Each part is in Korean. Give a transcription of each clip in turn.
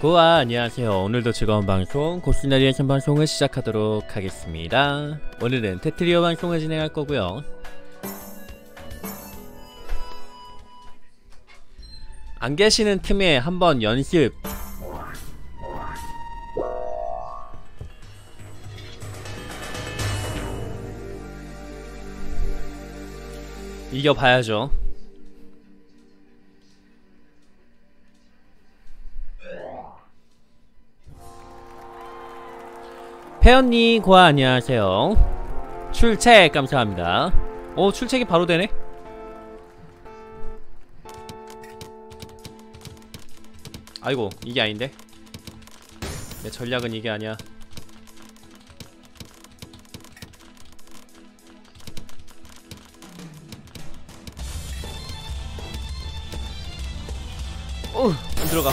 고아 안녕하세요. 오늘도 즐거운 방송 고시나리의 전방송을 시작하도록 하겠습니다. 오늘은 테트리오 방송을 진행할 거고요. 안 계시는 틈에 한번 연습. 이겨봐야죠 회원님 고아 안녕하세요. 출첵 감사합니다. 오 출첵이 바로 되네? 아이고 이게 아닌데? 내 전략은 이게 아니야. 오, 안 들어가.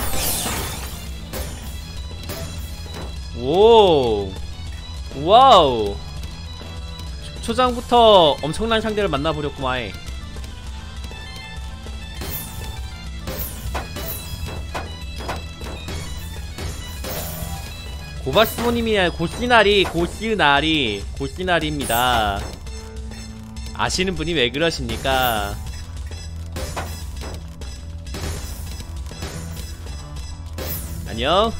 오, 와우. 초장부터 엄청난 상대를 만나버렸구만. 고바스모님이 고시나리, 고시나리, 고시나리입니다. 아시는 분이 왜 그러십니까? 안녕.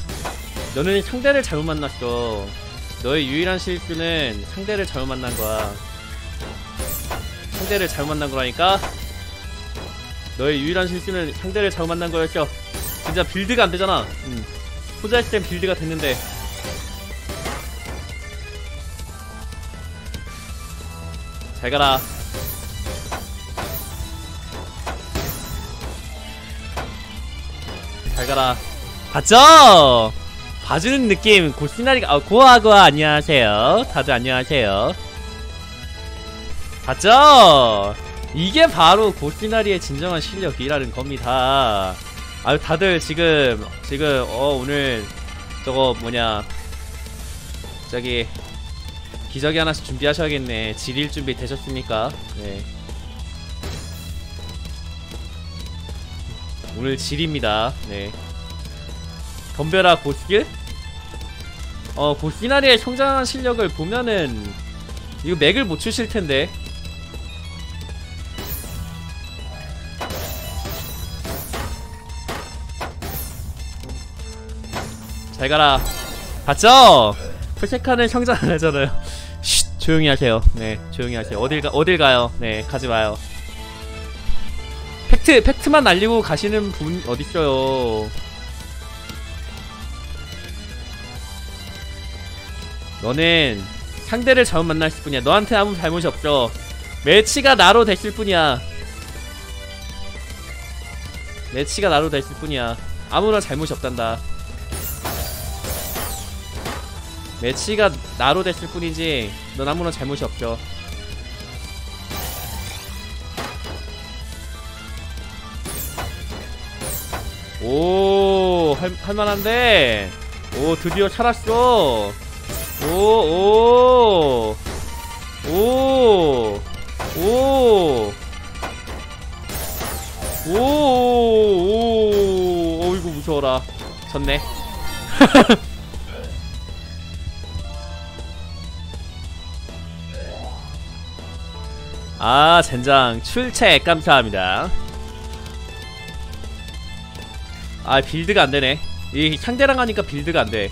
너는 상대를 잘못 만났어. 너의 유일한 실수는 상대를 잘못 만난 거야. 상대를 잘못 만난 거라니까? 너의 유일한 실수는 상대를 잘못 만난 거였어. 진짜 빌드가 안 되잖아. 음. 혼자 있을 땐 빌드가 됐는데. 잘 가라. 잘 가라. 봤죠? 봐주는 느낌 고 시나리가 아 고아고아 안녕하세요. 다들 안녕하세요. 봤죠? 이게 바로 고 시나리의 진정한 실력이라는 겁니다. 아유 다들 지금 지금 어 오늘 저거 뭐냐 저기 기저귀 하나씩 준비하셔야겠네. 지릴 준비 되셨습니까? 네. 오늘 질입니다. 네. 덤벼라 고스길? 어 고시나리의 성장한 실력을 보면은 이거 맥을 못 추실 텐데. 잘 가라. 봤죠? 풀체카는 성장 안 하잖아요. 쉿 조용히 하세요. 네 조용히 하세요. 어딜 가 어딜 가요? 네 가지 마요. 팩트 팩트만 날리고 가시는 분 어딨어요 너는 상대를 잘못 만났을 뿐이야. 너한테 아무 잘못이 없어. 매치가 나로 됐을 뿐이야. 매치가 나로 됐을 뿐이야. 아무런 잘못이 없단다. 매치가 나로 됐을 뿐이지 넌 아무런 잘못이 없죠 오 할, 할만한데? 오 드디어 살았어 오, 오, 오, 오, 오, 오, 어이구 무서워라. 졌네. 아, 젠장 출첵 감사합니다. 아, build가 안 되네. 이 상대랑 하니까 build가 안 돼.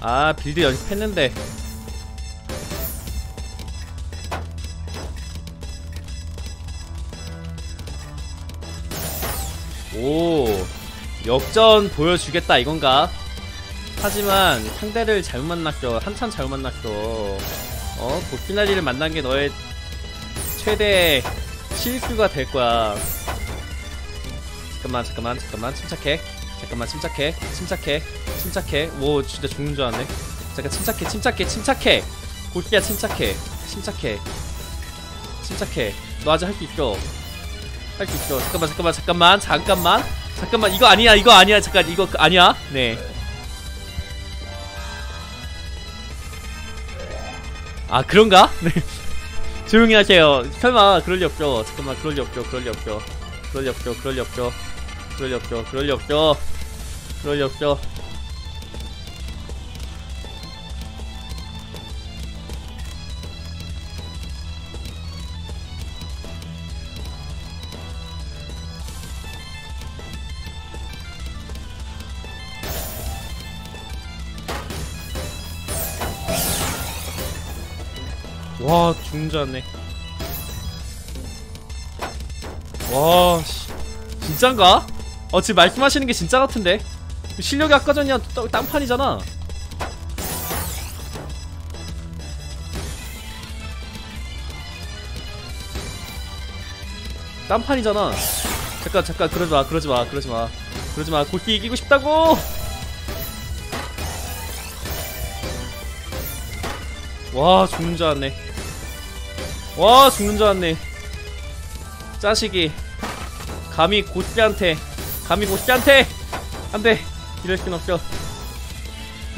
아 build 연습했는데. 오 역전 보여주겠다 이건가? 하지만 상대를 잘못 만났어 한참 잘못 만났어 어? 보키나리를 만난 게 너의 최대 실수가 될 거야. 잠깐만 잠깐만 잠깐만. 침착해 잠깐만 침착해. 침착해. 침착해. 오 진짜 죽는 줄 알았네. 잠깐 침착해 침착해 침착해. 골키야 침착해. 침착해. 침착해. 너 아직 할 수 있어. 할 수 있어. 잠깐만 잠깐만 잠깐만. 잠깐만. 잠깐만. 이거 아니야 이거 아니야. 잠깐 이거 아니야? 네. 아 그런가? 네. 조용히 하세요. 설마 그럴 리 없죠. 잠깐만 그럴 리 없죠. 그럴 리 없죠. 그럴 리 없죠. 그럴 리 없죠. 그럴 리 없죠. 그럴 리 없죠. 그럴 리 없죠. 와 알았네 와 씨. 진짠가? 어 지금 말씀하시는 게 진짜 같은데? 실력이 아까 전이야. 또 딴판이잖아. 잠깐 잠깐. 그러지 마 그러지 마 그러지 마. 그러지 마. 골키 이기고 싶다고! 와 죽는 줄 알았네. 와 죽는 줄 알았네. 짜식이. 감히 고씨한테 감히 고씨한테 안돼 이럴 순 없죠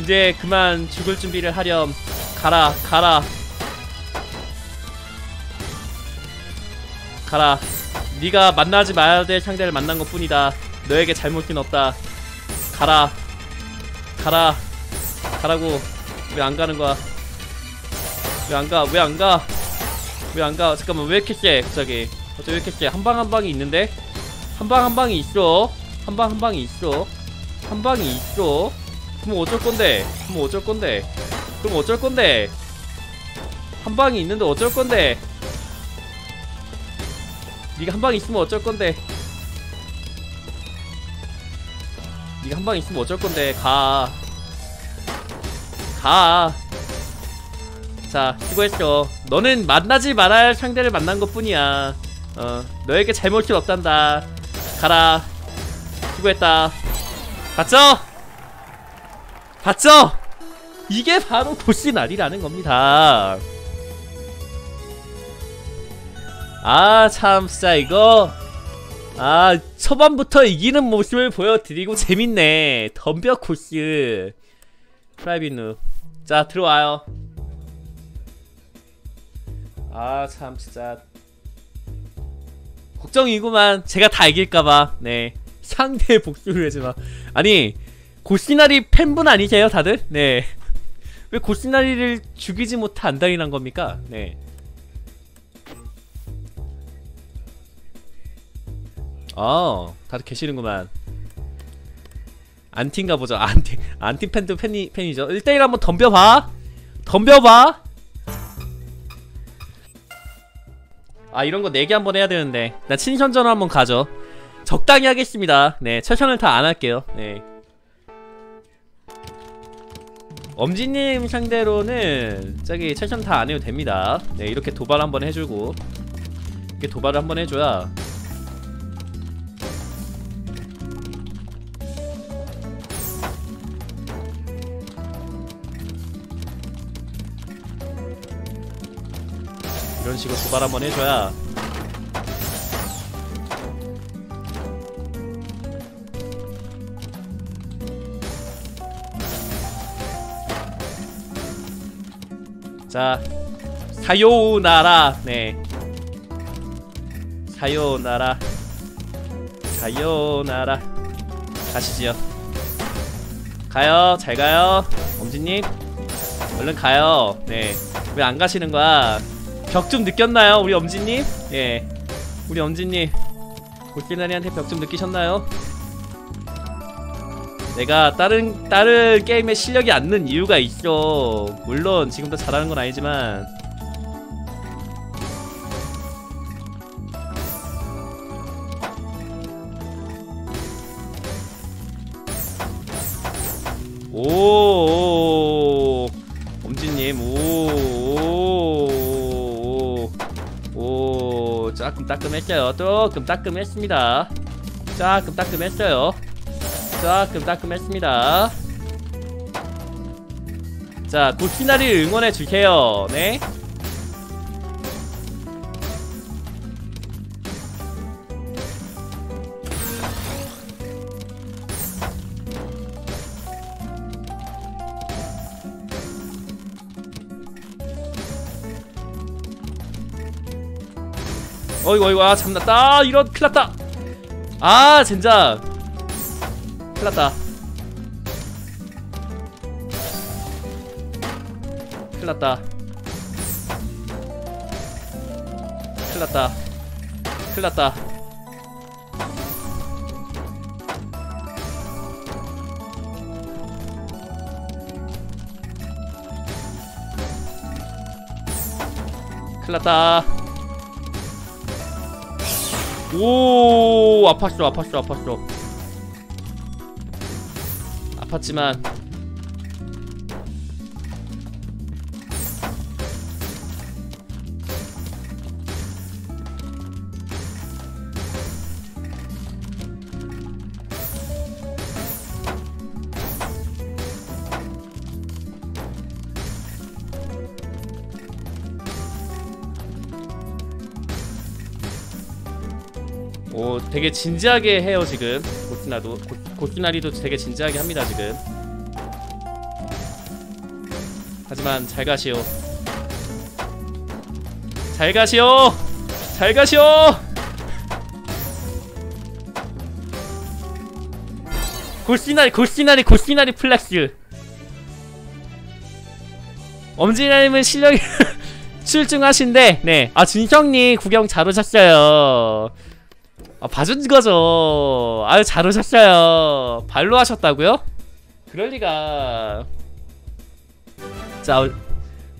이제 그만 죽을 준비를 하렴. 가라 가라. 가라. 네가 만나지 말아야 될 상대를 만난 것 뿐이다. 너에게 잘못은 없다. 가라. 가라. 가라고. 왜 안 가는 거야? 왜 안 가? 왜 안 가? 왜 안 가? 잠깐만 왜 이렇게 세? 갑자기. 어째 왜 이렇게 세? 한방 한 방이 있는데? 한 방 한 방이 있어 한 방 한 방이 있어 한 방이 있어 그럼 어쩔 건데? 그럼 어쩔 건데? 그럼 어쩔 건데? 한 방이 있는데 어쩔 건데? 네가 한 방 있으면 어쩔 건데? 네가 한 방 있으면 어쩔 건데? 가. 가. 자, 수고했어. 너는 만나지 말아야 할 상대를 만난 것 뿐이야. 어, 너에게 잘못이 없단다. 가라. 수고했다. 봤죠? 봤죠? 이게 바로 보시날이라는 겁니다. 아, 참, 진짜 이거. 아, 초반부터 이기는 모습을 보여드리고 재밌네. 덤벼 코스. 프라이빗누. 자, 들어와요. 아, 참, 진짜. 걱정이구만. 제가 다 이길까봐. 네. 상대의 복수를 하지마. 아니, 고시나리 팬분 아니세요, 다들? 네. 왜 고시나리를 죽이지 못해 안달이난 겁니까? 네. 어, 다들 계시는구만. 안티인가 보죠. 안티, 안티 팬도 팬이, 팬이죠. 1대1 한번 덤벼봐. 덤벼봐. 아, 이런 거 4개 한번 해야 되는데. 나 친선전 한번 가죠. 적당히 하겠습니다. 네, 최선을 다 안 할게요. 네. 엄지님 상대로는 저기 최선 다 안 해도 됩니다. 네, 이렇게 도발 한번 해주고. 이렇게 도발을 한번 해줘야 이런 식으로 도발 한번 해줘야 자 사요나라. 네. 사요나라. 사요나라. 가시지요. 가요. 잘 가요. 엄지님. 얼른 가요. 네 왜 안 가시는 거야? 벽 좀 느꼈나요? 우리 엄지님? 예. 우리 엄지님. 골키나리한테 벽 좀 느끼셨나요 내가 다른 다른 게임에 실력이 안는 이유가 있어. 물론 지금도 잘하는 건 아니지만 오, 엄지님 오, 오, 오, 따끔 따끔했어요. 조금 따끔했습니다. 조금 따끔했어요. 따끔따끔했습니다. 자 고키나리를 응원해 줄게요. 네. 어이구 어이구 아 잠났다 아, 이런 큰일났다. 아 젠장 큰일났다. 큰일났다. 큰일났다. 큰일났다. 큰일났다. 오 아팠어 아팠어 아팠어 아팠지만 오 되게 진지하게 해요 지금. 고스나도 고스나리도 되게 진지하게 합니다 지금. 하지만 잘 가시오. 잘 가시오! 잘 가시오! 고시나리 고시나리 고시나리 플렉스. 엄지나님은 실력이 출중하신데 네아 준성님 구경 잘 오셨어요 아, 봐준 거죠. 아유, 잘 오셨어요. 발로 하셨다고요? 그럴리가. 자,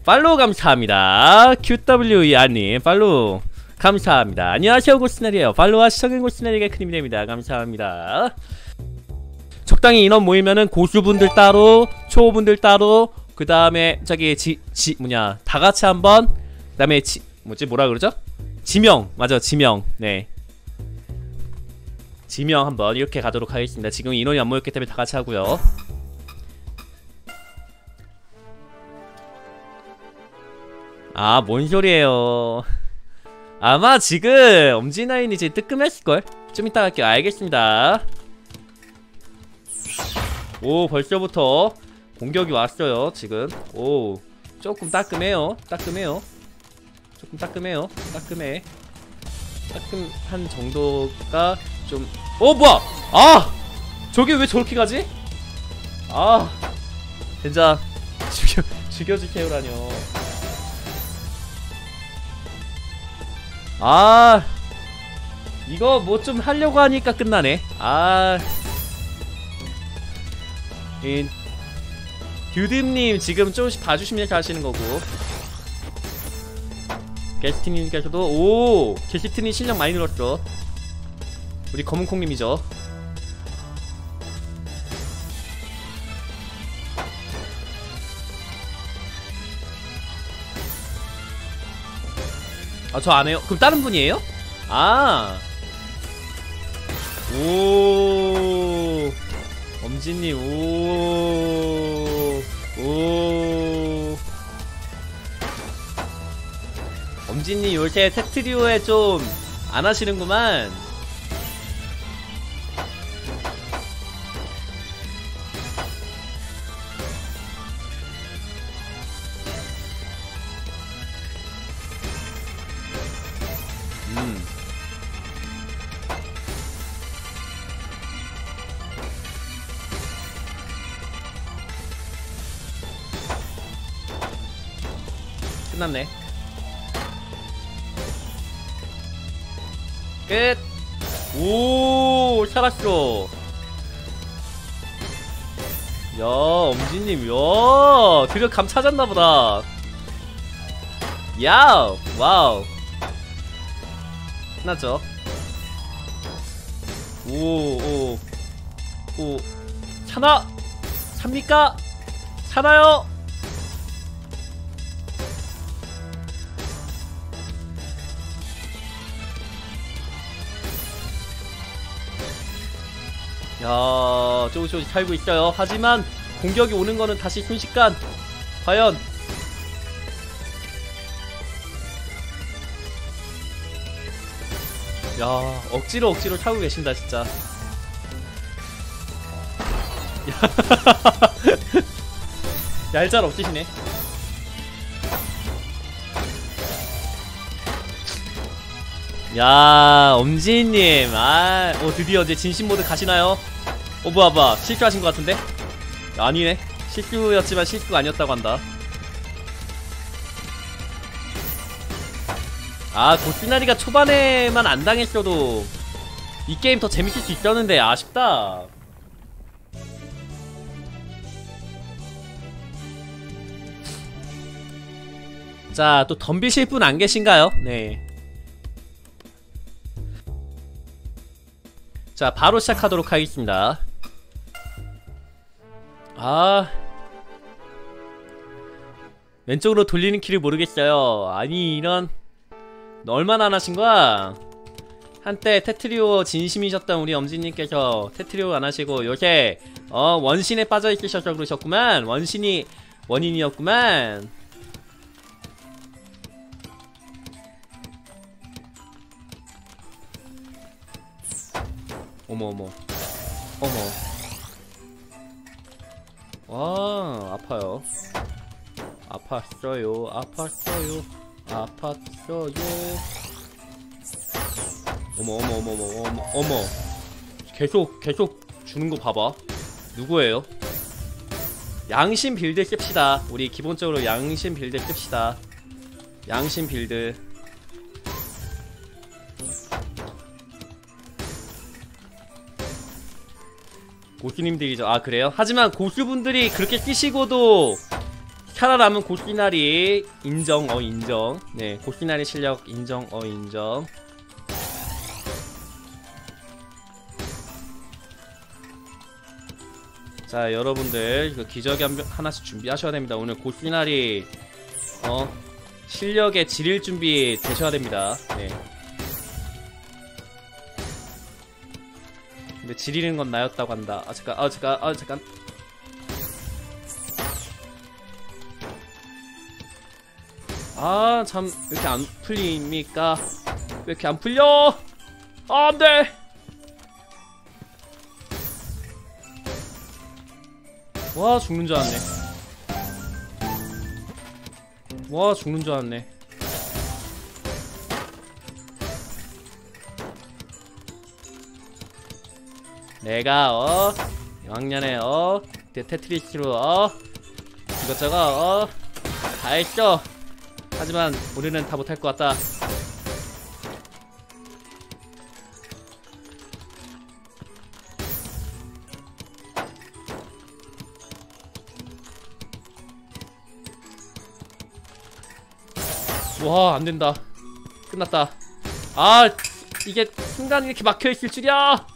팔로우 감사합니다. QWER님, 팔로우 감사합니다. 안녕하세요, 고스나리에요. 팔로우와 시청인 고스나리가 큰 힘이 됩니다. 감사합니다. 적당히 인원 모이면은 고수분들 따로, 초보분들 따로, 그 다음에 저기 지, 지, 뭐냐, 다 같이 한번, 그 다음에 지, 뭐지, 뭐라 그러죠? 지명, 맞아, 지명, 네. 지명 한번 이렇게 가도록 하겠습니다. 지금 인원이 안 모였기 때문에 다 같이 하고요. 아, 뭔 소리예요. 아마 지금 엄지나인이 이제 뜨끔했을걸? 좀 이따 갈게요. 알겠습니다. 오, 벌써부터 공격이 왔어요, 지금. 오, 조금 따끔해요. 따끔해요. 조금 따끔해요. 따끔해. 따끔한 정도가 좀 어 뭐야? 아! 저게 왜 저렇게 가지? 아! 진짜 죽여 죽여주세요라뇨. 아! 이거 뭐 좀 하려고 하니까 끝나네. 아! 인, 듀드님 지금 조금씩 봐주시면서 하시는 거고. 게스트님께서도 오! 게스트님 실력 많이 늘었죠 우리 검은콩님이죠 아 저 안해요 그럼 다른 분이에요? 아 오, 엄지님, 오, 오. 엄지님 요새 테트리오에 좀 안 하시는구만. 끝났네. 끝. 오, 살았어. 야, 엄지님, 야, 드디어 감 찾았나 보다. 야, 와우. 끝났죠. 오, 오, 오. 사나! 삽니까? 사나요? 야, 조금씩 조금씩 살고 있어요. 하지만 공격이 오는 거는 다시 순식간. 과연 야, 억지로 억지로 타고 계신다 진짜. 얄짤 없으시네. 야 엄지님 아 어, 드디어 이제 진심 모드 가시나요? 어 뭐야 뭐야 실수하신 것 같은데? 아니네 실수였지만 실수가 아니었다고 한다 아 고시나리가 초반에만 안 당했어도 이 게임 더 재밌을 수 있었는데 아쉽다 자, 또 덤비실 분 안 계신가요? 네. 자, 바로 시작하도록 하겠습니다. 아. 왼쪽으로 돌리는 키를 모르겠어요. 아니, 이런. 얼마나 안 하신 거야? 한때 테트리오 진심이셨던 우리 엄지님께서 테트리오 안 하시고 요새 어 원신에 빠져 있으셔서 그러셨구만 원신이 원인이었구만 어머 어머. 어머. 와 아파요. 아팠어요 아팠어요 아팠어요. 어머 어머 어머 어머 어머 계속 계속 주는 거 봐봐. 누구예요? 양심 build 씁시다. 우리 기본적으로 양심 build 씁시다. 양심 build 고수님들이죠. 아 그래요? 하지만 고수분들이 그렇게 끼시고도 살아남은 고수나리 인정 어 인정. 네 고수나리 실력 인정 어 인정. 자 여러분들 그 기저귀 한, 하나씩 준비하셔야 됩니다. 오늘 고수나리 어 실력에 지릴 준비 되셔야 됩니다. 네. 근데 지리는 건 나였다고 한다. 아 잠깐, 아 잠깐, 아 잠깐. 아참왜 이렇게 안 풀립니까? 왜 이렇게 안 풀려? 아 안 돼. 와 죽는 줄 알았네. 와 죽는 줄 알았네. 내가 어 왕년에 어 테트리스로 어 이것저것 어 다 했죠. 하지만 우리는 다 못할 것 같다. 와 안된다. 끝났다. 아 이게 순간 이렇게 막혀있을 줄이야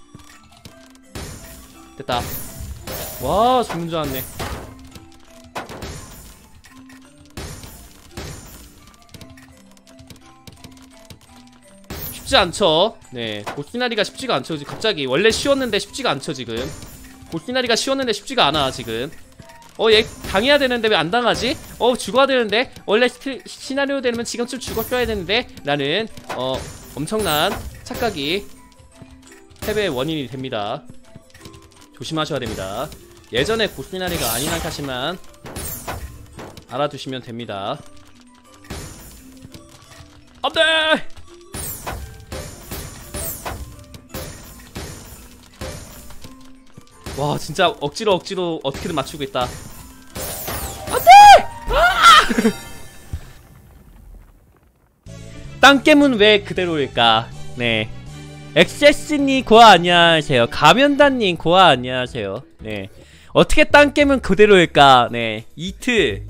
됐다. 와 죽는 줄 알았네. 쉽지 않죠? 네 고시나리가 쉽지가 않죠 갑자기 원래 쉬웠는데 쉽지가 않죠 지금. 고시나리가 쉬웠는데 쉽지가 않아 지금. 어 얘 당해야 되는데 왜 안 당하지? 어 죽어야 되는데? 원래 시, 시나리오 되면 지금쯤 죽었어야 되는데? 라는 어 엄청난 착각이 패배의 원인이 됩니다 조심하셔야 됩니다 예전에 고스나리가 아니란 탓이만 알아두시면 됩니다 안돼! 와 진짜 억지로 억지로 어떻게든 맞추고 있다 안돼! 아! 땅겜은 왜 그대로일까 네 엑세스님 고아 안녕하세요. 가면단님 고아 안녕하세요. 네. 어떻게 땅게임은 그대로일까? 네. 이트.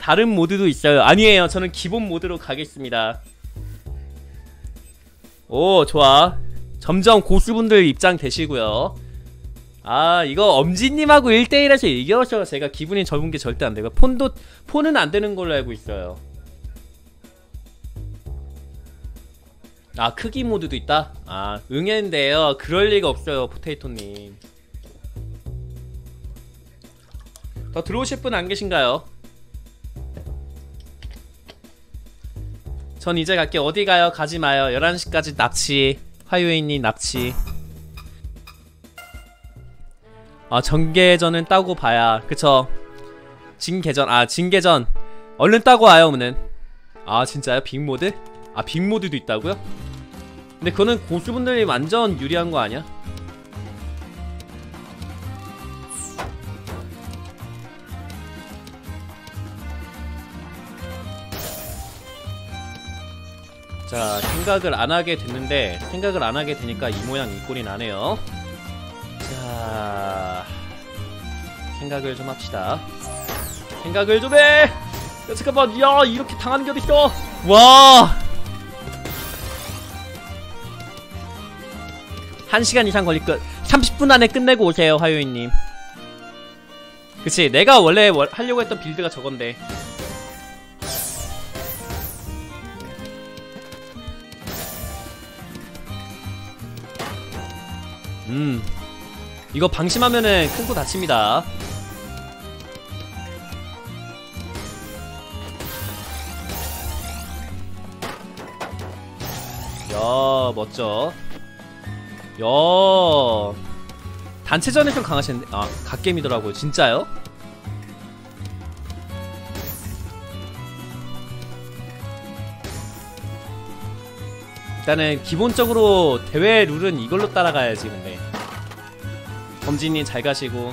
다른 모드도 있어요. 아니에요. 저는 기본 모드로 가겠습니다. 오 좋아. 점점 고수분들 입장 되시고요. 아 이거 엄지님하고 1대1에서 이겨서 제가 기분이 적은 게 절대 안 되고 폰도 폰은 안 되는 걸로 알고 있어요 아 크기 모드도 있다? 아 응애인데요. 그럴 리가 없어요 포테이토님. 더 들어오실 분 안 계신가요? 전 이제 갈게 어디 가요? 가지 마요. 11시까지 납치 화요일님 납치 아 전계전은 따고 봐야. 그쵸? 진계전. 아 진계전. 얼른 따고 와요 오늘 아 진짜요? 빅모드? 아 빅모드도 있다고요? 근데 그거는 고수분들이 완전 유리한 거 아니야? 자 생각을 안 하게 됐는데 생각을 안 하게 되니까 이 모양 이 꼴이 나네요. 자 생각을 좀 합시다. 생각을 좀해! 야, 잠깐만. 야 이렇게 당하는 게 어딨어? 와 1시간 이상 걸릴 것. 30분 안에 끝내고 오세요 화요일님. 그치 내가 원래 월- 하려고 했던 빌드가 저건데. 음 이거 방심하면은 큰 코 다칩니다. 야 멋져 야. 단체전에 좀 강하신데 아 갓겜이더라고요. 진짜요? 일단은 기본적으로 대회 룰은 이걸로 따라가야지 근데. 범진님 잘 가시고.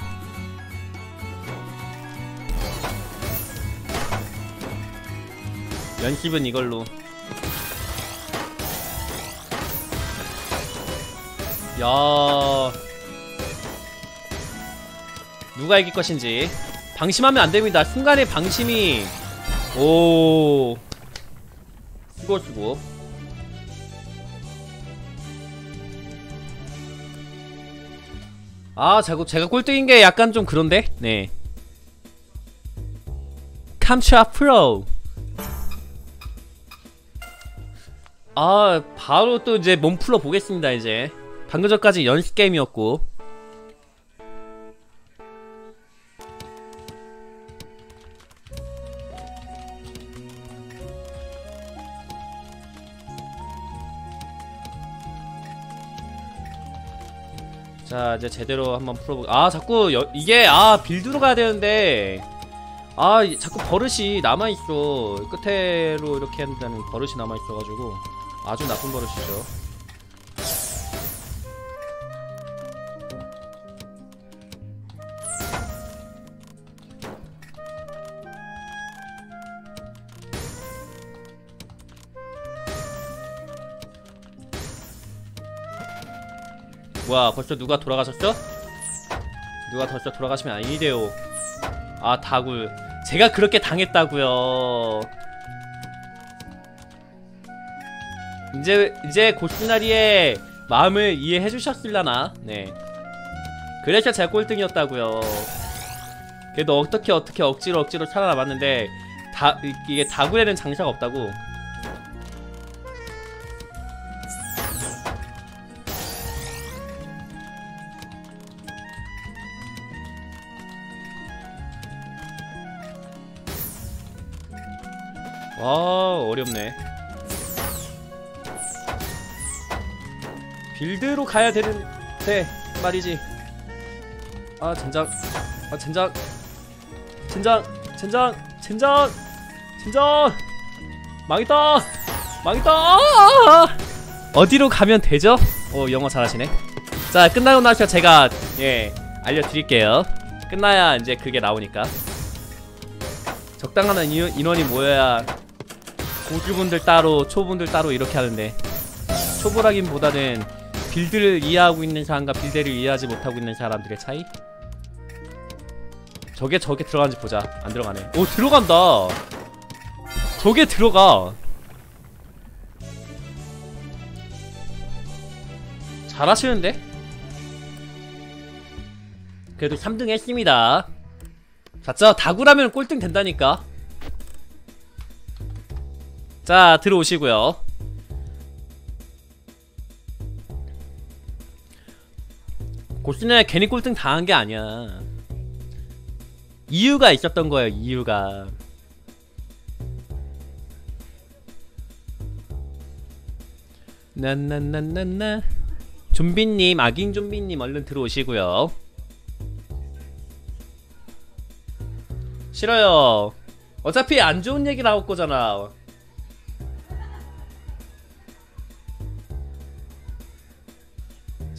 연습은 이걸로 야. 누가 이길 것인지. 방심하면 안 됩니다. 순간의 방심이. 오. 수고 수고. 아 자꾸 제가 꼴등인 게 약간 좀 그런데? 네. 캄차 프로 아 바로 또 이제 몸 풀어 보겠습니다 이제 방금 전까지 연습 게임이었고. 자 이제 제대로 한번 풀어보 아 자꾸 여, 이게 아 빌드로 가야 되는데. 아 이- 자꾸 버릇이 남아있어. 끝에로 이렇게 한다는 버릇이 남아있어가지고 아주 나쁜 버릇이죠 뭐야 벌써 누가 돌아가셨어? 누가 벌써 돌아가시면 아니래요. 아 다굴. 제가 그렇게 당했다고요. 이제 이제 고스나리의 마음을 이해해 주셨을라나? 네. 그래서 제가 꼴등이었다고요. 그래도 어떻게 어떻게 억지로 억지로 살아남았는데 다 이- 이게 다굴에는 장사가 없다고 와 어렵네. 빌드로 가야 되는데 말이지. 아 젠장. 아 젠장. 젠장 젠장 젠장 젠장. 망했다. 망했다. 아! 어디로 가면 되죠? 어 영어 잘하시네. 자 끝나고 나서 제가 예 알려드릴게요. 끝나야 이제 그게 나오니까. 적당한 인원- 인원이 모여야 고수분들 따로 초보분들 따로 이렇게 하는데 초보라긴보다는 빌드를 이해하고 있는 사람과 빌드를 이해하지 못하고 있는 사람들의 차이? 저게 저게 들어가는지 보자. 안 들어가네. 오 들어간다. 저게 들어가. 잘하시는데? 그래도 3등 했습니다. 자, 다구라면 꼴등 된다니까 자 들어오시고요. 고스는 괜히 꼴등 당한 게 아니야. 이유가 있었던 거예요 이유가. 나나나나나. 좀비님 악인 좀비님 얼른 들어오시고요. 싫어요. 어차피 안 좋은 얘기 나올 거잖아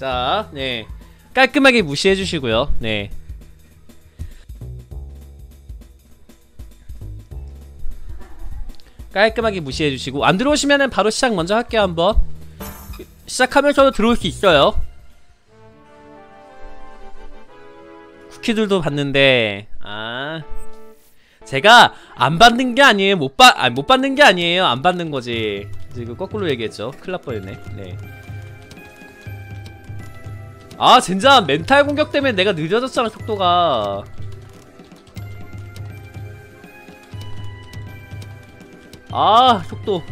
자, 네. 깔끔하게 무시해 주시고요. 네. 깔끔하게 무시해 주시고 안 들어오시면은 바로 시작 먼저 할게요, 한번. 시작하면서도 들어올 수 있어요. 쿠키들도 봤는데 아 제가 안 받는 게 아니에요 못 받 아, 못 받는 게 아니에요 안 받는 거지 지금 거꾸로 얘기했죠 날 뻔했네 네 아 진짜 멘탈 공격 때문에 내가 늦어졌잖아 속도가. 아 속도.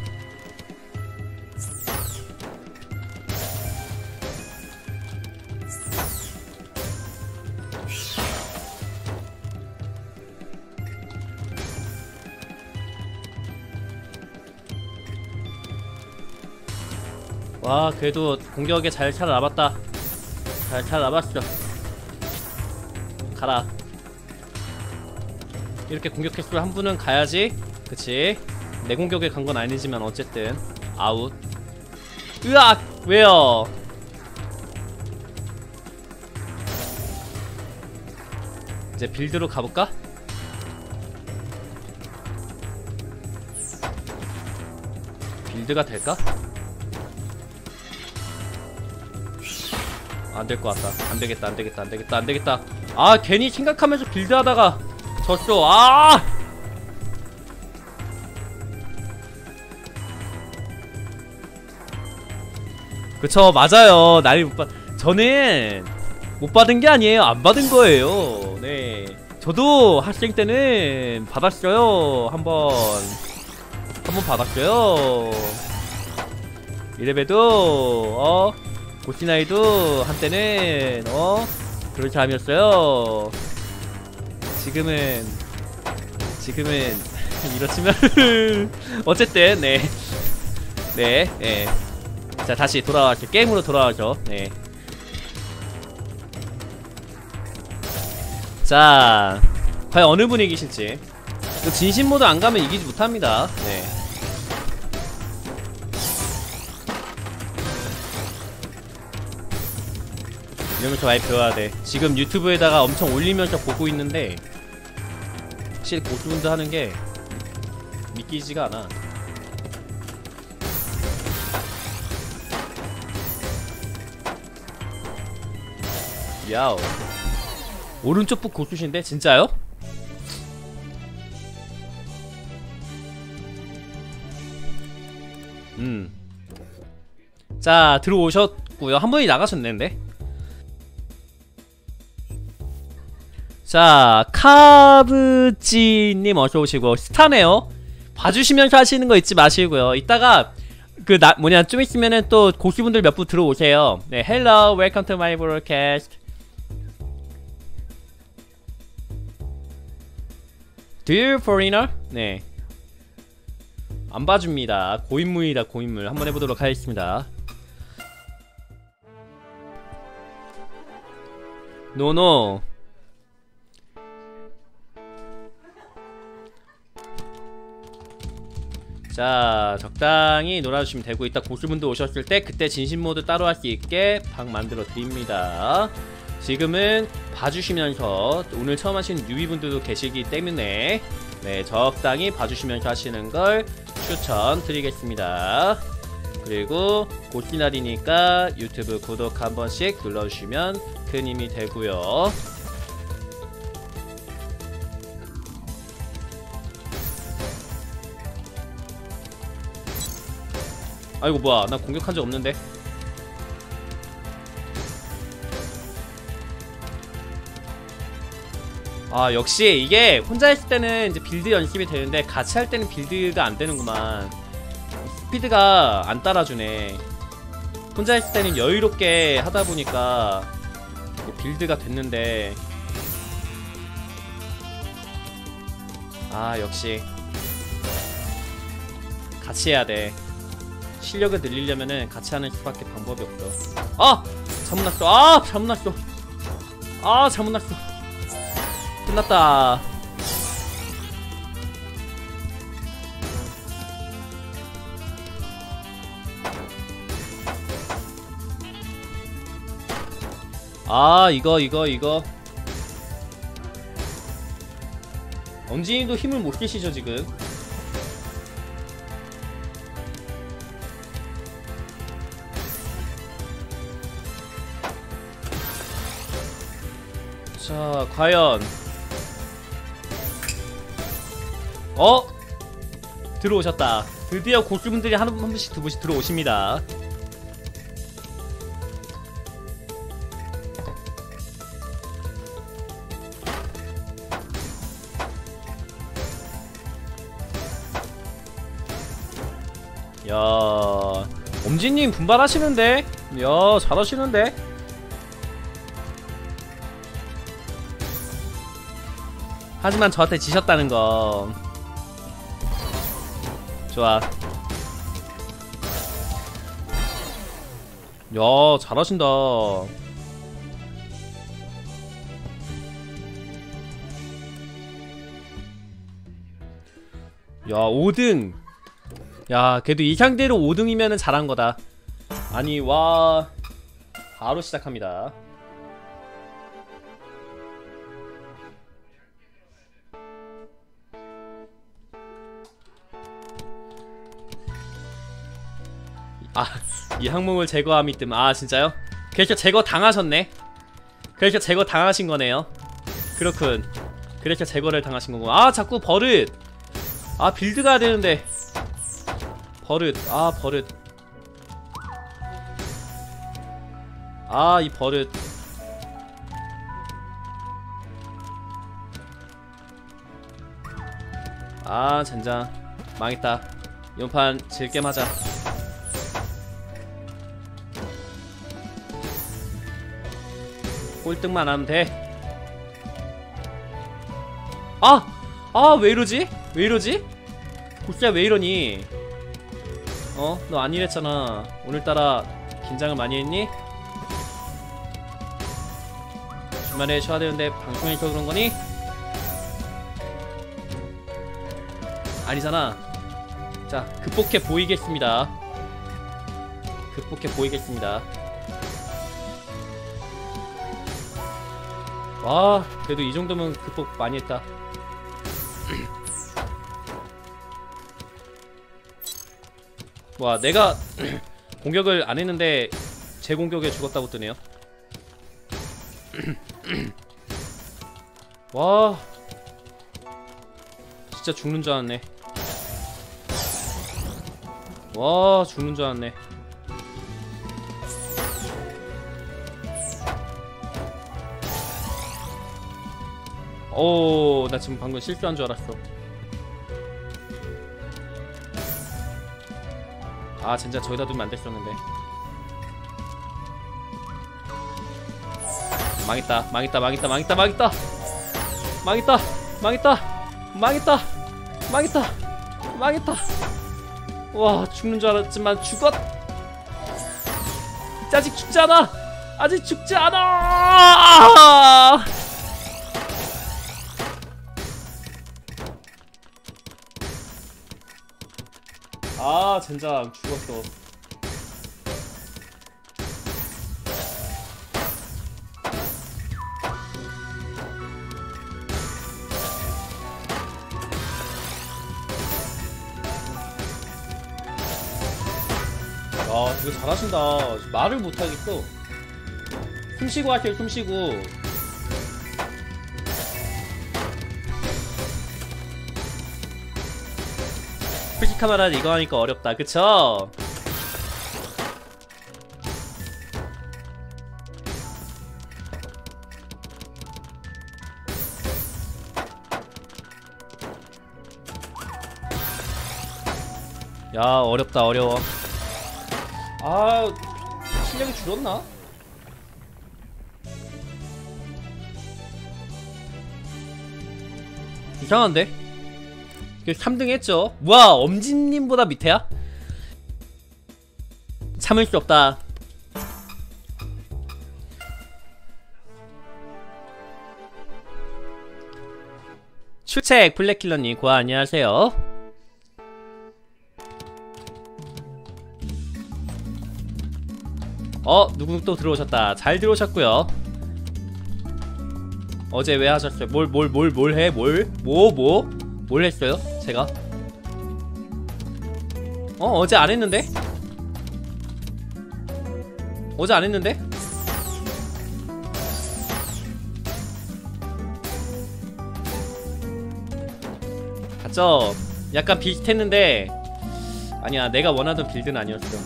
와 그래도 공격에 잘 살아남았다 잘 살아남았어 가라. 이렇게 공격했을 한 분은 가야지. 그치? 내 공격에 간 건 아니지만 어쨌든 아웃. 으악! 왜요? 이제 빌드로 가볼까? 빌드가 될까? 안 될 것 같다. 안 되겠다, 안 되겠다, 안 되겠다, 안 되겠다. 아, 괜히 생각하면서 빌드하다가 졌어. 아! 그쵸, 맞아요. 나이 못 받, 저는 못 받은 게 아니에요. 안 받은 거예요. 네. 저도 학생 때는 받았어요. 한 번. 한번 받았어요. 이래봬도, 어? 고시나이도 한때는 어 그런 사람이었어요. 지금은 지금은 이렇지만 어쨌든 네. 네. 네. 자, 다시 돌아와죠. 게임으로 돌아와죠. 네. 자, 과연 어느 분이 이기실지. 진심 모드 안 가면 이기지 못합니다. 네. 이러면서 많이 배워야 돼. 지금 유튜브에다가 엄청 올리면서 보고 있는데 확실히 고수분들 하는 게 믿기지가 않아. 야오. 오른쪽 북 고수신데? 진짜요? 음. 자 들어오셨고요. 한 분이 나가셨는데 자 카브지님 어서오시고 스타네요 봐주시면서 하시는 거 잊지 마시고요 이따가 그 나 뭐냐 좀 있으면은 또 고수분들 몇 분 들어오세요 네 hello welcome to my broadcast Do you foreigner? 네. 안 봐줍니다. 고인물이다, 고인물. 한번 해보도록 하겠습니다. 노노. 자 적당히 놀아주시면 되고 이따 고수분들 오셨을 때 그때 진심모드 따로 할 수 있게 방 만들어 드립니다. 지금은 봐주시면서 오늘 처음 하시는 유비분들도 계시기 때문에 네 적당히 봐주시면서 하시는 걸 추천드리겠습니다. 그리고 고시날이니까 유튜브 구독 한 번씩 눌러주시면 큰 힘이 되고요 아이고 뭐야. 나 공격한 적 없는데. 아 역시 이게 혼자 했을 때는 이제 build 연습이 되는데 같이 할 때는 build가 안 되는구만. 스피드가 안 따라주네. 혼자 했을 때는 여유롭게 하다 보니까 build가 됐는데. 아 역시. 같이 해야 돼 실력을 늘리려면은 같이 하는 수밖에 방법이 없어. 아! 잘못 났어. 아! 잘못 났어. 아! 잘못 났어. 끝났다. 아 이거 이거 이거. 엄지님도 힘을 못 끼시죠 지금 자 과연. 어? 들어오셨다. 드디어 고수분들이 한, 한 분씩 두 분씩 들어오십니다. 야 엄지님 분발하시는데? 야 잘하시는데 하지만 저한테 지셨다는 거. 좋아. 야 잘하신다. 야 5등. 야 그래도 이 상대로 5등이면 은 잘한 거다. 아니 와. 바로 시작합니다 아이 항목을 제거함이 뜸. 아 진짜요? 그래서 제거 당하셨네. 그래서 제거 당하신 거네요. 그렇군. 그래서 제거를 당하신 거고. 아 자꾸 버릇. 아 빌드 가야 되는데. 버릇. 아 버릇. 아 이 버릇. 아 젠장. 망했다. 이번 판 질게 맞아. 꼴등만 하면 돼. 아! 아, 왜 이러지? 왜 이러지? 고시야 왜 이러니? 어? 너안 이랬잖아. 오늘따라 긴장을 많이 했니? 주말에 쉬어야 되는데 방송에 있어 그런 거니? 아니잖아. 자, 극복해 보이겠습니다. 극복해 보이겠습니다. 와 그래도 이 정도면 극복 많이 했다. 와 내가 공격을 안 했는데 제 공격에 죽었다고 뜨네요. 와 진짜 죽는 줄 알았네. 와 죽는 줄 알았네 오, 나 지금 방금 실수한 줄 알았어. 아, 진짜 저기다 두면 안 됐었는데. 망했다, 망했다, 망했다, 망했다, 망했다, 망했다, 망했다, 망했다, 망했다, 망했다. 와, 죽는 줄 알았지만 죽었. 아직 죽지 않아. 아직 죽지 않아. 아 젠장 죽었어. 야 되게 잘하신다. 말을 못하겠어 숨쉬고 하세요 숨쉬고 프리카메라 이거 하니까 어렵다 그쵸? 야 어렵다 어려워 아 실력이 줄었나? 이상한데? 3등 했죠 뭐야 엄진님보다 밑에야? 참을 수 없다 출첵 블랙킬러님 고아 안녕하세요 어 누구 또 들어오셨다 잘 들어오셨고요 어제 왜 하셨어요? 뭘 뭘 뭘 뭘 해? 뭘? 뭐 뭐? 뭘 했어요? 제가? 어 어제 안 했는데? 어제 안 했는데? 맞죠? 약간 비슷했는데 아니야 내가 원하던 빌드는 아니었어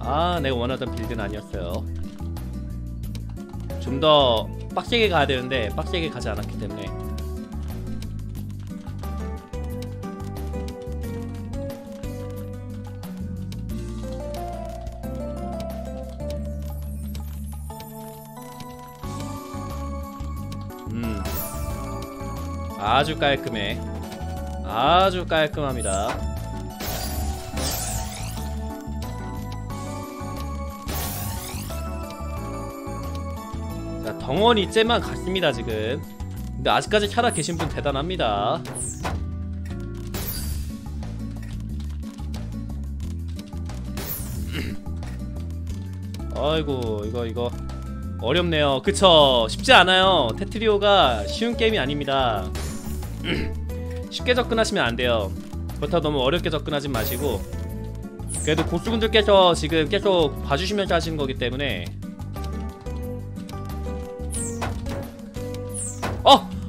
아 내가 원하던 빌드는 아니었어요 좀더 빡세게 가야 되는데 빡세게 가지 않았기 때문에. 음. 아주 깔끔해. 아주 깔끔합니다 자, 덩어리 째만 갔습니다 지금. 근데 아직까지 살아 계신 분 대단합니다. 아이고 이거 이거. 어렵네요. 그쵸? 쉽지 않아요. 테트리오가 쉬운 게임이 아닙니다. 쉽게 접근하시면 안 돼요. 그렇다고 너무 어렵게 접근하지 마시고. 그래도 고수분들께서 지금 계속 봐주시면서 하시는 거기 때문에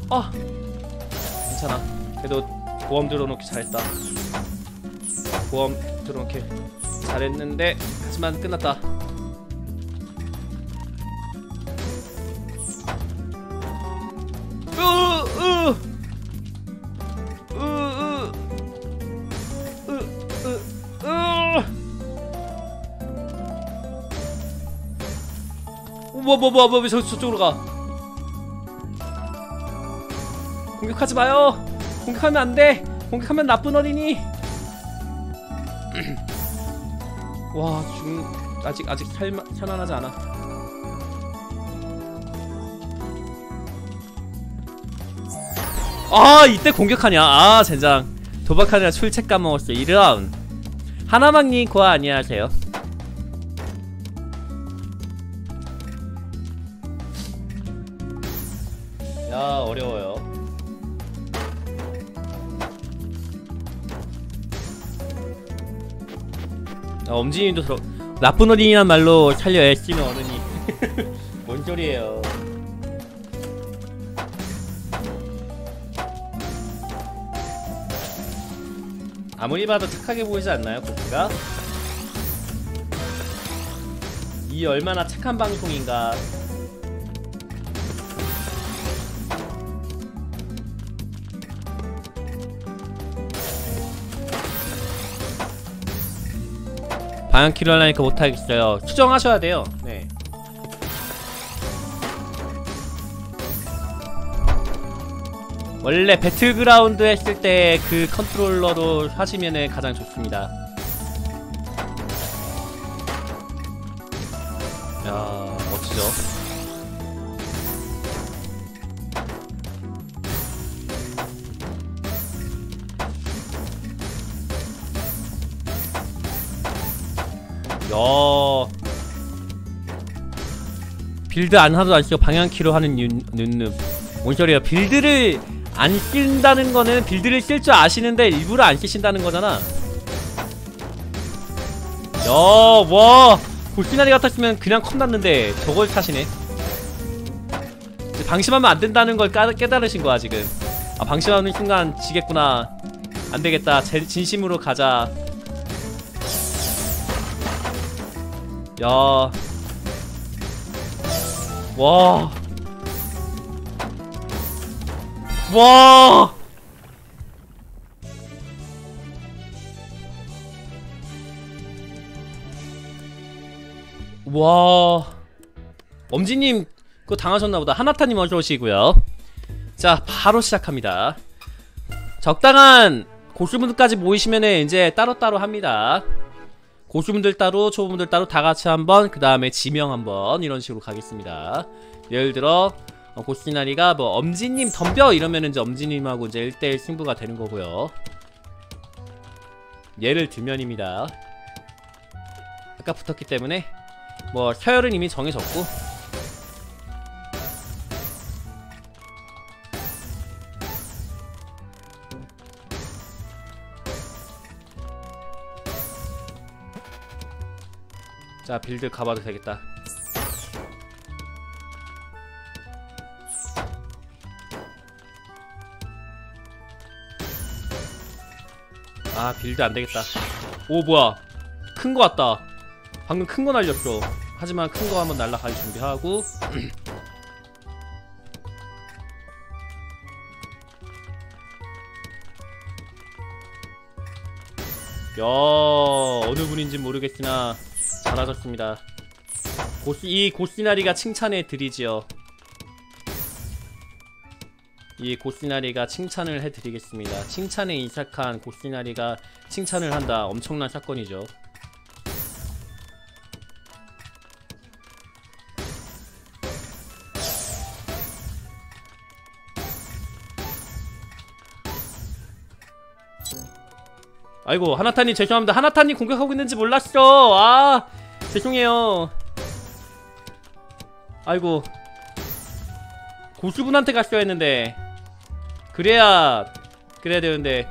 어! 어! 괜찮아. 그래도 보험 들어놓기 잘했다. 보험 들어놓기 잘했는데 하지만 끝났다. 으으. 으으. 으으 뭐뭐뭐뭐 왜 저, 저쪽으로 가 공격하지 마요. 공격하면 안돼. 공격하면 나쁜 어린이. 와 중... 아직 아직 살마, 살만하지 않아. 아 이때 공격하냐? 아 젠장. 도박하느라 출첵 까먹었어. 이런 하나망님 고아 안녕하세요 아, 엄지님도 들어 나쁜 어린이란 말로 살려 애쓰는 어른이 뭔 소리예요 아무리 봐도 착하게 보이지 않나요, 고프가? 이 얼마나 착한 방송인가. 방향 키로 하려니까 못하겠어요. 수정하셔야 돼요. 네. 원래 배틀그라운드 했을 때 그 컨트롤러로 하시면은 가장 좋습니다. 야 멋지죠? 야 build 안 하도 안 쓰고 방향키로 하는 눈눈 뭔 소리야 build를 안 쓴다는 거는 build를 쓸 줄 아시는데 일부러 안 쓰신다는 거잖아. 야, 와 골시나리 같았으면 그냥 겁났는데 저걸 타시네. 방심하면 안 된다는 걸 까, 깨달으신 거야 지금. 아 방심하는 순간 지겠구나. 안 되겠다. 제, 진심으로 가자 야 와. 와. 와. 엄지님 그거 당하셨나보다. 하나타님 어서 오시고요. 자, 바로 시작합니다. 적당한 고수분들까지 모이시면은 이제 따로따로 합니다. 고수분들 따로, 초보분들 따로 다 같이 한번, 그 다음에 지명 한번 이런 식으로 가겠습니다. 예를 들어 어, 고스나리가 뭐 엄지님 덤벼 이러면은 이제 엄지님하고 이제 1대1 승부가 되는 거고요. 예를 들면입니다. 아까 붙었기 때문에 뭐 서열은 이미 정해졌고 자 build 가봐도 되겠다. 아 build 안되겠다. 오 뭐야. 큰거 왔다. 방금 큰 거 날렸어. 하지만 큰 거 한번 날라갈 준비하고. 야 어느 분인지 모르겠으나 잘하셨습니다. 고시, 이 고시나리가 칭찬해 드리지요. 이 고시나리가 칭찬을 해드리겠습니다. 칭찬에 이삭한 고시나리가 칭찬을 한다. 엄청난 사건이죠 아이고 하나타님 죄송합니다. 하나타님 공격하고 있는지 몰랐어. 아 죄송해요. 아이고. 고수분한테 갔어야 했는데. 그래야 그래야 되는데.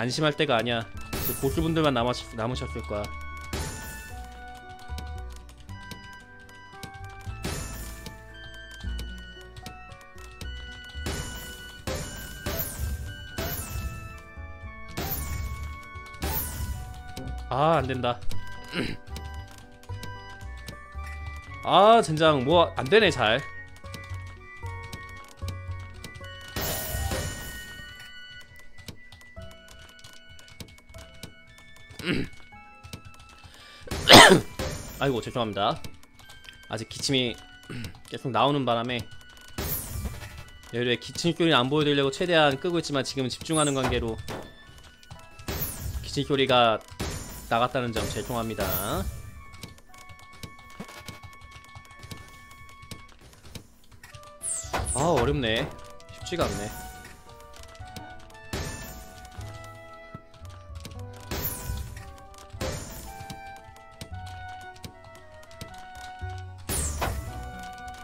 안심할 때가 아니야. 그 고수분들만 남았, 남으셨을 거야 안된다. 아 젠장 뭐 안되네 잘. 아이고 죄송합니다. 아직 기침이 계속 나오는 바람에 여기에 기침 소리는 안 보여드리려고 최대한 끄고 있지만 지금은 집중하는 관계로 기침 소리가 나갔다는 점 죄송합니다. 아 어렵네. 쉽지가 않네.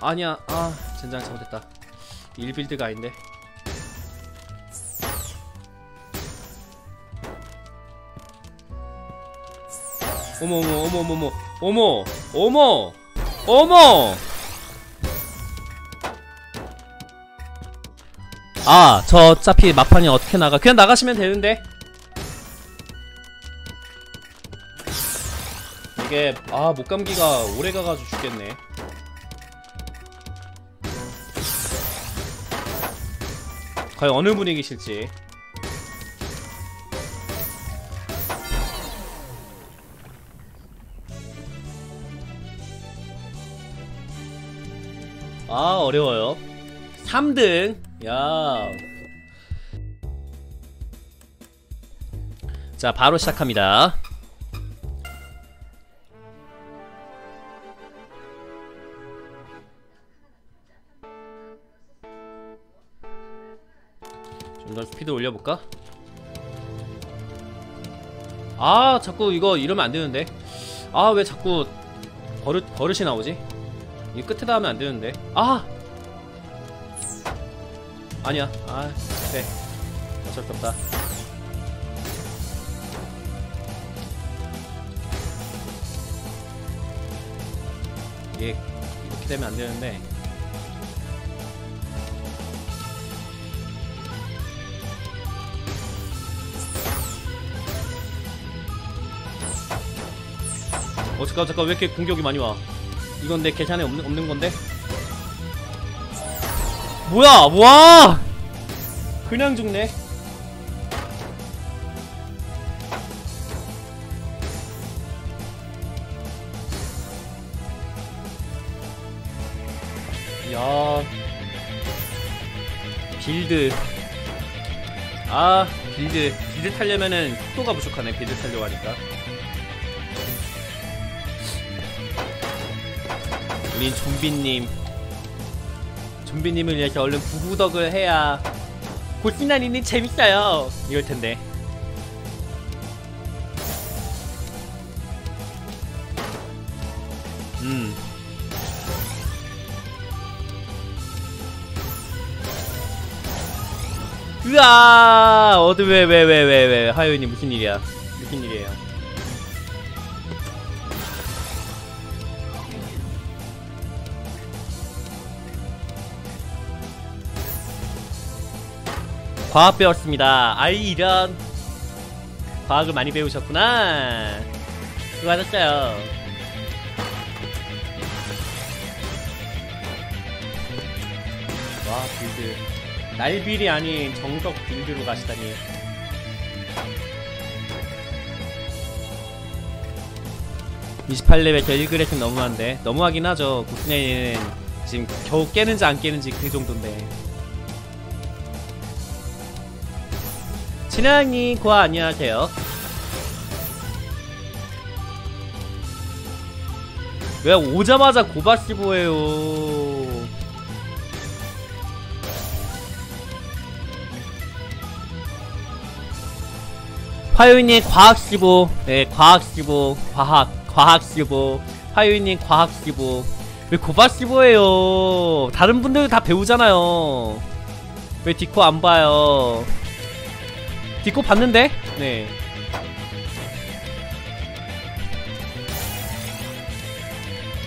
아니야. 아 젠장 잘못했다. 1빌드가 아닌데 어머 어머 어머 어머 어머. 어머 어머 아 저 어차피 막판이 어떻게 나가? 그냥 나가시면 되는데. 이게 아 목감기가 오래 가가지고 죽겠네. 과연 어느 분이 계실지 아 어려워요 3등 야. 자 바로 시작합니다 좀 더 스피드 올려볼까? 아 자꾸 이거 이러면 안되는데 아 왜 자꾸 버릇, 버릇이 나오지? 이 끝에다 하면 안 되는데. 아! 아니야. 아 그래 어쩔 수 없다. 이게 이렇게 되면 안 되는데. 어 잠깐 잠깐 왜 이렇게 공격이 많이 와 이건 내 계산에 없는, 없는 건데? 뭐야 와! 그냥 죽네. 야. build. 아 build. build 타려면은 속도가 부족하네 build 타려고 하니까 우린 좀비님. 좀비님을 위해서 얼른 구구덕을 해야 고스나니는 재밌어요. 이럴 텐데. 음. 으아! 어디 왜왜 왜 왜 왜? 하윤이 무슨 일이야? 무슨 일이에요 과학 배웠습니다. 아이 이런 과학을 많이 배우셨구나. 수고하셨어요. 와 빌드. 날빌이 아닌 정석 빌드로 가시다니. (28레벨) 저 1그레이션 너무한데. 너무하긴 하죠. 구스네이는 지금 겨우 깨는지 안 깨는지 그 정도인데 친양님 고아 안녕하세요. 왜 오자마자 고바시보예요? 화요일님 과학시보 네 과학시보 과학 과학시보 화요일님 과학시보 왜 고바시보예요? 다른 분들 다 배우잖아요. 왜 디코 안 봐요 디코 봤는데? 네.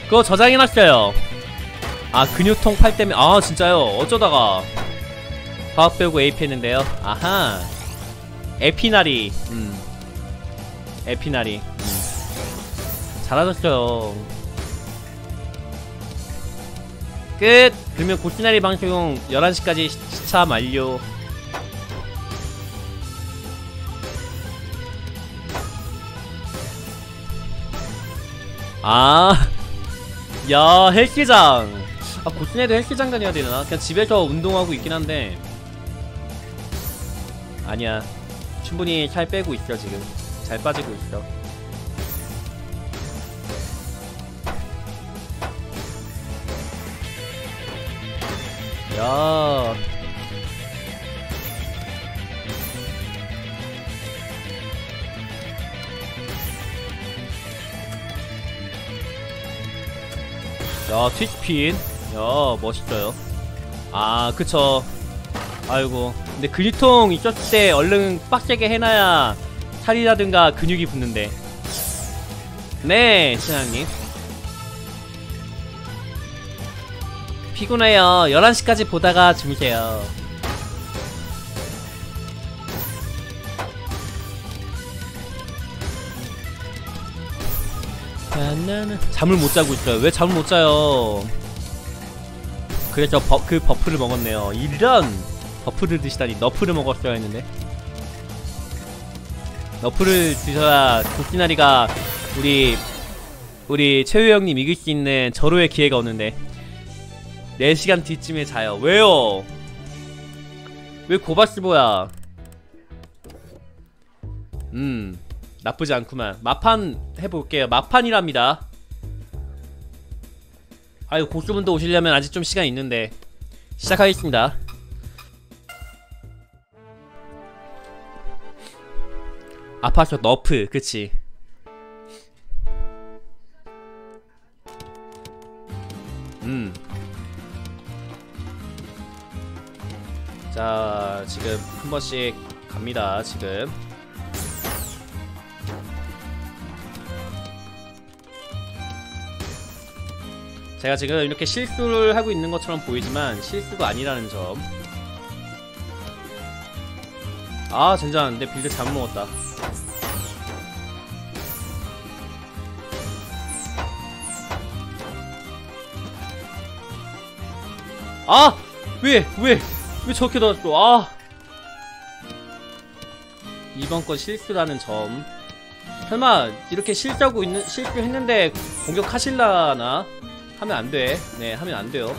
그거 저장해놨어요. 아 근육통 팔 때문에 아 진짜요? 어쩌다가. 과학 배우고 AP 했는데요. 아하. 에피나리. 음. 에피나리. 음. 잘하셨어요. 끝! 그러면 고시나리 방송 11시까지 시차 만료 아, 야 헬스장. 아 고순에도 헬스장 다녀야 되나? 그냥 집에서 운동하고 있긴 한데. 아니야. 충분히 살 빼고 있어 지금. 잘 빠지고 있어. 야. 야 트위스핀. 야 멋있어요. 아 그쵸. 아이고. 근데 근육통 있었을 때 얼른 빡세게 해놔야 살이라든가 근육이 붙는데. 네 신랑님. 피곤해요. 11시까지 보다가 주무세요 잠을 못 자고 있어요. 왜 잠을 못 자요? 그래서 버, 그 buff를 먹었네요. 이런 buff를 드시다니 nerf를 먹었어야 했는데. nerf를 드셔야 도끼나리가 우리 우리 최우 형님 이길 수 있는 절호의 기회가 오는데 4시간 뒤쯤에 자요. 왜요? 왜 고바스보야? 음. 나쁘지 않구만. 마판 해볼게요. 마판이랍니다. 아유 고수분도 오시려면 아직 좀 시간 있는데. 시작하겠습니다. 아파서 너프 그치? 음. 자, 지금 한 번씩 갑니다, 지금. 제가 지금 이렇게 실수를 하고 있는 것처럼 보이지만 실수가 아니라는 점. 아, 젠장. 내 build 잘못 먹었다. 아! 왜? 왜? 왜 저렇게 넣었어? 아! 이번 건 실수라는 점. 설마 이렇게 실수하고 있는 실수했는데 공격하실라나? 하면 안 돼. 네, 하면 안 돼요.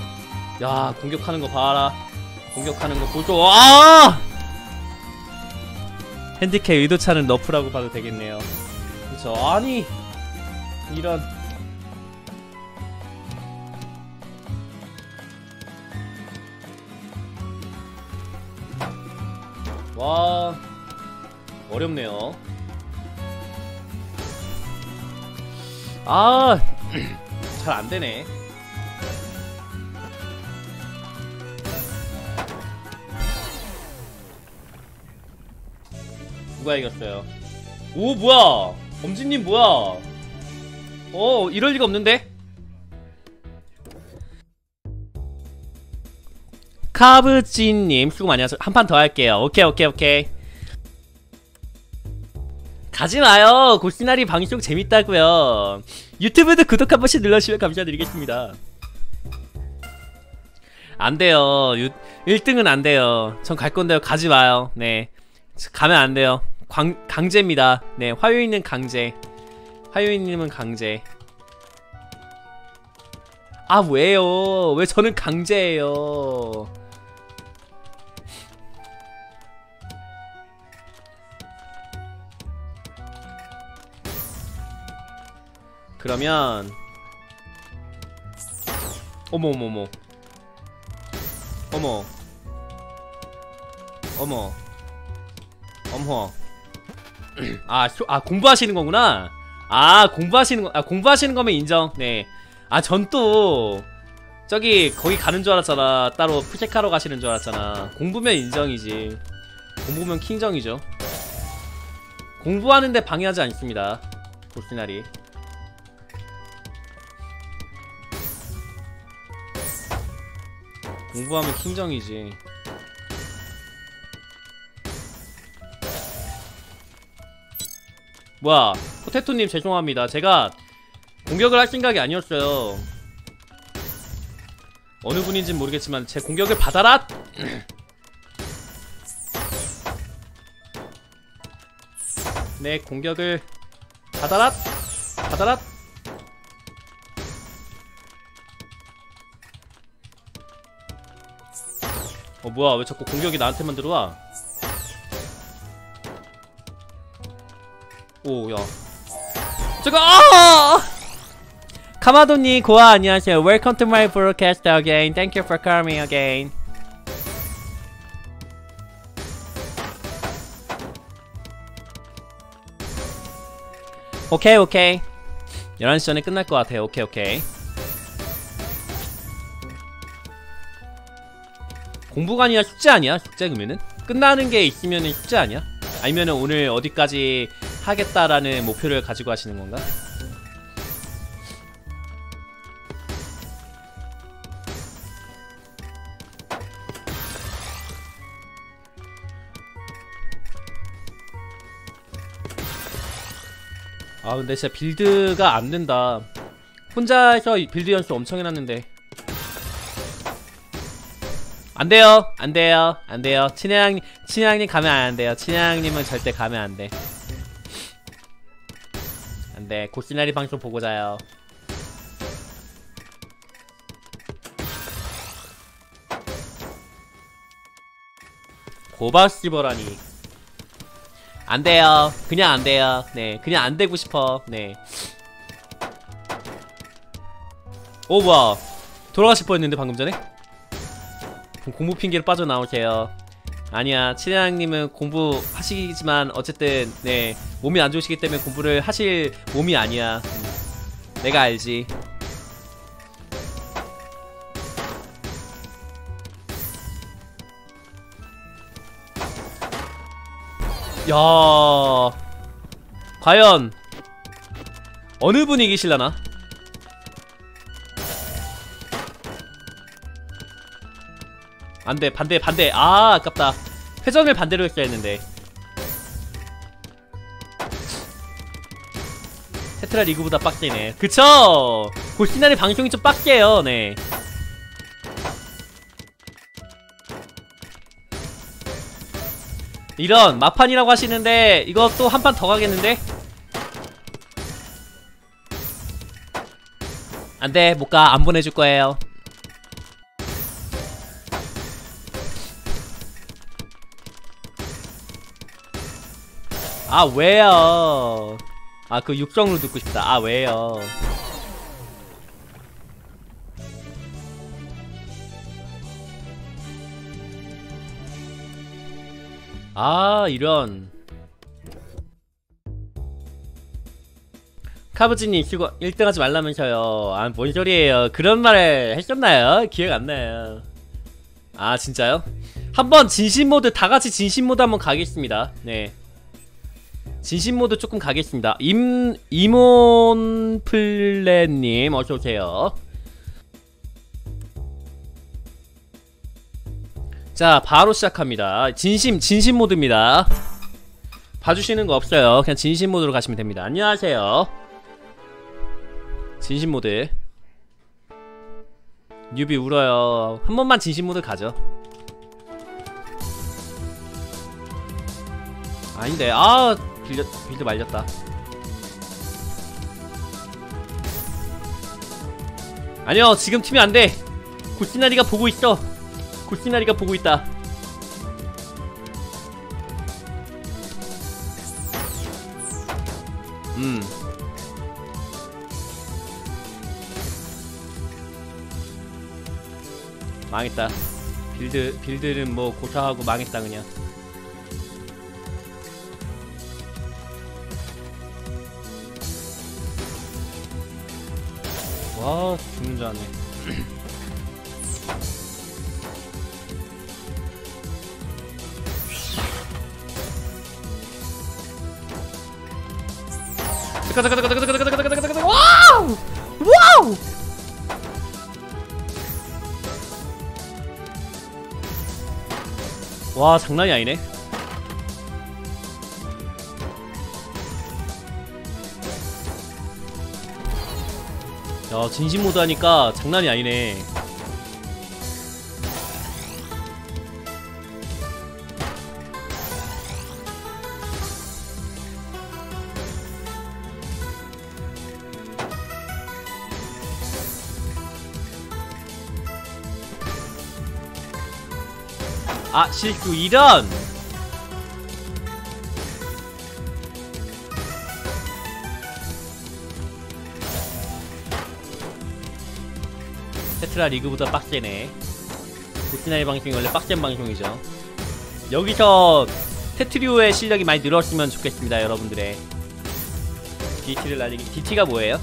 야, 공격하는 거 봐라. 공격하는 거 보조. 아! 핸디캡 의도차는 너프라고 봐도 되겠네요. 그쵸. 아니! 이런. 와. 어렵네요. 아! 잘 안되네. 누가 이겼어요? 오 뭐야? 엄지님 뭐야? 어 이럴 리가 없는데? 카브진님 수고 많이 하셨 한판 더 할게요. 오케이 오케이 오케이 가지 마요. 고시나리 방송 재밌다고요. 유튜브도 구독 한 번씩 눌러주시면 감사드리겠습니다. 안 돼요. 유, 1등은 안 돼요. 전 갈 건데요. 가지 마요. 네. 가면 안 돼요. 광, 강제입니다. 네. 화요일은 강제. 화요일님은 강제. 아 왜요? 왜 저는 강제예요 그러면 어머 어머 어머. 어머. 어머. 어머 아, 쇼, 아 공부하시는 거구나. 아 공부하시는 거, 아 공부하시는 거면 인정. 네아 전 또 저기 거기 가는 줄 알았잖아. 따로 푸체카로 가시는 줄 알았잖아. 공부면 인정이지. 공부면 킹정이죠. 공부하는데 방해하지 않습니다. 볼시나리 공부하면 킹정이지 뭐야 포테토님 죄송합니다 제가 공격을 할 생각이 아니었어요 어느 분인진 모르겠지만 제 공격을 받아라! 내 공격을 받아라! 받아라! 어 뭐야 왜 자꾸 공격이 나한테만 들어와? 오야. 저거 아! 카마도님 고아 안녕하세요. Welcome to my broadcast again. Thank you for coming again. 오케이 오케이 11시 전에 끝날 것 같아요. 오케이 오케이 공부가 아니라 숙제 아니야? 숙제 그러면은? 끝나는 게 있으면은 숙제 아니야? 아니면은 오늘 어디까지 하겠다라는 목표를 가지고 하시는 건가? 아 근데 진짜 build가 안 된다 혼자서 build 연습 엄청 해놨는데 안 돼요. 안 돼요. 안 돼요. 친양 친양님 가면 안 돼요. 친양님은 절대 가면 안 돼. 안 돼. 고시나리 방송 보고 자요. 고바시버라니. 안 돼요. 그냥 안 돼요. 네. 그냥 안 되고 싶어. 네 오 뭐야. 돌아가실 뻔했는데 방금 전에 공부 핑계로 빠져나오세요. 아니야 친양님은 공부하시지만 어쨌든 네 몸이 안 좋으시기 때문에 공부를 하실 몸이 아니야. 음, 내가 알지. 야 과연 어느 분이 이기실라나 안돼 반대 반대. 아 아깝다. 회전을 반대로 했어야 했는데. 테트라 리그보다 빡세네. 그쵸? 골시나리 방송이 좀 빡세요 네. 이런 마판이라고 하시는데 또한판 더 가겠는데? 안돼 못가. 안 보내줄 거예요 아 왜요? 아 그 육성으로 듣고 싶다. 아 왜요? 아 이런. 카브지님 이거 1등 하지 말라면서요. 아 뭔 소리예요? 그런 말을 했었나요? 기억 안 나요. 아 진짜요? 한번 진심 모드 다같이 진심 모드 한번 가겠습니다. 네 진심 모드 조금 가겠습니다. 임 이몬플레님 어서오세요. 자 바로 시작합니다. 진심 진심 모드입니다. 봐주시는 거 없어요. 그냥 진심 모드로 가시면 됩니다. 안녕하세요. 진심 모드. newbie 울어요. 한 번만 진심 모드 가죠. 아닌데 아 build, build 말렸다. 아니요 지금 팀이 안돼. 고시나리가 보고 있어. 고시나리가 보고 있다. 음. 망했다. build build는 뭐 고사하고 망했다 그냥 와 죽는 줄 알네 잠깐 잠깐 잠깐 잠깐 잠깐 잠깐 잠깐 잠깐 와우 와우 와 장난이 아니네 야 진심 모드 하니까 장난이 아니네. 아 실수 이런 Tetra League보다 빡세네. 고시나리 방송이 원래 빡센 방송이죠. 여기서 테트리오의 실력이 많이 늘었으면 좋겠습니다 여러분들의. DT를 날리기 DT가 뭐예요?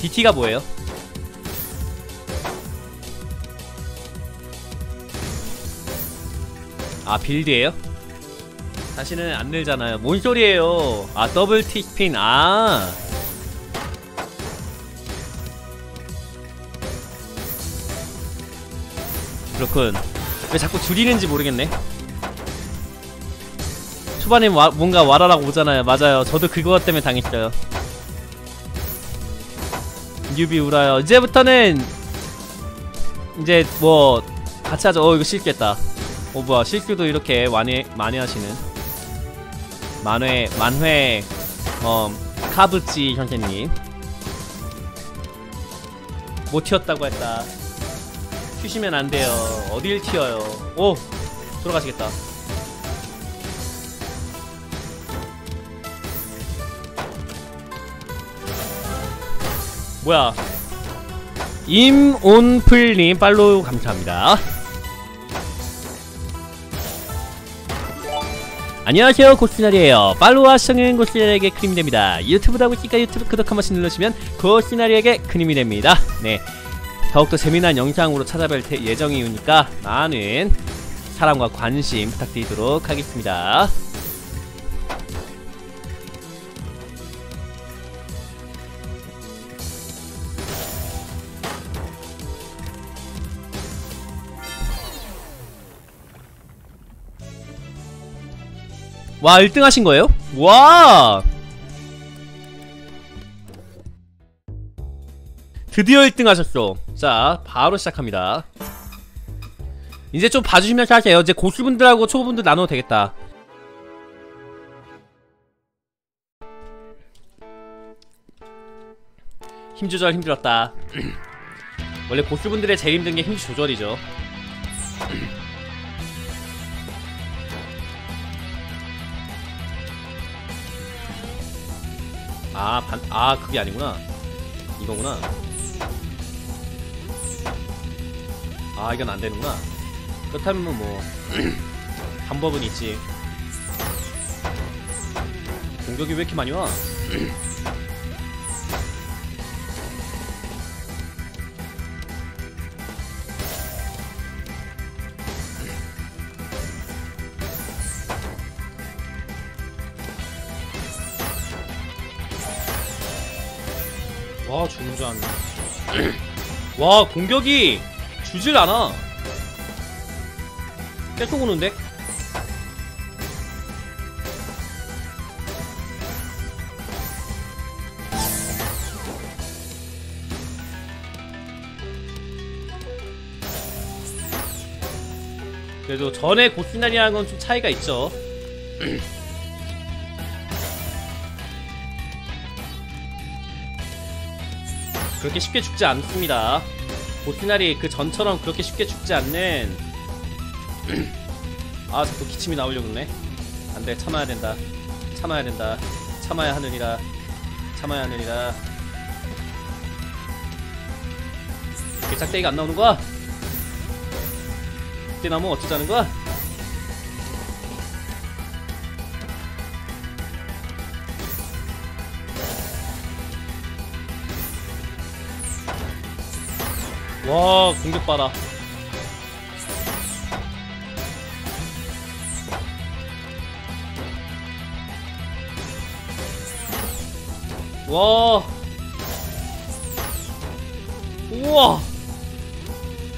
DT가 뭐예요? 아 build예요? 사실은 안 늘잖아요. 뭔 소리예요? 아 double T spin. 아 그렇군. 왜 자꾸 줄이는지 모르겠네. 초반에 와, 뭔가 와라락 오잖아요. 맞아요. 저도 그거 때문에 당했어요. 뉴비 울어요. 이제부터는 이제 뭐 같이 하죠. 어 이거 실겠다. 어 뭐야. 실수도 이렇게 많이 많이 하시는. 만회 만회 어 카브치 선생님. 못 튀었다고 했다 튀시면 안 돼요. 어딜 튀어요? 오 돌아가시겠다. 뭐야? 임온플님 팔로우 감사합니다. 안녕하세요. 고시나리에요. 팔로우와 시청은 고시나리에게 큰 힘이 됩니다. 유튜브도 하고 있으니까 유튜브 구독 한 번씩 눌러주시면 고시나리에게 큰 힘이 됩니다. 네 더욱더 재미난 영상으로 찾아뵐 테, 예정이니까 많은 사랑과 관심 부탁드리도록 하겠습니다 와 1등 하신 거예요? 와 드디어 1등 하셨어. 자 바로 시작합니다. 이제 좀 봐주시면서 하세요. 이제 고수분들하고 초보분들 나눠도 되겠다. 힘 조절 힘들었다. 원래 고수분들의 제일 힘든 게 힘 조절이죠. 아, 반, 아, 그게 아니구나. 이거구나. 아, 이건 안 되는구나. 그렇다면 뭐. 방법은 있지 공격이 왜 이렇게 많이 와? 와 죽는 줄 알았네 와 공격이 주질 않아. 계속 오는데? 그래도 전에 고스난이라는 건 좀 차이가 있죠. 그렇게 쉽게 죽지 않습니다 보티날이 그 전처럼 그렇게 쉽게 죽지 않는 아 자꾸 기침이 나오려고 그러네. 안돼 참아야 된다. 참아야 된다. 참아야 하느니라. 참아야 하느니라. 이렇게 짝대기가 안 나오는 거야? 나면 어쩌자는 거야? 와 공격 봐라 와. 우와.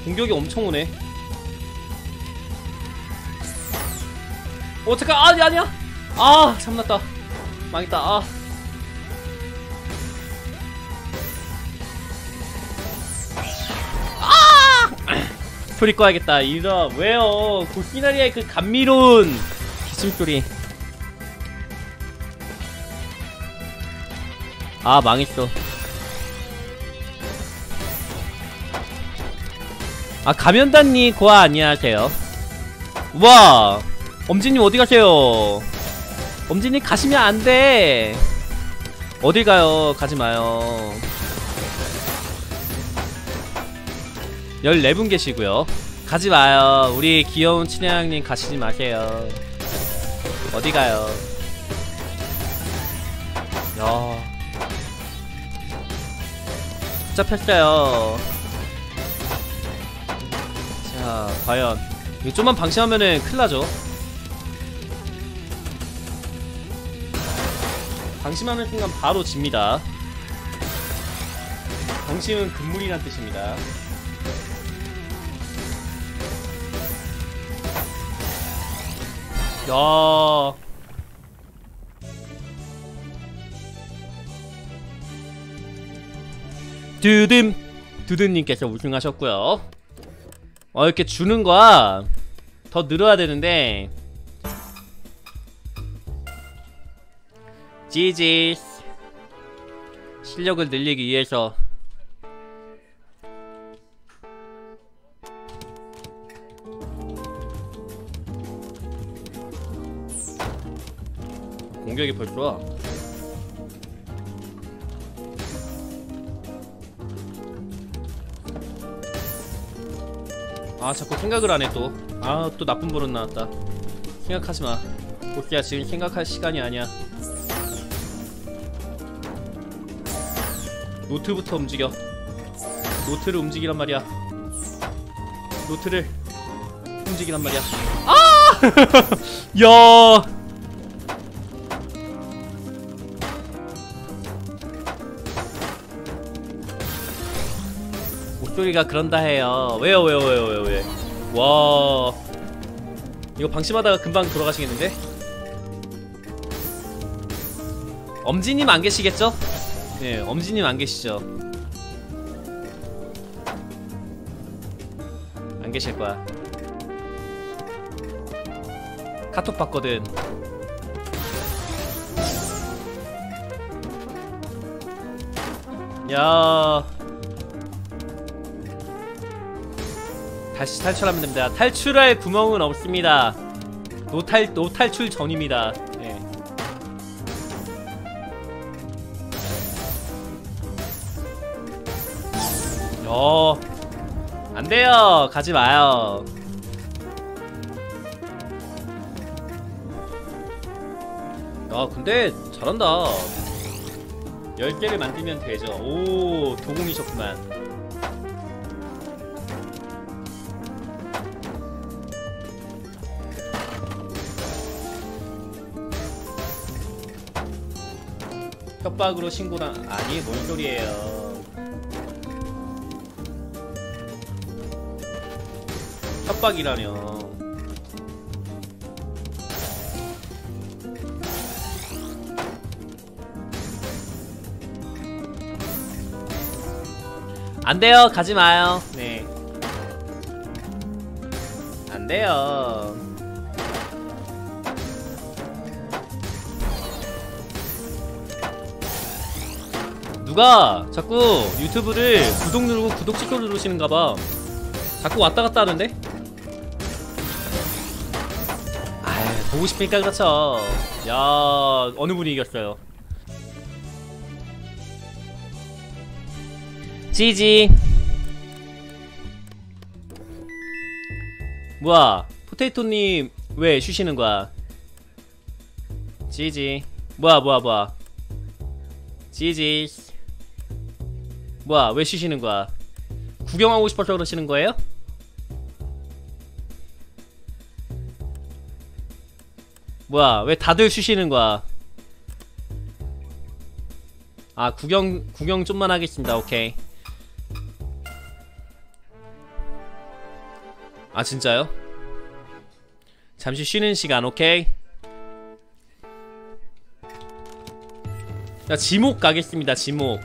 공격이 엄청 오네. 어 잠깐 아니 아니야? 아 참났다. 망했다. 아 소리 꺼야겠다. 이러 왜요? 고시나리의 그 감미로운 기침소리. 아 망했어. 아 가면단님 고아 안녕하세요. 우와 엄지님 어디 가세요? 엄지님 가시면 안 돼. 어딜 가요? 가지 마요 14분 계시고요. 가지 마요. 우리 귀여운 친양님 가시지 마세요. 어디 가요? 야. 잡혔어요. 자 과연. 이거 좀만 방심하면은 큰일나죠? 방심하는 순간 바로 집니다. 방심은 금물이란 뜻입니다 야. 두듬 두듬님께서 우승하셨고요. 어 이렇게 주는 거야 더 늘어야 되는데 지지 실력을 늘리기 위해서 공격이 와. 아 자꾸 생각을 안해 또. 아 또 나쁜 버릇 나왔다. 생각하지 마. 보스야 지금 생각할 시간이 아니야. 노트부터 움직여. 노트를 움직이란 말이야. 노트를 움직이란 말이야. 아! 야! 목소리가 그런다 해요. 왜요, 왜요, 왜요, 왜요, 왜? 와, 이거 방심하다가 금방 돌아가시겠는데? 엄지님 안 계시겠죠? 네, 엄지님 안 계시죠? 안 계실 거야. 카톡 봤거든. 야. 다시 탈출하면 됩니다. 탈출할 구멍은 없습니다. 노탈 노탈출 전입니다. 예. 어, 안 돼요. 가지 마요. 아 근데 잘한다 10개를 만들면 되죠 오 도공이셨구만 협박으로 신고당 아니 뭔 소리예요 협박이라뇨 안 돼요. 가지 마요. 네. 안 돼요. 누가 자꾸 유튜브를 구독 누르고 구독 찍고 누르시는가봐. 자꾸 왔다 갔다 하는데? 아 보고 싶으니까 그렇죠. 야, 어느 분이 이겼어요? 지지 뭐야 포테이토님 왜 쉬시는 거야 지지 뭐야 뭐야 뭐야 지지 뭐야 왜 쉬시는 거야? 구경하고 싶어서 그러시는 거예요? 뭐야 왜 다들 쉬시는 거야? 아 구경 구경 좀만 하겠습니다. 오케이. 아 진짜요? 잠시 쉬는 시간 오케이? 자 지목 가겠습니다 지목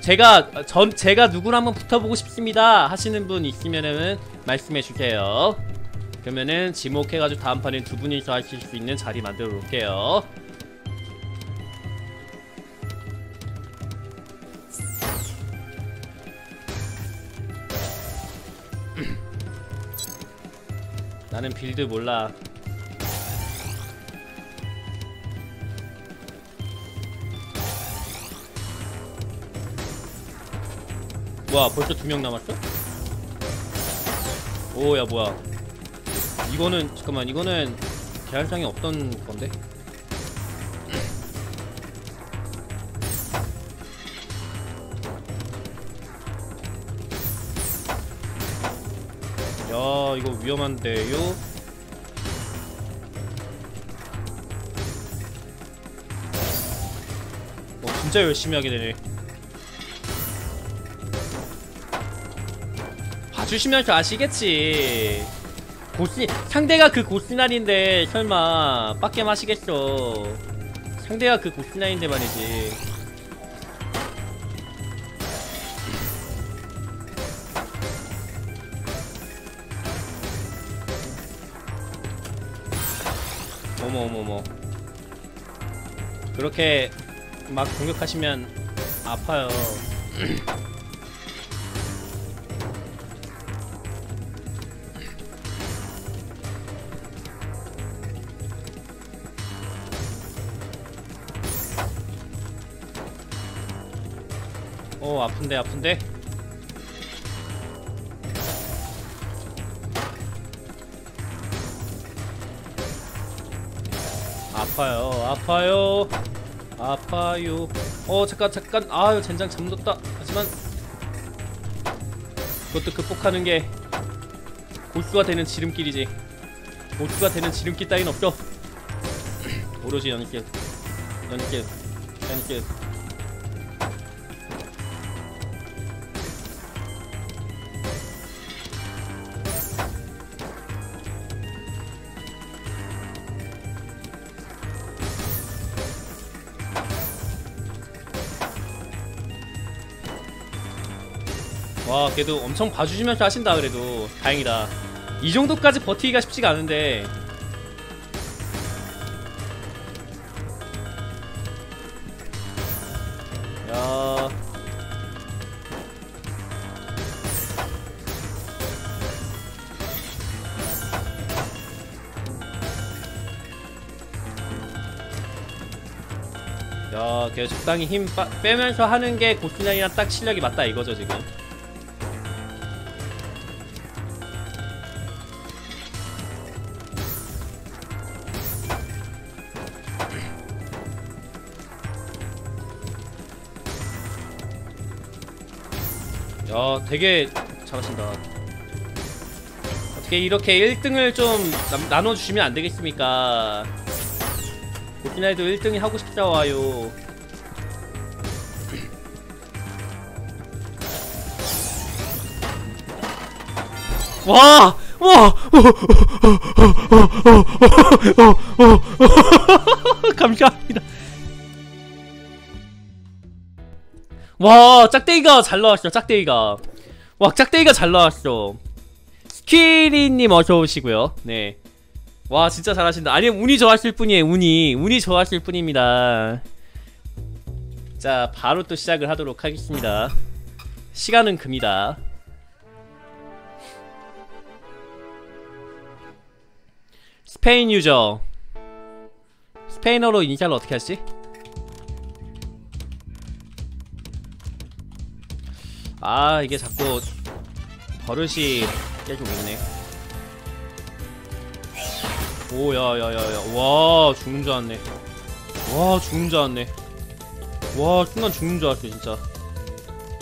제가 전 제가 누구를 한번 붙어보고 싶습니다 하시는 분 있으면은 말씀해 주세요. 그러면은 지목해가지고 다음 판에 두 분이서 하실 수 있는 자리 만들어 놓을게요. 나는 빌드 몰라 뭐야 벌써 두 명 남았어? 오야 뭐야. 이거는 잠깐만 이거는 계열장이 없던 건데? 야 이거 위험한데요? 어 진짜 열심히 하게 되네 주시면서 아시겠지. 고스 상대가 그 고스날인데 설마 빡게 마시겠어. 상대가 그 고스날인데 말이지. 어머 어머 어머. 그렇게 막 공격하시면 아파요 아픈데 아픈데? 아파요 아파요 아파요. 어 잠깐 잠깐. 아유 젠장 잠뒀다. 하지만 그것도 극복하는 게 고수가 되는 지름길이지. 고수가 되는 지름길 따윈 없죠 오로지 연길 연길 연길 그래도 엄청 봐주시면서 하신다 그래도. 다행이다. 이 정도까지 버티기가 쉽지가 않은데. 야. 야, 걔 적당히 힘 빠, 빼면서 하는 게 고스란이랑 딱 실력이 맞다 이거죠 지금. 야 되게 잘하신다 어떻게 이렇게 1등을 좀 남- 나눠주시면 안 되겠습니까 고피나이도 1등이 하고 싶다 와요 와! 와! 감사합니다. 와, 짝대기가 잘 나왔어. 짝대기가. 와, 짝대기가 잘 나왔어. 스키리님 어서 오시고요. 네. 와, 진짜 잘하신다. 아니, 운이 좋았을 뿐이에요. 운이. 운이 좋았을 뿐입니다. 자, 바로 또 시작을 하도록 하겠습니다. 시간은 금이다. 스페인 유저 스페인어로 인사를 어떻게 하지? 아 이게 자꾸 버릇이 계속 있네. 오 야야야야. 와 죽는 줄 알았네. 와 죽는 줄 알았네. 와 순간 죽는 줄 알았어 진짜.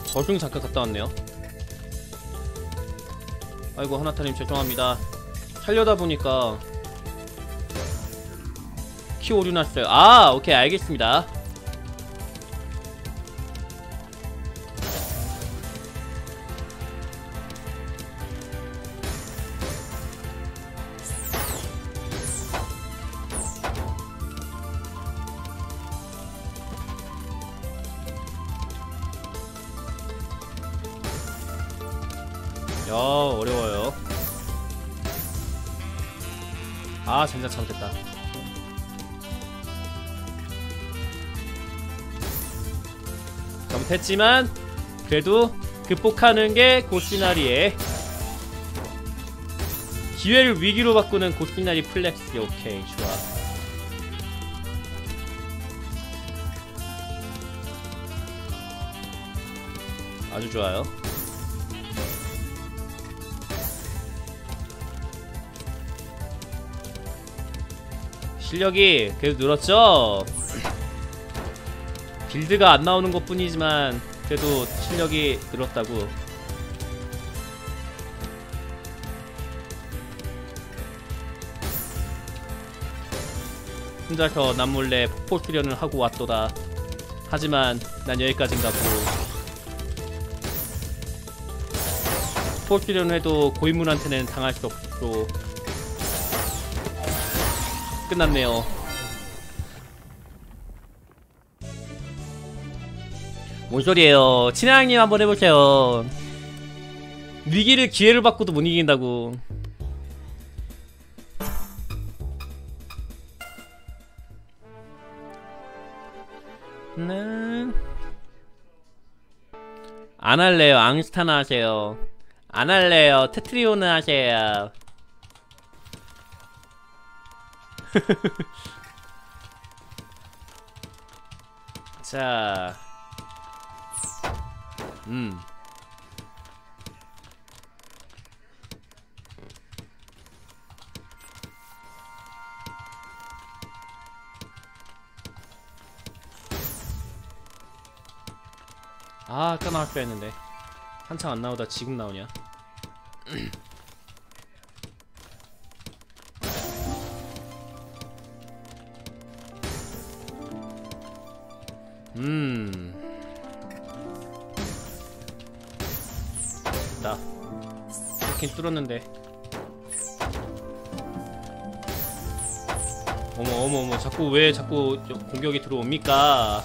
저승 잠깐 갔다 왔네요. 아이고 하나타님 죄송합니다. 살려다 보니까 키 오류 났어요. 아, 오케이, 알겠습니다. 어려워요. 아, 진짜 잘못했다. 잘못했지만 그래도 극복하는 게 고시나리의 기회를 위기로 바꾸는 고시나리 flex 오케이 좋아 아주 좋아요 실력이 그래도 늘었죠? 빌드가 안 나오는 것 뿐이지만 그래도 실력이 늘었다고. 혼자서 남몰래 폭포 수련을 하고 왔도다. 하지만 난 여기까지인가 보고. 폭포 수련을 해도 고인물한테는 당할 수 없고 끝났네요. 뭔 소리예요? 친양님 한번 해보세요. 위기를 기회를 받고도 못 이긴다고. 네. 안 할래요. 앙스타나 하세요. 안 할래요. 테트리오는 하세요 자 음. 아, 아까 나왔어야 했는데. 한창 안 나오다 지금 나오냐? 음. 나. 이렇게 뚫었는데. 어머 어머 어머. 자꾸 왜 자꾸 저 공격이 들어옵니까?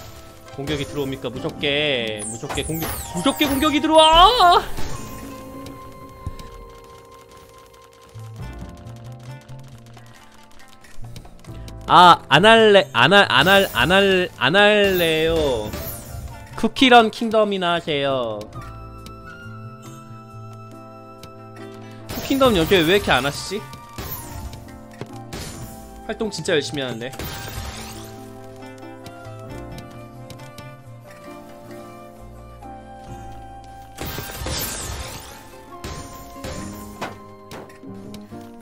공격이 들어옵니까? 무섭게. 무섭게 공격 무섭게 공격이 들어와 아 안 할래 안 할 안 할 안 할 안 할래요 쿠키런 킹덤이나 하세요 킹덤 요새 왜 이렇게 안 하시지? 활동 진짜 열심히 하는데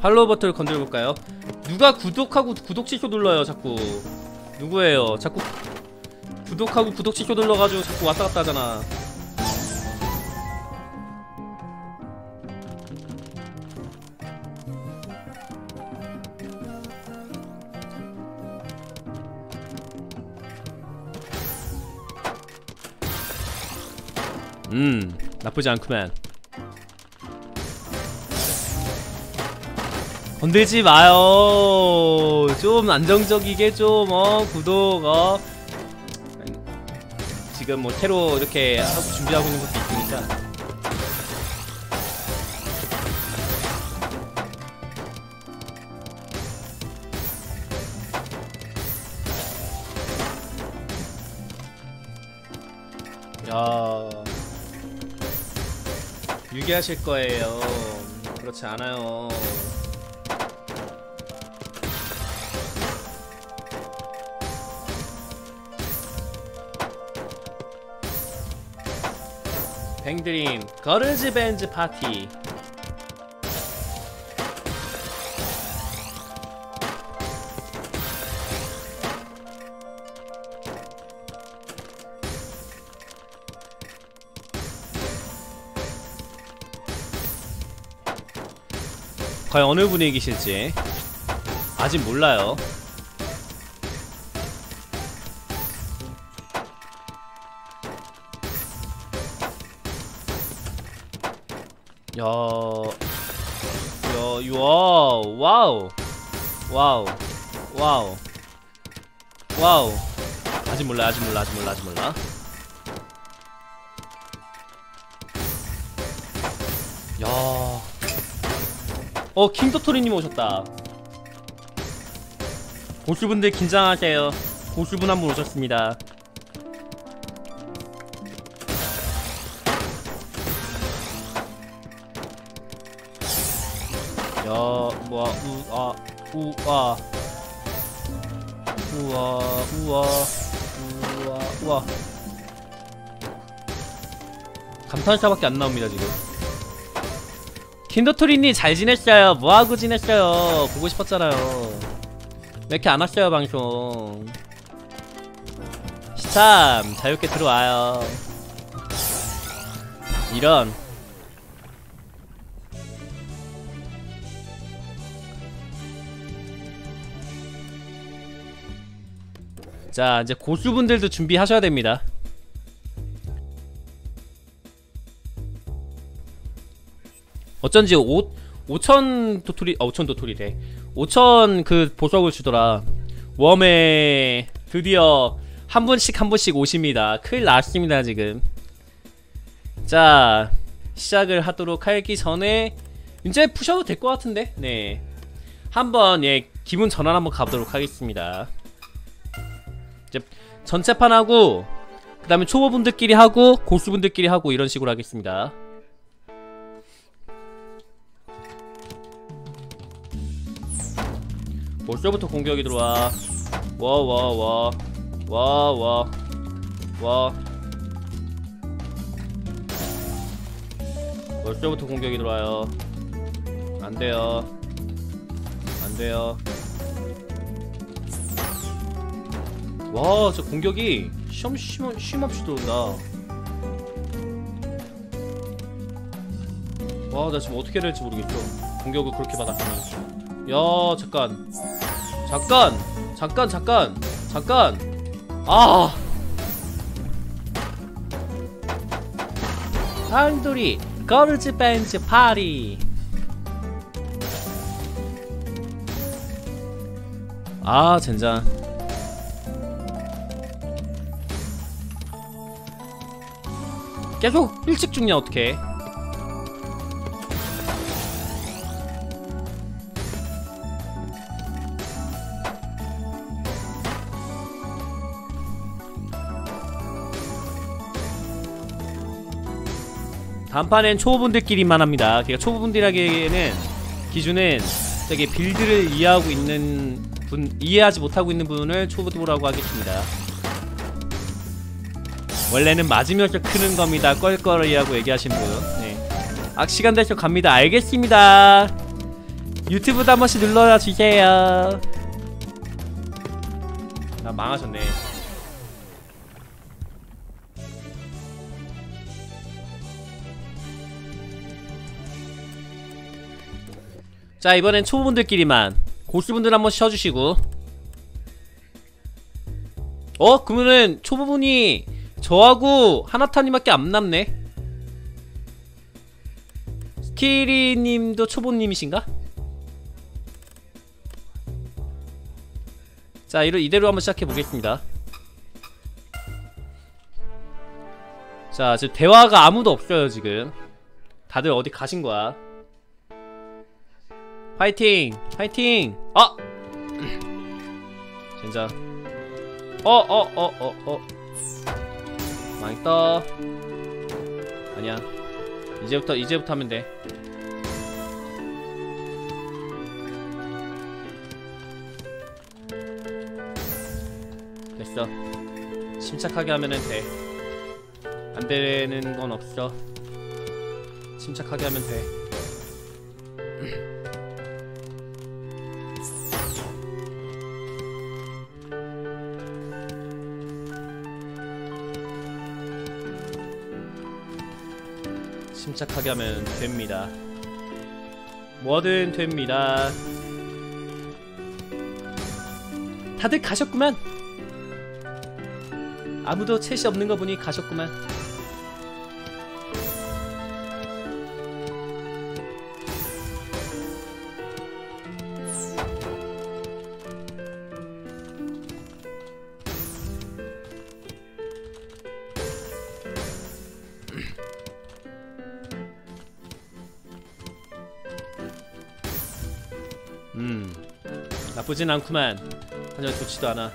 팔로우 버튼을 건드려볼까요? 누가 구독하고 구독 시켜 눌러요 자꾸. 누구예요? 자꾸 구독하고 구독 시켜 눌러가지고 자꾸 왔다갔다 하잖아. 음 나쁘지 않구만. 건들지 마요. 좀 안정적이게 좀 어 구독 어. 지금 뭐 테로 이렇게 하고 준비하고 있는 것도 있으니까. 야. 유기하실 거예요. 그렇지 않아요 뱅드림 거르즈 벤즈 파티. 과연 어느 분이 계실지 아직 몰라요 와우, 와우, 와우. 아직 몰라, 아직 몰라, 아직 몰라, 아직 몰라. 야, 어, 킹도토리님 오셨다. 고수분들 긴장하세요. 고수분 한 분 오셨습니다. 우아, 우와, 우와, 우와, 우와. 감탄사밖에 안 나옵니다 지금. 킨더토리님 잘 지냈어요. 뭐하고 지냈어요. 보고 싶었잖아요. 왜 이렇게 안 왔어요 방송. 시참 자유롭게 들어와요. 이런. 자 이제 고수분들도 준비하셔야 됩니다. 어쩐지 5 5천 도토리 아 5천 도토리래. 5천 그 보석을 주더라. 웜에 드디어 한 분씩 한 분씩 오십니다. 큰일 났습니다 지금. 자 시작을 하도록 하기 전에 이제 푸셔도 될 것 같은데? 네. 한번 예 기분 전환 한번 가보도록 하겠습니다 이제 전체판 하고 그 다음에 초보분들끼리 하고 고수분들끼리 하고 이런 식으로 하겠습니다. 벌써부터 공격이 들어와. 와 와 와. 와 와. 와. 벌써부터 공격이 들어와요. 안돼요. 안돼요 와, 저 공격이 쉼, 쉼, 쉼 없이 들어온다. 와, 나 지금 어떻게 해야 될지 모르겠어. 공격을 그렇게 받았으면. 야, 잠깐. 잠깐! 잠깐, 잠깐! 잠깐! 아! 한돌이 걸즈 밴즈 파리! 아, 젠장. 계속 일찍 죽냐 어떡해? 단판엔 초보분들끼리만 합니다. 그러니까 초보분들에게는 기준은 저기 빌드를 이해하고 있는 분 이해하지 못하고 있는 분을 초보라고 하겠습니다 원래는 맞으면서 크는 겁니다. 껄껄이라고 얘기하신 분. 네. 악 시간 되셔 갑니다. 알겠습니다. 유튜브도 한 번씩 눌러주세요. 나 망하셨네. 자 이번엔 초보분들끼리만 고수분들 한번 쉬어주시고. 어? 그러면은 초보분이 저하고 하나타님밖에 안 남네. 코끼리님도 초보님이신가? 자 이러, 이대로 한번 시작해 보겠습니다. 자 지금 대화가 아무도 없어요 지금. 다들 어디 가신 거야? 파이팅! 파이팅! 아 진짜. 어어 어어어 망했다. 아니야. 이제부터 이제부터 하면 돼. 됐어. 침착하게 하면은 돼. 안되는 건 없어. 침착하게 하면 돼 침착하게 하면 됩니다. 뭐든 됩니다. 다들 가셨구만. 아무도 챗이 없는 거 보니 가셨구만 나쁘진 않구만. 전혀 좋지도 않아.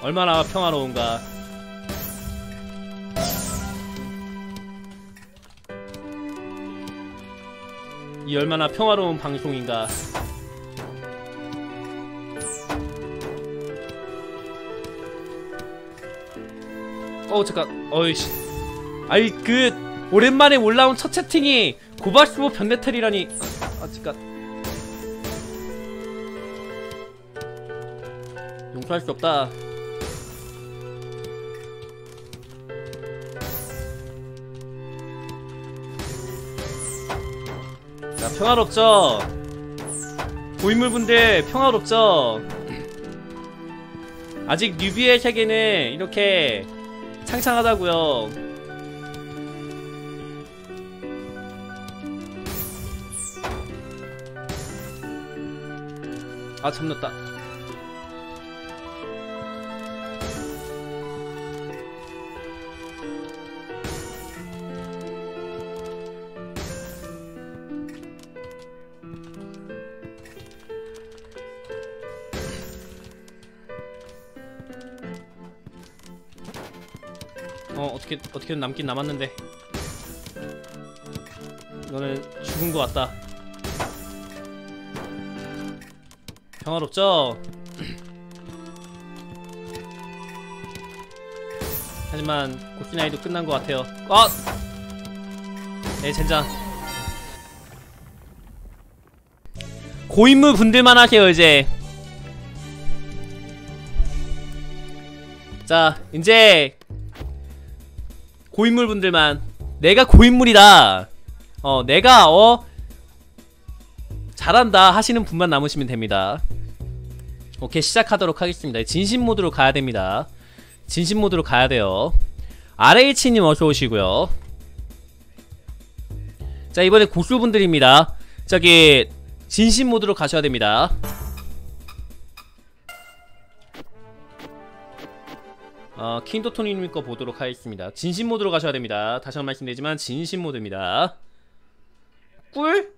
얼마나 평화로운가. 이 얼마나 평화로운 방송인가. 어 잠깐. 어이씨 아이 그 오랜만에 올라온 첫 채팅이 고발수보 변내텔이라니. 아 잠깐 용서할 수 없다. 자 평화롭죠? 고인물분들 평화롭죠? 아직 뉴비의 세계는 이렇게 창창하다고요 아 참났다. 어 어떻게 어떻게든 남긴 남았는데. 이거는 죽은 것 같다 평화롭죠? 하지만 고키나이도 끝난 것 같아요. 아! 네 젠장. 고인물 분들만 하세요 이제. 자 이제 고인물 분들만. 내가 고인물이다. 어 내가 어 잘한다 하시는 분만 남으시면 됩니다 오케이 시작하도록 하겠습니다 진심 모드로 가야 됩니다 진심 모드로 가야 돼요 RH님 어서 오시고요 자 이번에 고수분들입니다 저기 진심 모드로 가셔야 됩니다 어, 킹도토니님 거 보도록 하겠습니다. 진심 모드로 가셔야 됩니다. 다시 한 번 말씀드리지만 진심 모드입니다. 꿀?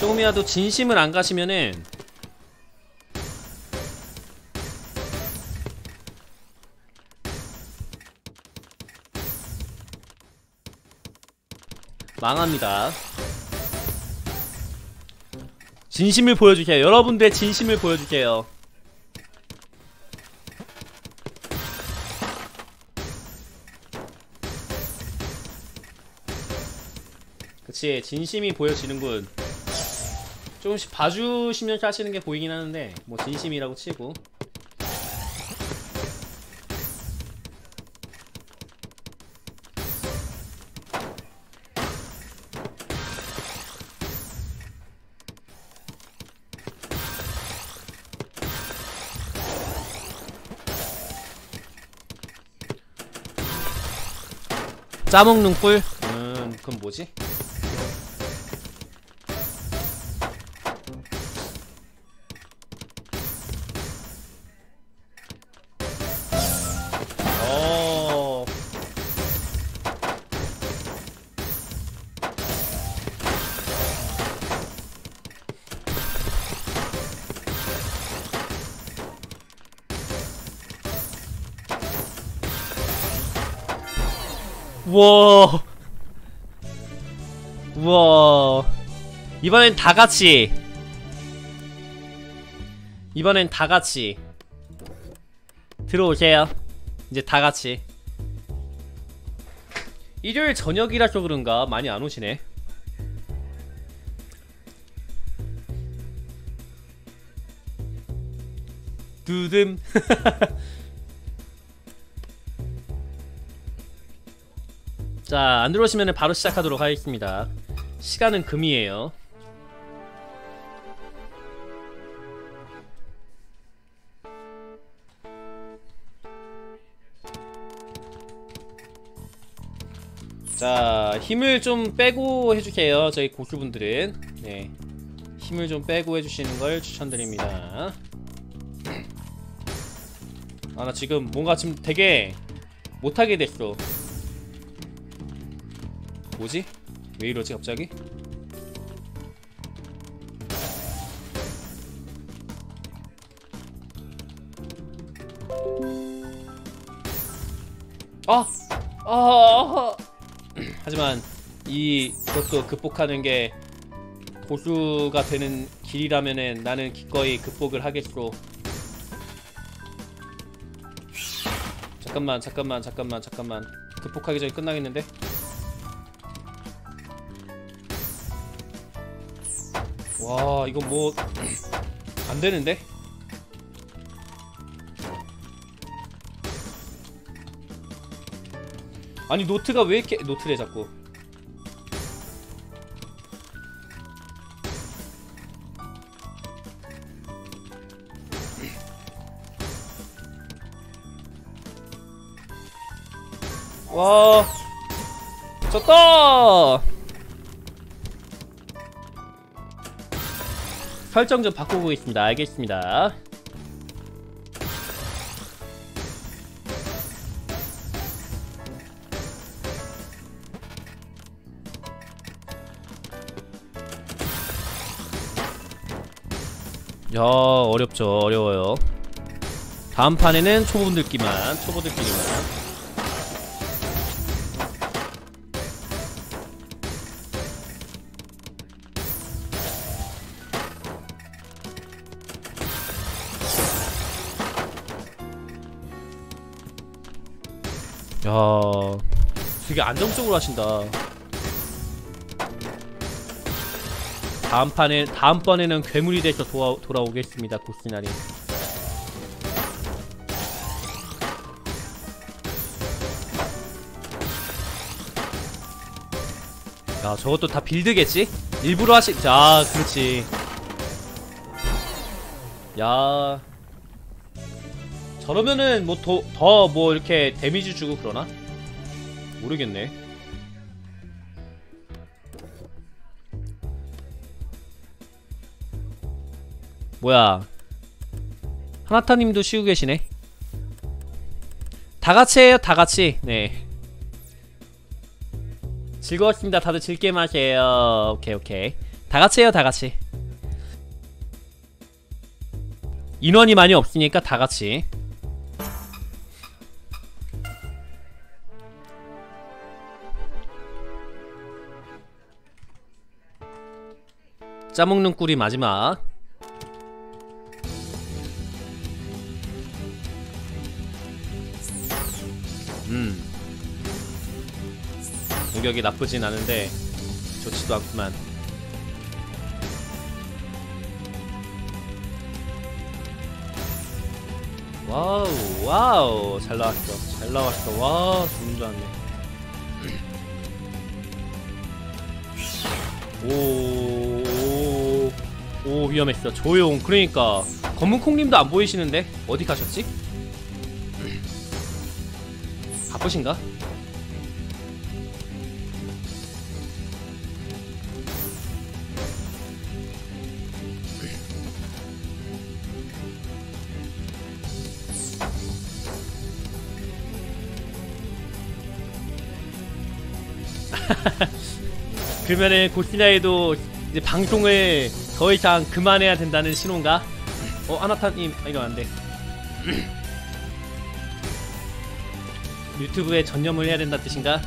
조금이라도 진심을 안 가시면은 망합니다. 진심을 보여주세요. 여러분들의 진심을 보여주세요. 그치, 진심이 보여지는군. 조금씩 봐주시면서 하시는 게 보이긴 하는데 뭐 진심이라고 치고 짜먹는 꿀? 음, 그건 뭐지? 우와. 우와. 이번엔 다같이. 이번엔 다같이. 들어오세요. 이제 다같이. 일요일 저녁이라서 그런가? 많이 안 오시네. 두듬 자, 안 들어오시면 바로 시작하도록 하겠습니다. 시간은 금이에요. 자, 힘을 좀 빼고 해주세요. 저희 고수분들은. 네. 힘을 좀 빼고 해주시는 걸 추천드립니다. 아, 나 지금 뭔가 지금 되게 못하게 됐어. 뭐지? 왜 이러지 갑자기? 아! 아! 아! 하지만 이것도 극복하는 게 고수가 되는 길이라면은 나는 기꺼이 극복을 하겠소. 잠깐만, 잠깐만, 잠깐만, 잠깐만. 극복하기 전에 끝나겠는데? 와 이거 뭐 안되는데? 아니 노트가 왜 이렇게 노트래 자꾸 와 졌다 설정 좀 바꾸고 있습니다. 알겠습니다. 야 어렵죠 어려워요 다음 판에는 초보분들끼만 초보들끼리만 되게 안정적으로 하신다 다음 판에 다음번에는 괴물이 돼서 도와, 돌아오겠습니다 고스나리 야 저것도 다 빌드겠지? 일부러 하시.. 자 그렇지 야 저러면은 뭐 더뭐 이렇게 데미지 주고 그러나? 모르겠네. 뭐야? 하나타님도 쉬고 계시네. 다같이 해요 다같이. 네. 즐거웠습니다. 다들 즐게 마세요. 오케이 오케이. 다같이 해요 다같이. 인원이 많이 없으니까 다같이 짜먹는 꿀이 마지막. 음. 공격이 나쁘진 않은데 좋지도 않구만. 와우 와우. 잘 나왔어. 잘 나왔어. 와 죽는 줄 알았네. 오, 오, 오 위험했어 조용 그러니까 검은콩님도 안 보이시는데 어디 가셨지? 바쁘신가? 그러면은 고시나에도 이제 방송을 더 이상 그만해야 된다는 신호인가? 어 아나타님 아, 이거 안돼 유튜브에 전념을 해야 된다 뜻인가?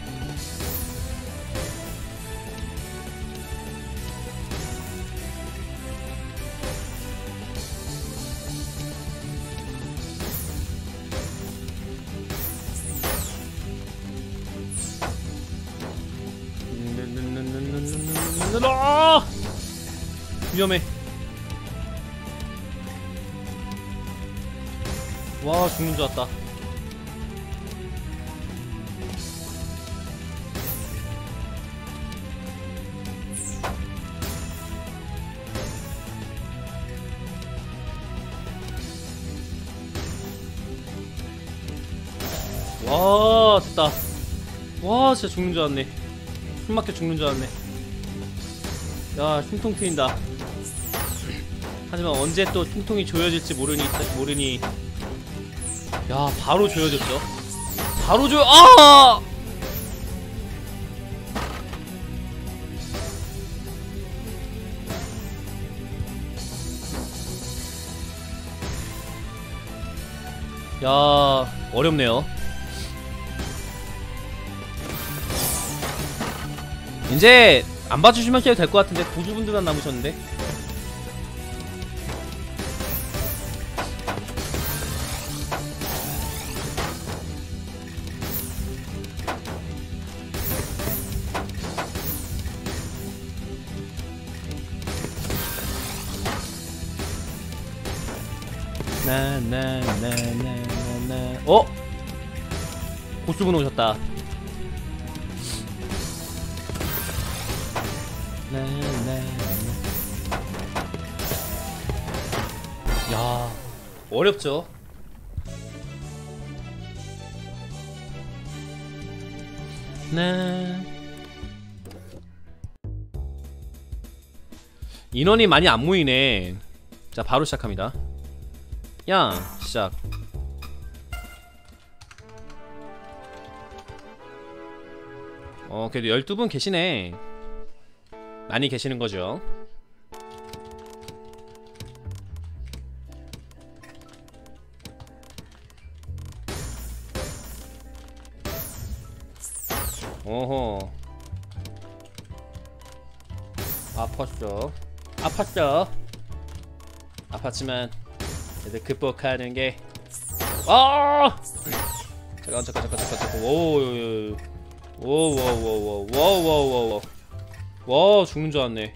죽는 줄 알았다. 와 됐다. 와 진짜 죽는 줄 알았네. 숨막혀 죽는 줄 알았네. 야 숨통 트인다 하지만 언제 또 숨통이 조여질지 모르니 모르니 야 바로 조여졌죠? 바로 조여 아! 야, 어렵네요. 이제 안 봐주시면 해도 될 것 같은데 고주분들만 남으셨는데 고수분 오셨다 야 어렵죠? 네. 인원이 많이 안 모이네. 자 바로 시작합니다. 야 시작 어 그래도 12분 계시네. 많이 계시는 거죠. 오호. 아팠어. 아팠어. 아팠지만 이제 극복하는 게 아! 잠깐 잠깐 잠깐 잠깐 잠깐. 오오 오와와와와와와와 와 죽는 줄 알았네.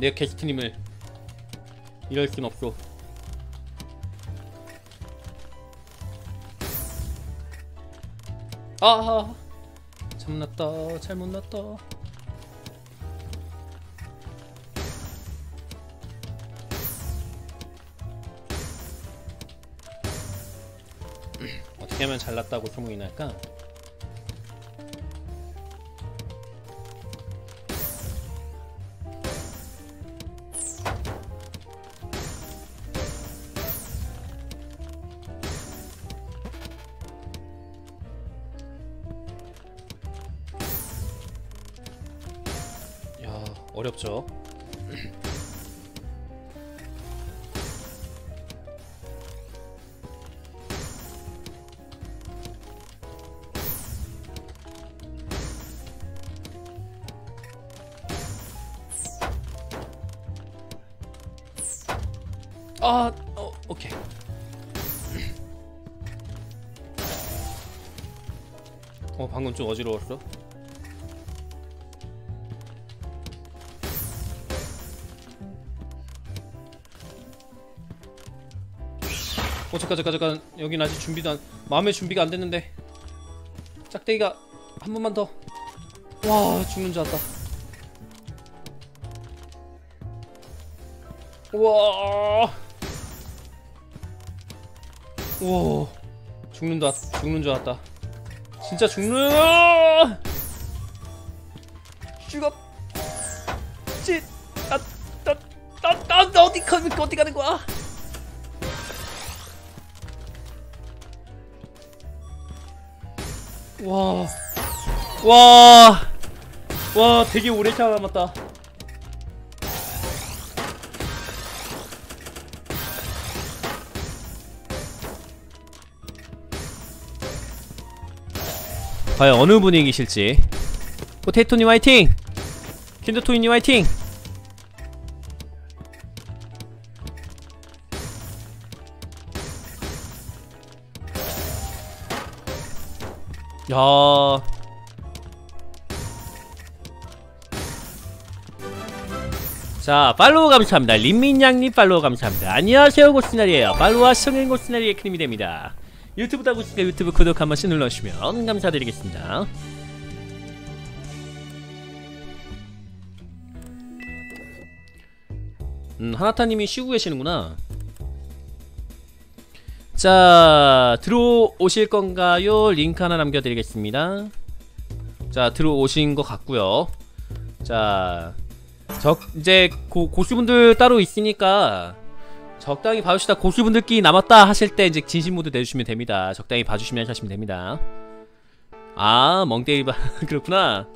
내 게스트님을 이럴 순 없어. 아, 참났다, 잘못 났다. 어떻게 하면 잘났다고 소문이 날까? 좀 어지러웠어. 어, 잠깐, 잠깐, 잠깐. 여긴 아직 준비도 안, 마음의 준비가 안 됐는데. 짝대기가 한 번만 더. 와 죽는 줄 알았다. 우와. 우와. 죽는 줄 죽는 줄 알았다. 진짜 죽는. 죽었. 찌. 아, 나, 나, 나, 나 어디 가, 어디 가는 거야? 와. 와. 와, 되게 오래 참았다. 과연 어느 분이 이기실지 포테이토님 화이팅! 킨드토이님 화이팅! 야 자, 팔로우 감사합니다. 린민양님 팔로우 감사합니다. 안녕하세요, 고스나리에요. 팔로우와 성인 고스나리의 크림이 됩니다. 유튜브 있으니까 유튜브 구독 한 번씩 눌러주시면 감사드리겠습니다. 음, 하나타님이 쉬고 계시는구나. 자, 들어오실 건가요? 링크 하나 남겨드리겠습니다. 자, 들어오신 것 같고요. 자, 적 이제 고, 고수분들 따로 있으니까 적당히 봐주시다 고수분들끼리 남았다 하실 때 이제 진심 모드 내주시면 됩니다. 적당히 봐주시면 하시면 됩니다. 아 멍때리바 그렇구나.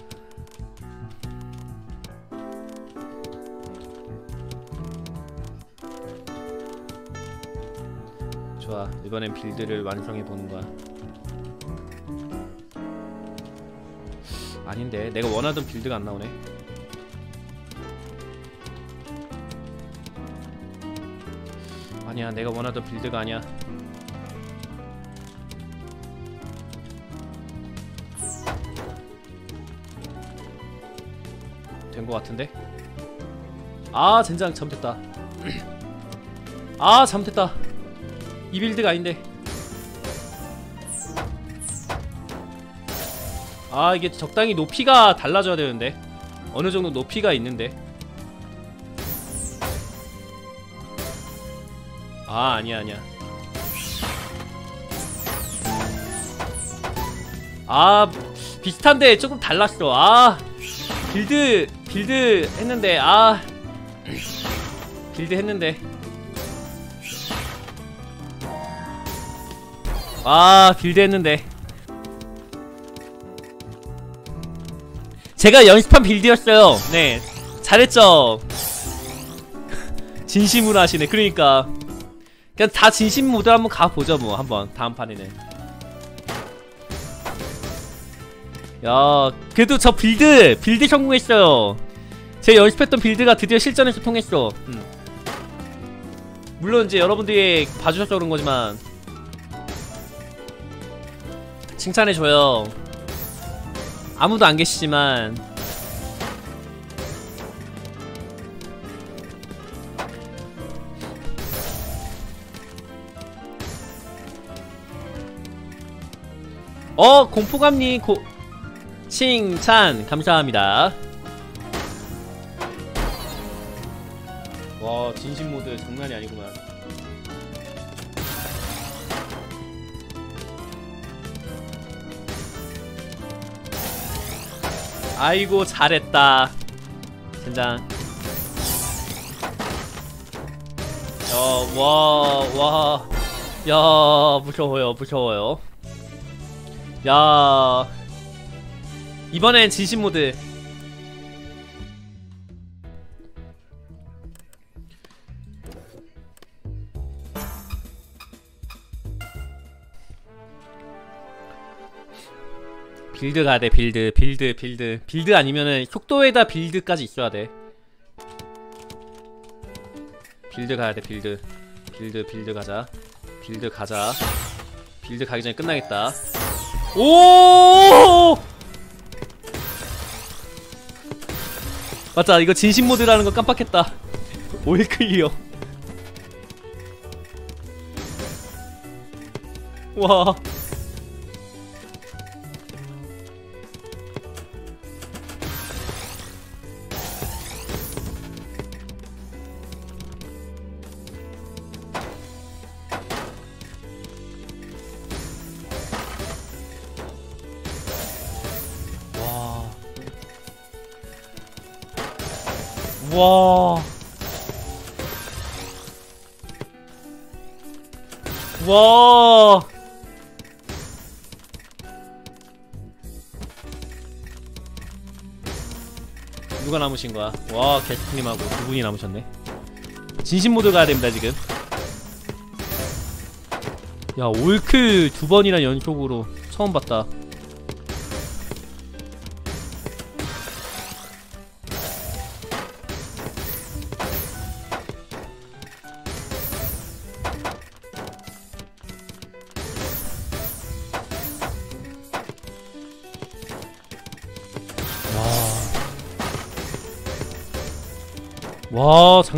좋아 이번엔 빌드를 완성해 보는 거야. 아닌데 내가 원하던 빌드가 안 나오네. 아니야 내가 원하던 빌드가 아니야. 된거 같은데? 아 젠장 잘못했다. 아 잘못했다. 이 빌드가 아닌데. 아 이게 적당히 높이가 달라져야 되는데. 어느 정도 높이가 있는데 아 아니야 아니야. 아 비슷한데 조금 달랐어. 아 build build 했는데 아 build 했는데. 아 build 했는데. 제가 연습한 build였어요. 네 잘했죠. 진심으로 하시네. 그러니까 그냥 다 진심 모드 한번 가보죠 뭐 한번. 다음 판에는 야 그래도 저 build build 성공했어요. 제 연습했던 build가 드디어 실전에서 통했어. 음. 물론 이제 여러분들이 봐주셔서 그런 거지만 칭찬해줘요. 아무도 안 계시지만 어 공포감님 고 칭찬. 감사합니다. 와 진심 모드 장난이 아니구만. 아이고 잘했다. 젠장. 야와와야 무서워요 무서워요 야. 이번엔 진심 모드. build 가야 돼 build build build. build 아니면은 속도에다 build까지 있어야 돼. build 가야 돼 build. build build 가자. build 가자. build 가기 전에 끝나겠다 오! 맞다 이거 진심 모드라는 거 깜빡했다. all clear. 와 남으신 거야? 와, 개스님하고 두 분이 남으셨네. 진심 모드 가야 됩니다, 지금. 야, 올클 두 번이나 연속으로 처음 봤다.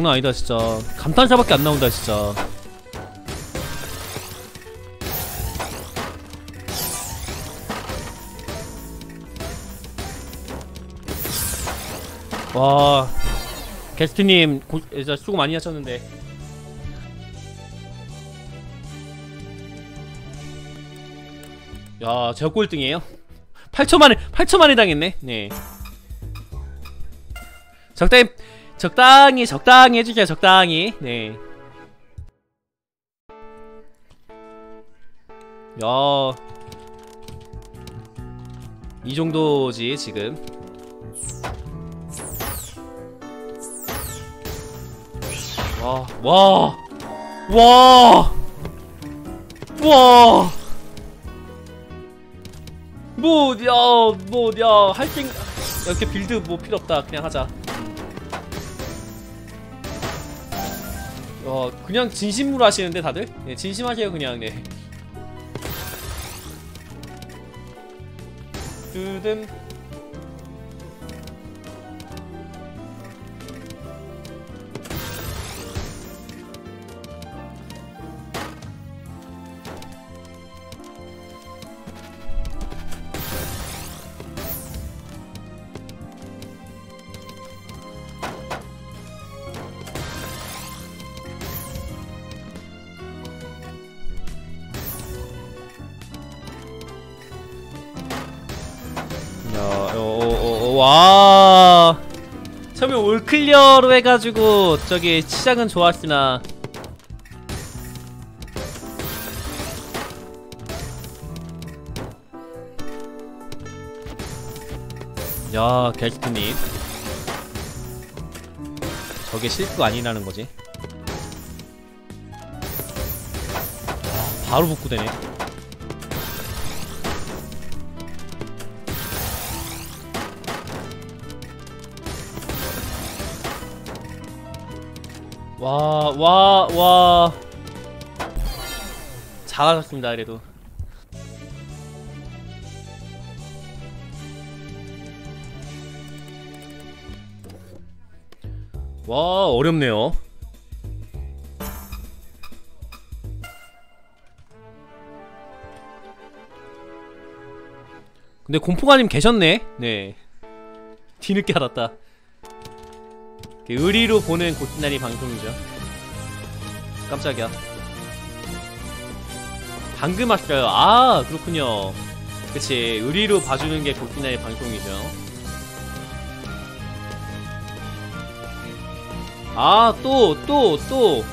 장난 아니다 진짜. 감탄사밖에 안 나온다 진짜. 와. 게스트님 고, 진짜 수고 많이 하셨는데. 야 제가 꼴등이에요? 8초 만에 8초 만에 당했네? 네. 적당히 적당히 적당히 해주세요 적당히 네. 야. 이 정도지 지금 와, 와, 와, 와, 뭐, 야, 뭐, 야, 할생 이렇게 빌드 뭐 필요 없다. 그냥 하자. 어 그냥 진심으로 하시는데 다들? 네 진심하세요 그냥 네 두듬 클리어로 해가지고 저기 시작은 좋았으나 야, 게스트님 저게 실수 아니라는 거지. 와, 바로 복구되네. 와, 와, 와. 잘하셨습니다, 그래도. 와, 어렵네요. 근데 공포가님 계셨네. 네. 뒤늦게 알았다. 그 의리로 보는 고티나리 방송이죠. 깜짝이야. 방금 왔어요. 아 그렇군요. 그치 의리로 봐주는 게 고티나리 방송이죠. 아 또 또 또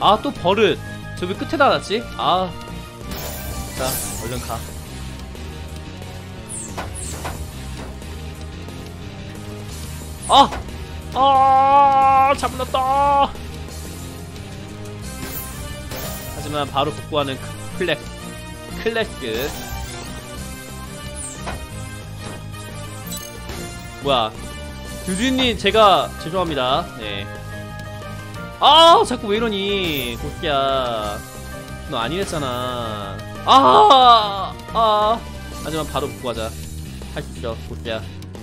아 또 버릇. 저 왜 끝에다 놨지? 아. 자 얼른 가. 아! 아 잡혔다. 하지만 바로 복구하는 크- 클래스 클래스 뭐야? 두준님 제가 죄송합니다. 네 아 자꾸 왜 이러니? 고스야. 너 아니랬잖아. 아, 아. 하지만 바로 복구하자. 할 수 있어 고스야.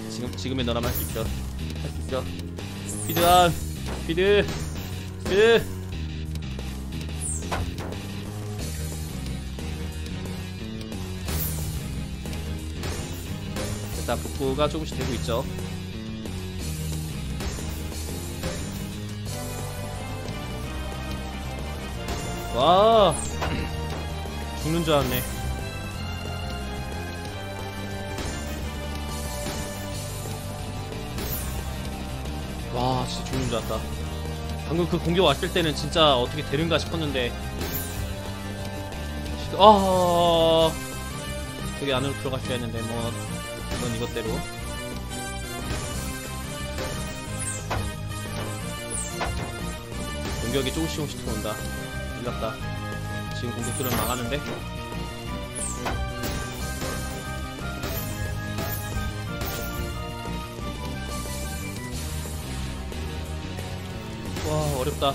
지금 지금의 너라면 할 수 있어. 할 수 있어 피드안 피드 피드. 됐다 복구가 조금씩 되고 있죠. 와 죽는 줄 알았네 와 진짜 죽는 줄 알았다. 방금 그 공격 왔을 때는 진짜 어떻게 되는가 싶었는데. 아. 저기 안으로 들어갔어야 했는데 뭐 이건 이것대로. 공격이 조금씩 조금씩 들어온다. 일났다. 지금 공격들은 망하는데 어렵다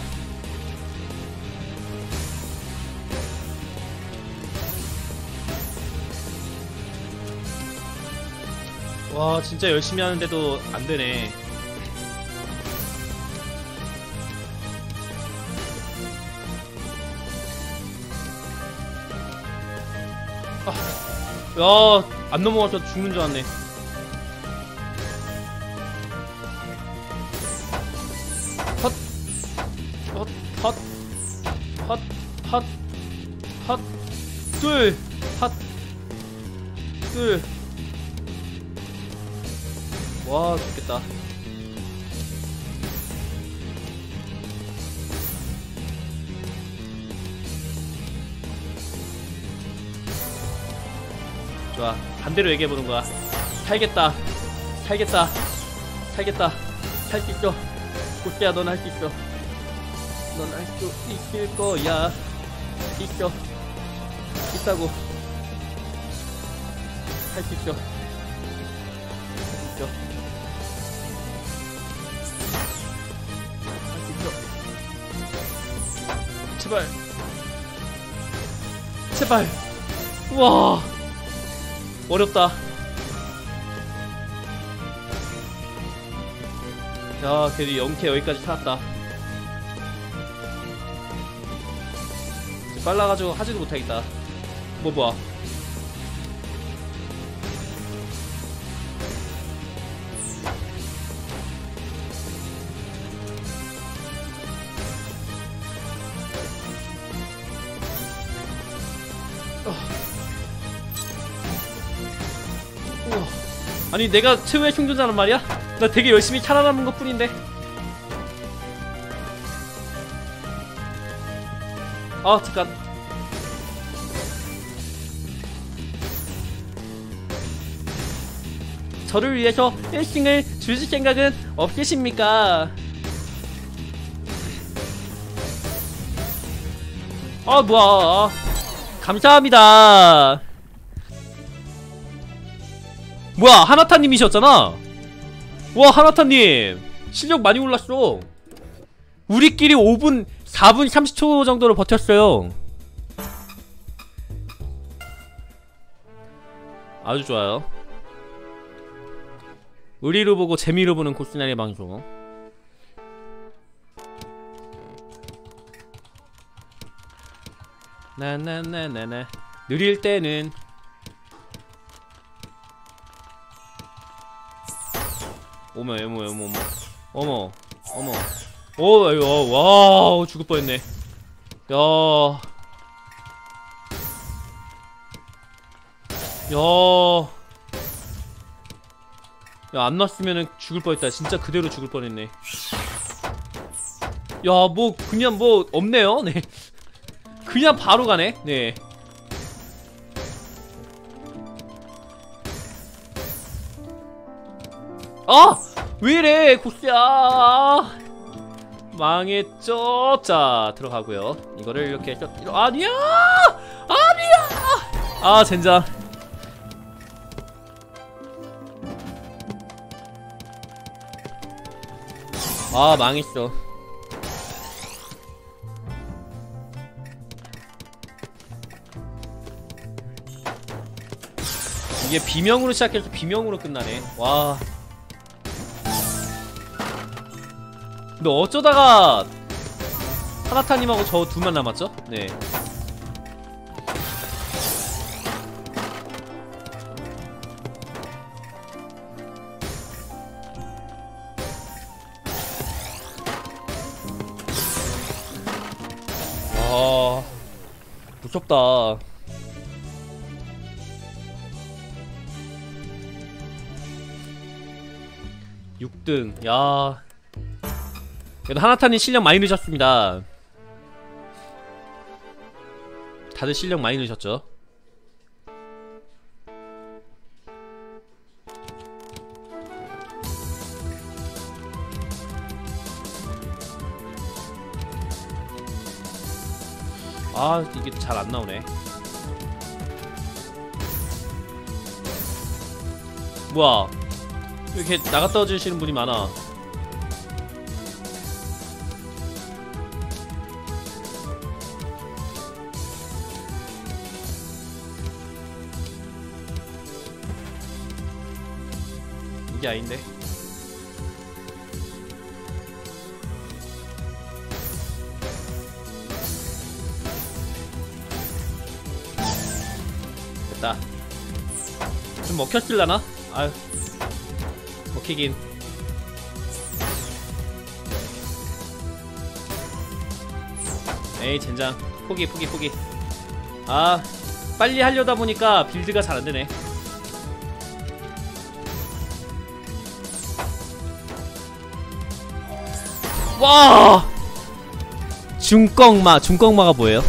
와 진짜 열심히 하는데도 안되네 야, 안 넘어가서 죽는 줄 알았네. 와, 죽겠다. 좋아. 반대로 얘기해보는 거야. 살겠다. 살겠다. 살겠다. 살 수 있어 꽃게야 넌 할 수 있어 넌 할 수 있을 거야. 있어 있다고. 할 수 있어 제발 제발 우와 어렵다. 야, 그래도 영캐 여기까지. 이제 빨라가지고 하지도 못하겠다. 뭐 봐. 우 아니 내가 최후의 충전자란 말이야? 나 되게 열심히 살아남은 것 뿐인데 아 잠깐 저를 위해서 1승을 주실 생각은 없으십니까? 아 뭐야 감사합니다 뭐야 하나타님이셨잖아. 와 하나타님. 실력 많이 올랐어. 우리끼리 5분 4분 30초 정도로 버텼어요. 아주 좋아요. 의리로 보고 재미로 보는 고스나리 방송. 나나나나나. 느릴 때는 어머 어머 어머 어머 어머 어머 오 이거 와 죽을 뻔했네 야 야. 야, 안 났으면은 죽을 뻔했다. 진짜 그대로 죽을 뻔했네. 야, 뭐, 그냥 뭐, 없네요. 네. 그냥 바로 가네. 네. 아! 왜 이래, 고스야! 망했죠? 자, 들어가고요 이거를 이렇게 해서, 아니야! 아니야! 아, 젠장. 아, 망했어. 이게 비명으로 시작해서 비명으로 끝나네. 와. 근데 어쩌다가 하나타님하고 저 둘만 남았죠? 네. 와. 무섭다. 육등 야. 그래도 하나타님 실력 많이 넣으셨습니다. 다들 실력 많이 넣으셨죠? 아 이게 잘 안 나오네. 뭐야? 왜 이렇게 나갔다 오시는 분이 많아 이게 아닌데. 됐다. 좀 먹혔을라나? 아유 먹히긴. 에이 젠장. 포기 포기 포기. 아 빨리 하려다 보니까 빌드가 잘 안되네 와! 중꺽마 중꺽마가 뭐예요?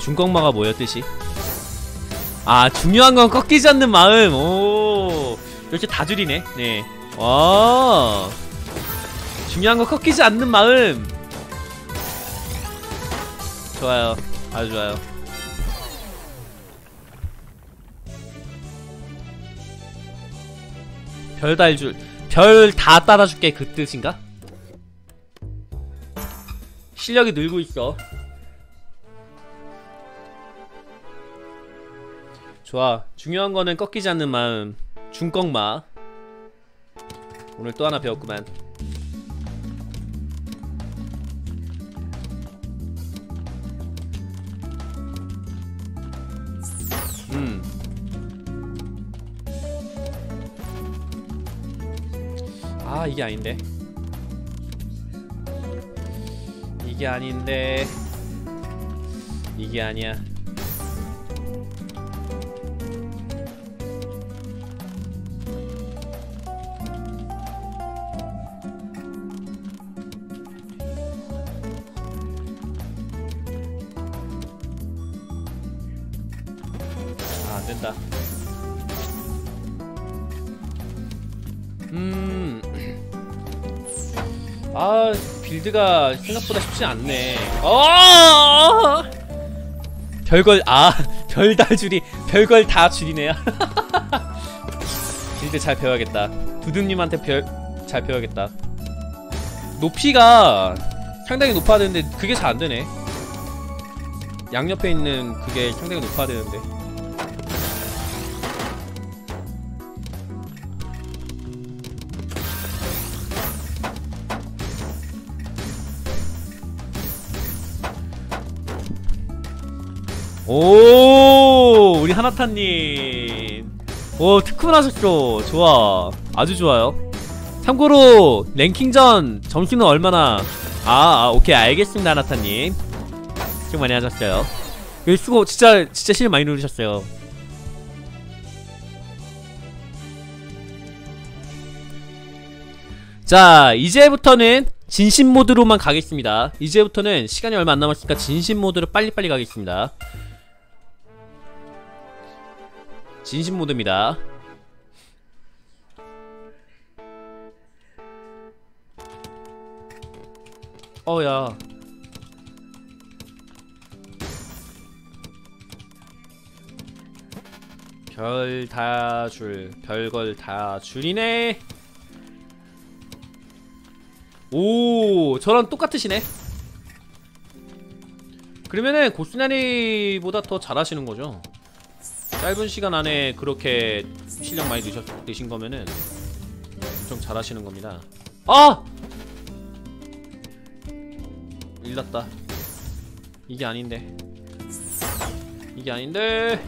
중꺽마가 뭐예요 뜻이? 아 중요한 건 꺾이지 않는 마음. 오 이렇게 다 줄이네. 네 와. 중요한 건 꺾이지 않는 마음. 좋아요. 아주 좋아요 별 달 줄 별 다 따라줄게 그 뜻인가? 실력이 늘고 있어. 좋아. 중요한 거는 꺾이지 않는 마음. 중꺽마. 오늘 또 하나 배웠구만 이게 아닌데. 이게 아닌데. 이게 아니야. build가 생각보다 쉽지 않네. 어! 별걸 아, 별달 줄이 별걸 다 줄이네요. build 잘 배워야겠다. 두두님한테 build 잘 배워야겠다. 높이가 상당히 높아야 되는데 그게 잘 안 되네. 양옆에 있는 그게 상당히 높아야 되는데. 오 우리 하나타님. 오 특훈 하셨죠 좋아. 아주 좋아요. 참고로 랭킹전 점수는 얼마나? 아, 아 오케이. 알겠습니다 하나타님. 수고 많이 하셨어요. 여기 수고 진짜 진짜 실 많이 누르셨어요. 자 이제부터는 진심 모드로만 가겠습니다. 이제부터는 시간이 얼마 안 남았으니까 진심 모드로 빨리빨리 가겠습니다 진심 모드입니다. 어야. 별 다 줄, 별걸 다 줄이네. 오, 저랑 똑같으시네. 그러면은 고스나리보다 더 잘하시는 거죠? 짧은 시간 안에 그렇게 실력 많이 넣으셨, 넣으신 거면은 엄청 잘하시는 겁니다. 아! 일났다. 이게 아닌데. 이게 아닌데.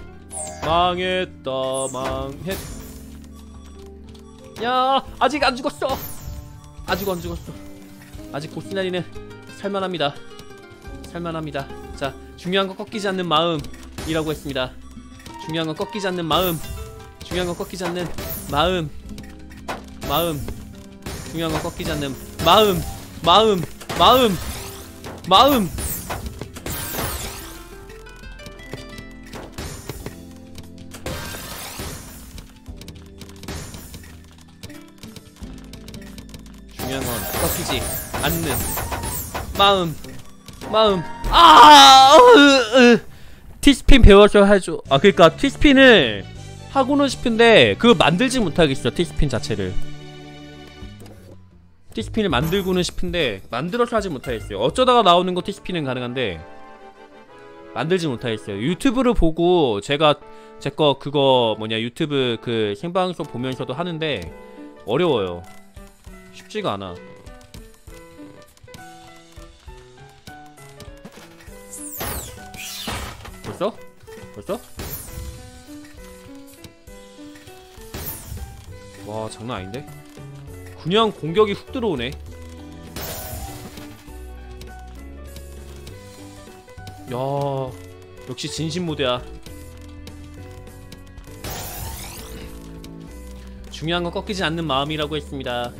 망했다, 망했. 야, 아직 안 죽었어. 아직 안 죽었어. 아직 고스나리는 살만합니다. 살만합니다. 자, 중요한 거 꺾이지 않는 마음. 이라고 했습니다. 중요한 건 꺾이지 않는 마음. 중요한 건 꺾이지 않는 마음. 마음. 중요한 건 꺾이지 않는 마음. 마음. 마음. 마음. 중요한 건 꺾이지 않는 마음. 마음. 아! 으, 으. 티스핀 배워서 해줘. 아, 그니까, 티스핀을 하고는 싶은데, 그거 만들지 못하겠어, 티스핀 자체를. 티스핀을 만들고는 싶은데, 만들어서 하지 못하겠어요. 어쩌다가 나오는 거 티스핀은 가능한데, 만들지 못하겠어요. 유튜브를 보고, 제가, 제 거 그거 뭐냐, 유튜브 그 생방송 보면서도 하는데, 어려워요. 쉽지가 않아. 벌써? 벌써? 와 장난 아닌데? 그냥 공격이 훅 들어오네 야 역시 진심 모드야 중요한 건 꺾이지 않는 마음이라고 했습니다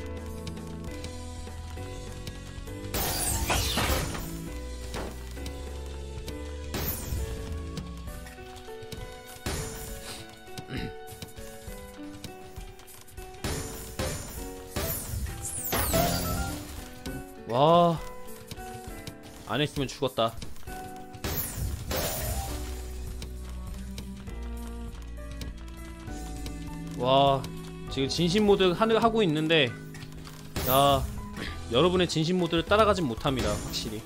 와. 안 했으면 죽었다. 와. 지금 진심 모드 하는 하고 있는데 야, 여러분의 진심 모드를 따라가진 못합니다. 확실히.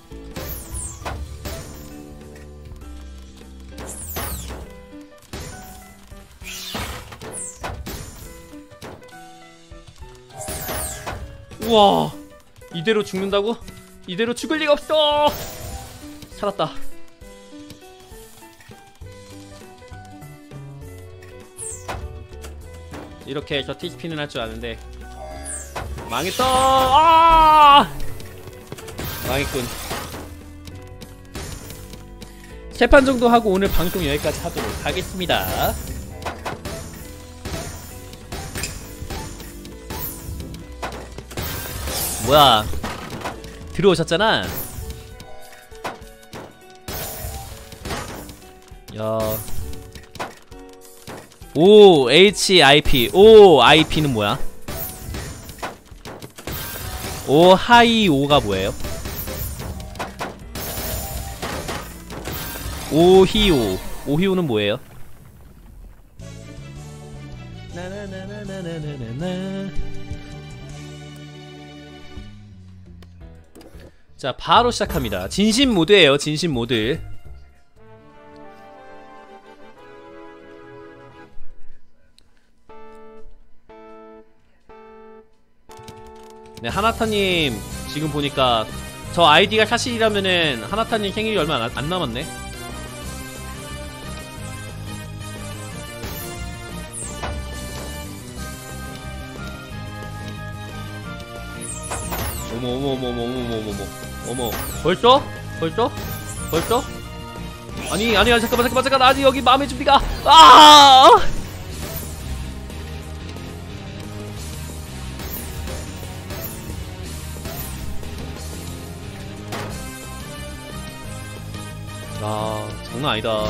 우와. 이대로 죽는다고? 이대로 죽을 리가 없어! 살았다. 이렇게 해서 티스핀을 할줄 아는데 망했다! 아! 망했군. 세판 정도 하고 오늘 방송 여기까지 하도록 하겠습니다. 뭐야 들어오셨잖아 야 O H I P O I P는 뭐야? 오 하이 오가 뭐예요? 오히오 오히오는 뭐예요? 나나나나나나나 자 바로 시작합니다. 진심 모드에요 진심 모드. 네 하나타님 지금 보니까 저 아이디가 사실이라면은 하나타님 생일이 얼마 안, 안 남았네. 어머 어머 어머 어머 어머 어머 어머 벌써? 벌써? 벌써? 아니 아니야 잠깐만 잠깐만 잠깐 아직 여기 마음의 준비가 아 아, 장난 아니다.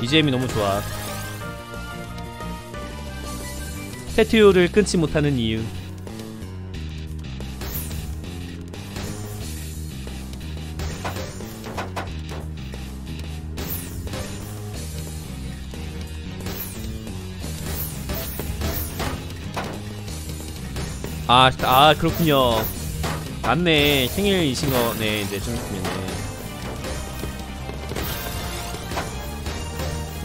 BGM이 너무 좋아. 테트요를 끊지 못하는 이유. 아, 아 그렇군요. 맞네. 생일이신 거네. 이제 좀 있으면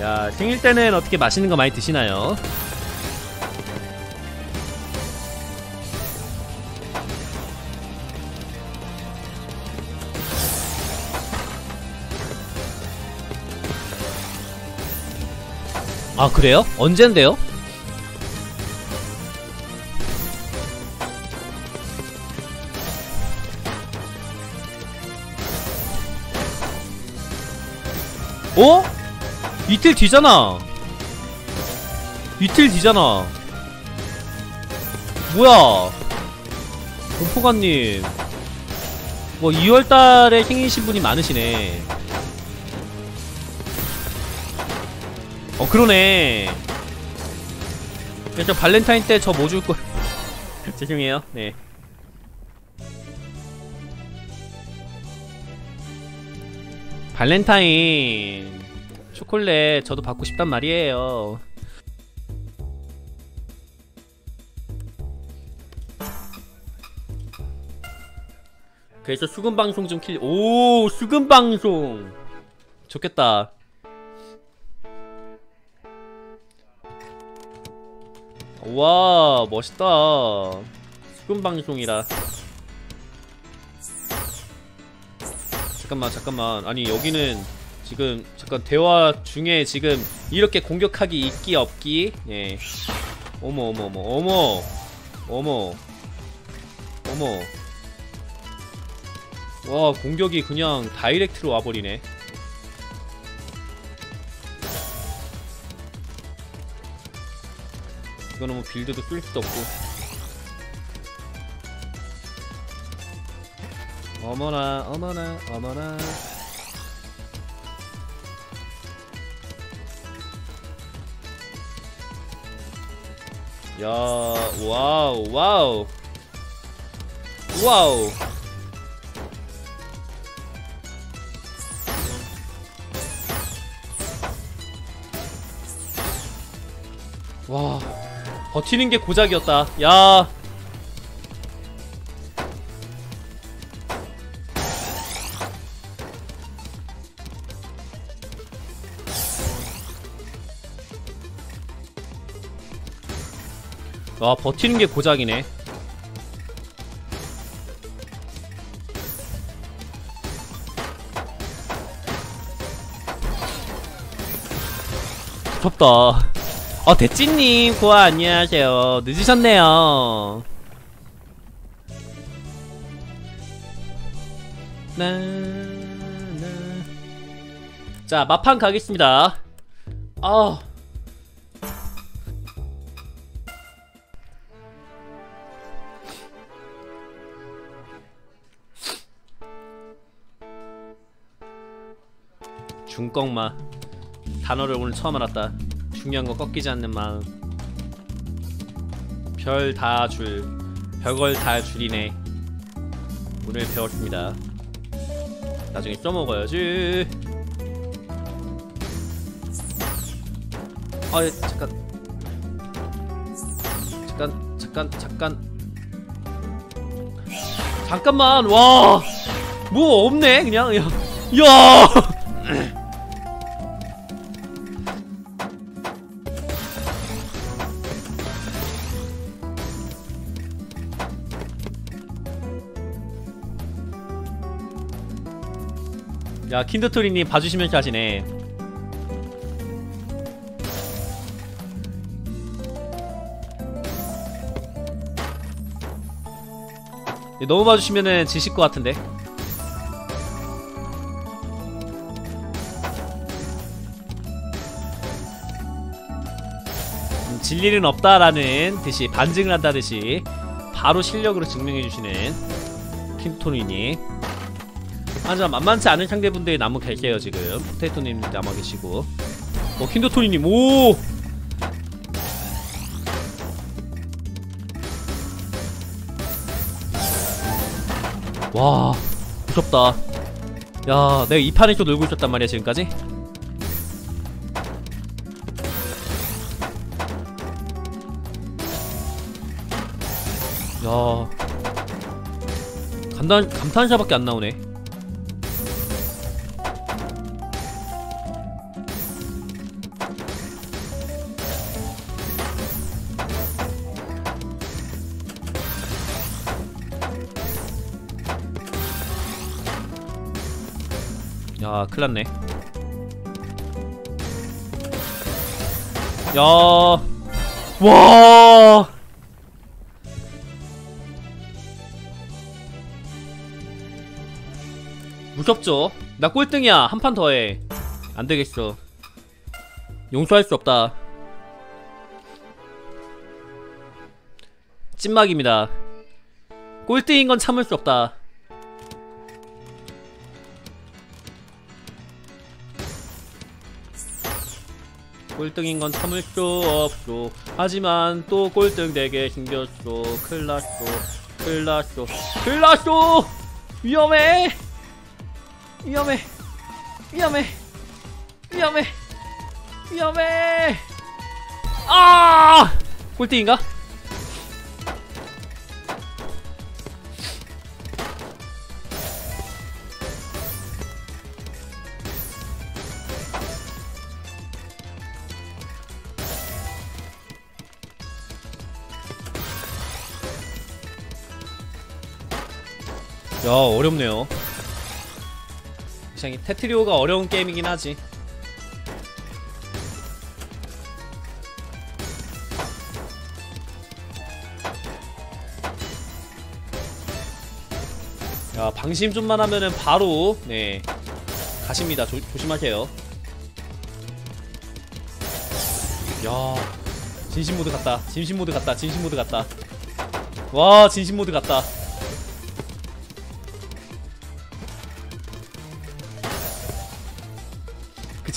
야, 생일 때는 어떻게 맛있는 거 많이 드시나요? 아 그래요? 언젠데요? 어? 이틀 뒤잖아. 이틀 뒤잖아. 뭐야? 공포가님. 뭐 2월달에 생기신 분이 많으시네. 어 그러네. 저 발렌타인 때 저 뭐 줄걸 죄송해요. 네. 발렌타인 초콜릿 저도 받고 싶단 말이에요 그래서 수금 방송 좀 킬. 오 수금 방송. 좋겠다. 와 멋있다. 수금 방송이라. 잠깐만 잠깐만 아니 여기는 지금 잠깐 대화 중에 지금 이렇게 공격하기 있기 없기? 예. 어머 어머 어머 어머. 어머. 어머. 와 공격이 그냥 다이렉트로 와버리네. 이거는 뭐 빌드도 쓸 수도 없고. 어머나 어머나 어머나 야 와우 와우. 와우. 와 버티는 게 고작이었다. 야 와, 버티는 게 고작이네. 무섭다. 어, 대찌님, 고아, 안녕하세요. 늦으셨네요. 자, 마판 가겠습니다. 아. 중꺽마. 단어를 오늘 처음 알았다. 중요한 거 꺾이지 않는 마음. 별 다줄 별걸 다 줄이네. 오늘 배웠습니다. 나중에 써먹어야지. 아 잠깐. 잠깐 잠깐 잠깐. 잠깐만 와. 뭐 없네 그냥. 야, 야! 야 킨드토리님 봐주시면서 하시네 너무 봐주시면은 지실 것 같은데. 음, 진리는 없다라는 듯이 반증을 한다듯이 바로 실력으로 증명해주시는 킨토리님 하지만 만만치 않은 상대분들이 남아 계세요 지금 포테이토님 남아 계시고 어 킨도토니님 오 와, 무섭다. 야, 내가 이 판에서 놀고 있었단 말이야, 지금까지? 야. 감탄, 감탄샤밖에 안 나오네. 큰일났네 야, 와. 무섭죠? 나 꼴등이야. 한 판 더 해. 안 되겠어. 용서할 수 없다. 찐막입니다. 꼴등인 건 참을 수 없다. 꼴등인 건 참을 수 없소. 하지만 또 꼴등 되게 생겼소. 클났소. 클났소. 클났소! 위험해! 위험해! 위험해! 위험해! 위험해! 아! 꼴등인가? 어렵네요. 굉장히 테트리오가 어려운 게임이긴 하지. 야 방심 좀만 하면은 바로 네 가십니다. 조, 조심하세요. 야 진심 모드 갔다. 진심 모드 갔다. 진심 모드 갔다. 와 진심 모드 갔다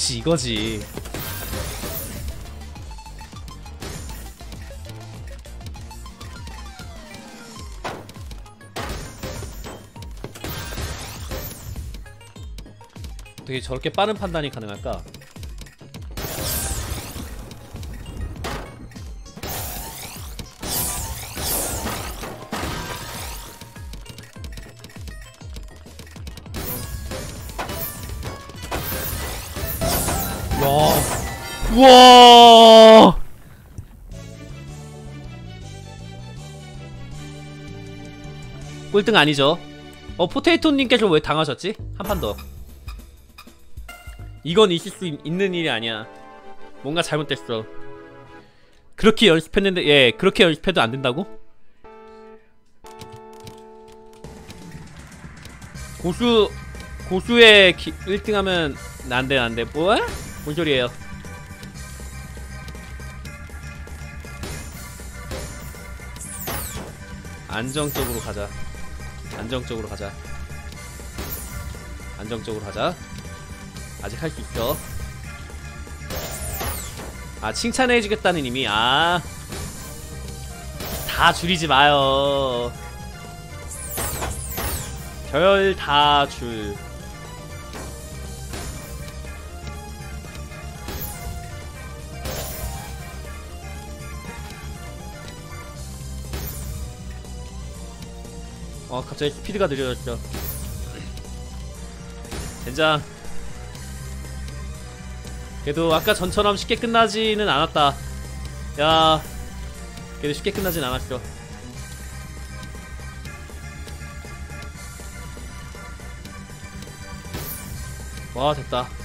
그치 이거지 어떻게 저렇게 빠른 판단이 가능할까? 우와! 꼴등 아니죠? 어 포테이토님께서 왜 당하셨지? 한 판 더. 이건 있을 수 있, 는 일이 아니야. 뭔가 잘못됐어. 그렇게 연습했는데 예 그렇게 연습해도 안 된다고? 고수 고수의 기, 1등하면 안돼 안돼 뭐야? 뭔 소리예요? 안정적으로 가자. 안정적으로 가자. 안정적으로 가자. 아직 할 수 있어. 아 칭찬해주겠다는 의미. 아. 다 줄이지 마요. 별 다 줄. 어 갑자기 스피드가 느려졌죠. 젠장. 그래도 아까 전처럼 쉽게 끝나지는 않았다. 야 그래도 쉽게 끝나진 않았어 와 됐다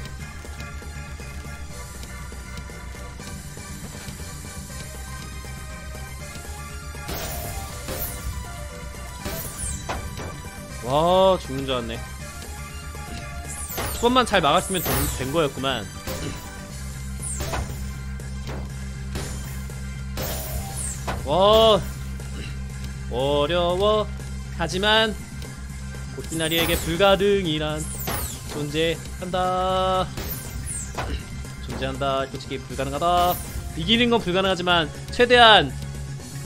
와 죽는 줄 알았네. 수번만 잘 막았으면 된, 된 거였구만. 와 어려워. 하지만 고티나리에게 불가능이란 존재한다. 존재한다. 솔직히 불가능하다. 이기는 건 불가능하지만 최대한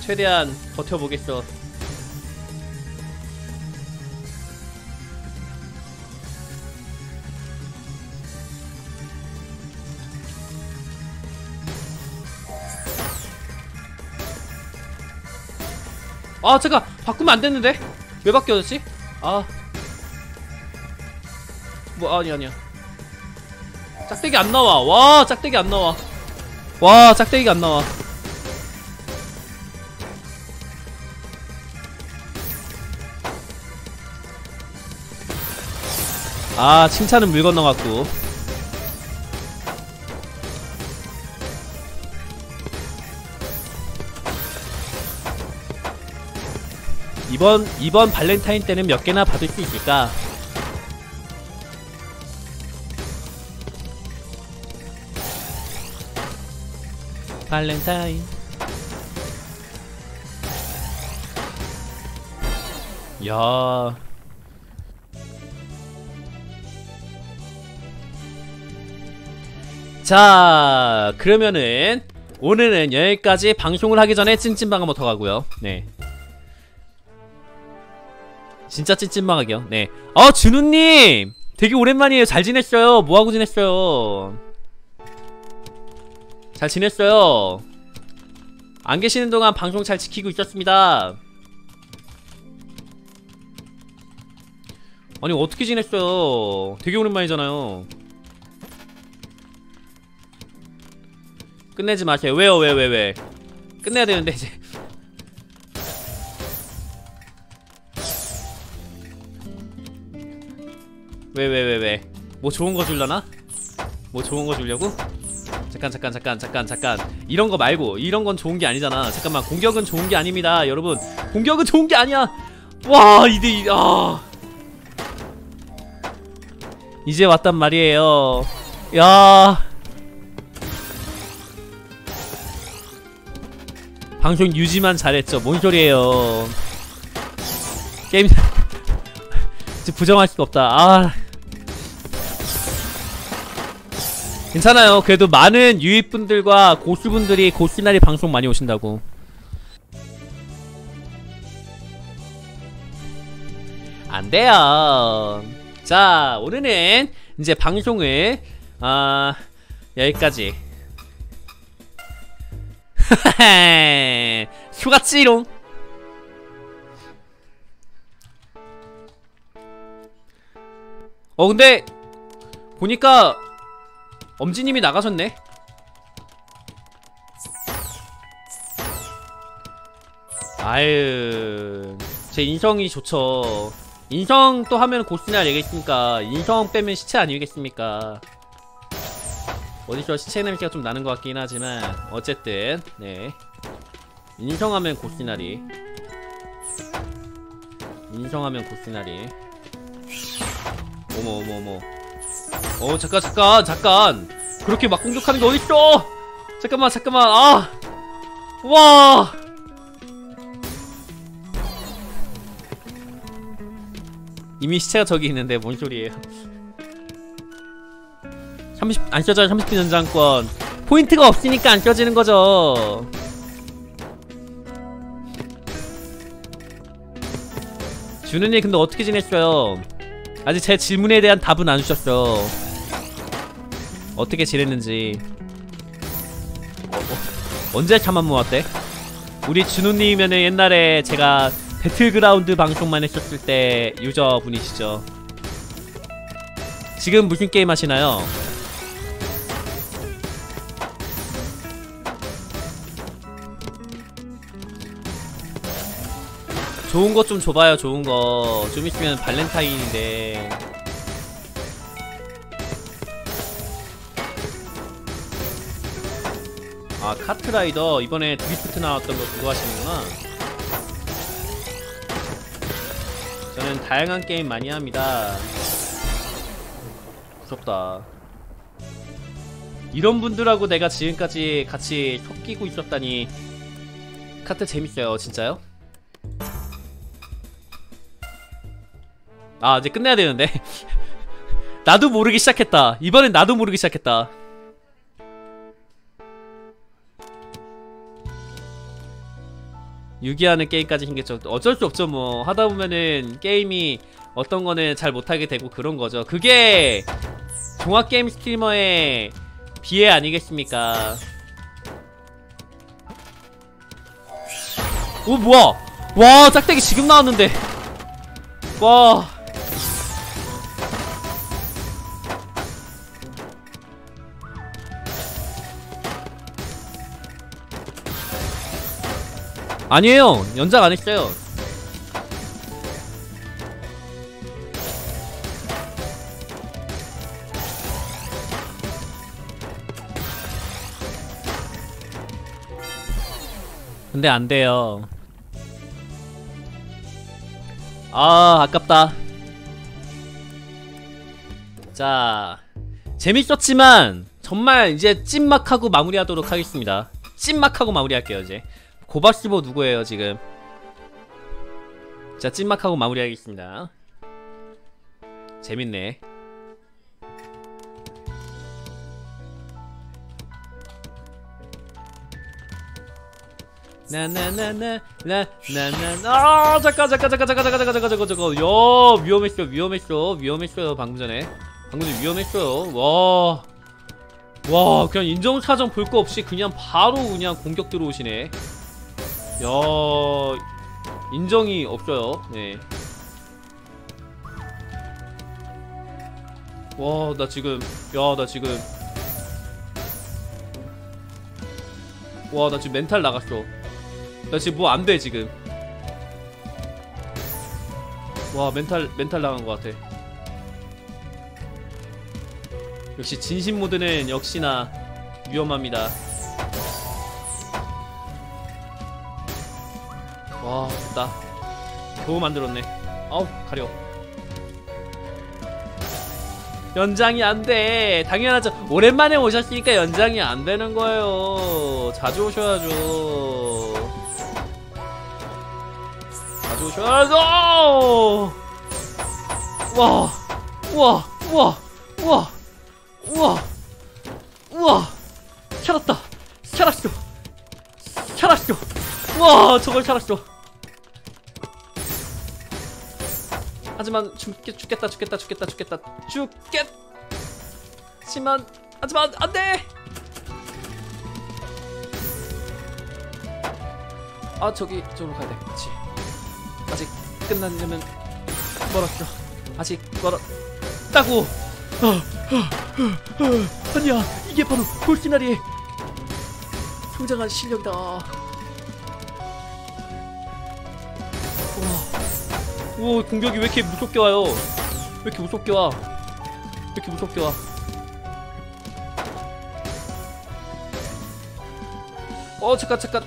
최대한 버텨보겠어 아 잠깐. 바꾸면 안 됐는데? 왜 바뀌어졌지? 아 뭐 아니 아니야. 짝대기 안 나와. 와 짝대기 안 나와. 와 짝대기가 안 나와. 아 칭찬은 물 건너갔고 이번 이번 발렌타인 때는 몇 개나 받을 수 있을까? 발렌타인. 야. 자, 그러면은 오늘은 여기까지 방송을 하기 전에 찐찐방 한번 더 가고요. 네. 진짜 찐찐방하기요. 네. 아, 준우님! 되게 오랜만이에요. 잘 지냈어요. 뭐하고 지냈어요? 잘 지냈어요. 안 계시는 동안 방송 잘 지키고 있었습니다. 아니, 어떻게 지냈어요? 되게 오랜만이잖아요. 끝내지 마세요. 왜요, 왜, 왜, 왜. 끝내야 되는데, 이제. 왜, 왜, 왜, 왜. 뭐 좋은 거 줄라나? 뭐 좋은 거 주려고? 잠깐, 잠깐, 잠깐, 잠깐, 잠깐. 이런 거 말고, 이런 건 좋은 게 아니잖아. 잠깐만, 공격은 좋은 게 아닙니다, 여러분. 공격은 좋은 게 아니야! 와, 이대, 이, 아. 이제 왔단 말이에요. 야. 방송 유지만 잘했죠. 뭔 소리예요. 게임 진짜 부정할 수가 없다. 아. 괜찮아요. 그래도 많은 유입분들과 고수분들이 고수날이 방송 많이 오신다고. 안 돼요. 자, 오늘은 이제 방송을 아 여기까지. 휴가찌롱. 어 근데 보니까 엄지님이 나가셨네. 아유, 제 인성이 좋죠. 인성 또 하면 고스나 되겠습니까? 인성 빼면 시체 아니겠습니까? 어디서 시체 냄새가 좀 나는 것 같긴 하지만 어쨌든 네 인성하면 고스나리 인성하면 고스나리 어머 어머 어머 어 잠깐 잠깐 잠깐. 그렇게 막 공격하는 게 어딨어? 잠깐만 잠깐만. 아 와! 이미 시체가 저기 있는데 뭔 소리예요? 30, 안 껴져요 30분 연장권. 포인트가 없으니까 안 껴지는 거죠. 준은이 근데 어떻게 지냈어요 아직 제 질문에 대한 답은 안 주셨어 어떻게 지냈는지 어, 어, 언제 참안 모았대? 우리 준우님이면은 옛날에 제가 배틀그라운드 방송만 했었을 때 유저분이시죠 지금 무슨 게임 하시나요? 좋은 거좀 줘봐요 좋은 거 좀 있으면 발렌타인인데. 아 카트라이더. 이번에 드리프트 나왔던 거 그거 하시는구나. 저는 다양한 게임 많이 합니다. 무섭다. 이런 분들하고 내가 지금까지 같이 섞이고 있었다니 카트 재밌어요 진짜요? 아 이제 끝내야 되는데. 나도 모르기 시작했다. 이번엔 나도 모르기 시작했다. 유기하는 게임까지 생겼죠. 어쩔 수 없죠 뭐. 하다보면은 게임이 어떤 거는 잘 못하게 되고 그런 거죠. 그게 종합게임 스트리머의 비애 아니겠습니까? 오 뭐야? 와 짝대기 지금 나왔는데. 와 아니에요. 연작 안 했어요. 근데 안 돼요. 아 아깝다. 자 재밌었지만 정말 이제 찐막하고 마무리하도록 하겠습니다. 찐막하고 마무리할게요 이제 고바시보 누구예요 지금? 자 찐막하고 마무리하겠습니다. 재밌네. 나나나나나나나나. 아 잠깐 잠깐 잠깐 잠깐 잠깐 잠깐 잠깐 잠깐 야 위험했어 위험했어 위험했어요 방금 전에. 방금 전에 위험했어요 와. 와 그냥 인정사정 볼 거 없이 그냥 바로 그냥 공격 들어오시네 야 인정이 없어요. 네. 와 나 지금 야 나 지금. 와 나 지금 멘탈 나갔어. 나 지금 뭐 안 돼 지금. 와 멘탈 멘탈 나간 것 같아. 역시 진심 모드는 역시나 위험합니다 와 됐다 겨우 만들었네. 아우 가려. 연장이 안돼. 당연하죠. 오랜만에 오셨으니까 연장이 안 되는 거예요. 자주 오셔야죠. 자주 오셔야죠. 와 우와 우와 우와 우와 우와. 살았다. 살았어. 살았어. 우와 저걸 살았어 하지만 죽겠, 죽겠다 죽겠다 죽겠다 죽겠다. 죽겠지만 하지만 안돼! 아 저기 저기로 가야 돼. 그렇지 아직 끝나려면 멀었어 아직 멀었다고. 아니야 이게 바로 골시나리의 성장한 실력이다. 와. 오 공격이 왜 이렇게 무섭게 와요? 왜 이렇게 무섭게 와왜 이렇게 무섭게 와? 어 잠깐 잠깐.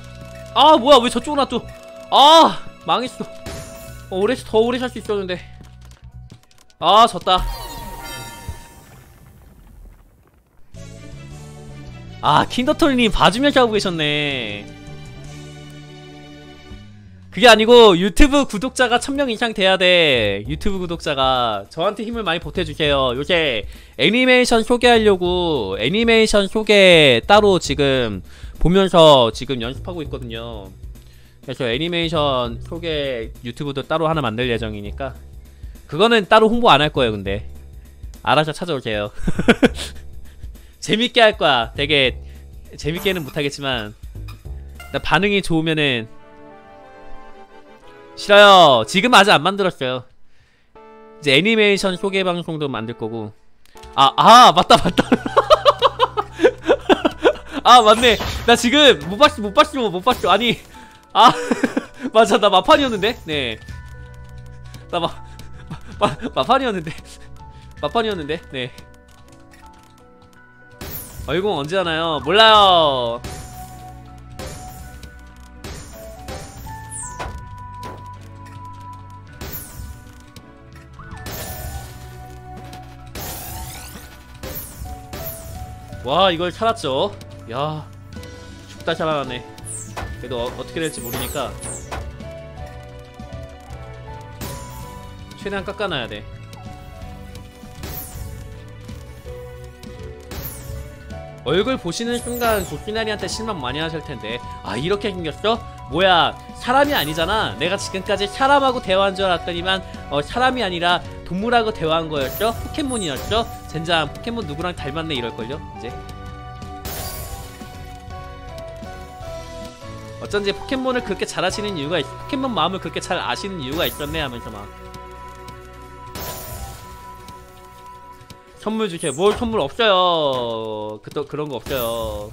아 뭐야 왜 저쪽으로 놔둬 아 망했어. 어, 오래 더 오래 살 수 있었는데. 아 졌다. 아 킨더톨님 봐주면서 하고 계셨네 그게 아니고 유튜브 구독자가 1000명 이상 돼야 돼. 유튜브 구독자가 저한테 힘을 많이 보태주세요. 요새 애니메이션 소개하려고 애니메이션 소개 따로 지금 보면서 지금 연습하고 있거든요. 그래서 애니메이션 소개 유튜브도 따로 하나 만들 예정이니까 그거는 따로 홍보 안 할 거예요 근데. 알아서 찾아오세요. 재밌게 할 거야. 되게 재밌게는 못하겠지만. 나 반응이 좋으면은 싫어요. 지금 아직 안 만들었어요. 이제 애니메이션 소개 방송도 만들 거고. 아, 아, 맞다, 맞다. 아, 맞네. 나 지금 못 봤어, 못 봤어, 못 봤어. 아니, 아, 맞아, 나 마판이었는데? 네. 나 마, 마, 마판이었는데. 마판이었는데? 네. 얼공 언제 하나요? 몰라요 와 이걸 살았죠 야 죽다 살아나네 그래도 어, 어떻게 될지 모르니까 최대한 깎아놔야 돼 얼굴 보시는 순간 도끼나리한테 실망 많이 하실 텐데 아 이렇게 생겼어? 뭐야 사람이 아니잖아 내가 지금까지 사람하고 대화한 줄 알았더니만 어 사람이 아니라 동물하고 대화한 거였죠? 포켓몬이었죠? 젠장 포켓몬 누구랑 닮았네 이럴걸요? 이제. 어쩐지 포켓몬을 그렇게 잘 하시는 이유가 있, 포켓몬 마음을 그렇게 잘 아시는 이유가 있었네 하면서 막. 선물 주세요. 뭘 선물 없어요. 그또 그런 거 없어요.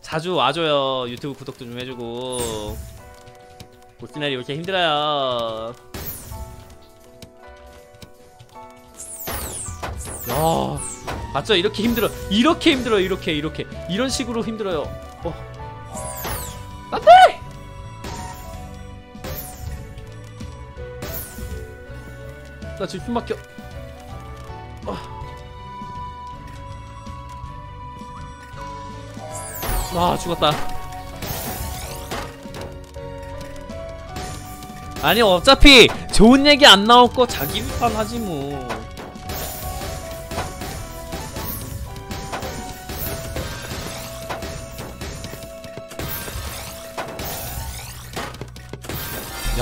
자주 와줘요. 유튜브 구독도 좀 해주고. 보스날이 요새 힘들어요 아 맞죠? 이렇게 힘들어 이렇게 힘들어요 이렇게 이렇게 이런 식으로 힘들어요 어. 안돼! 나 지금 숨 막혀 어. 아 죽었다 아니 어차피 좋은 얘기 안 나올 거 자기 비판하지 뭐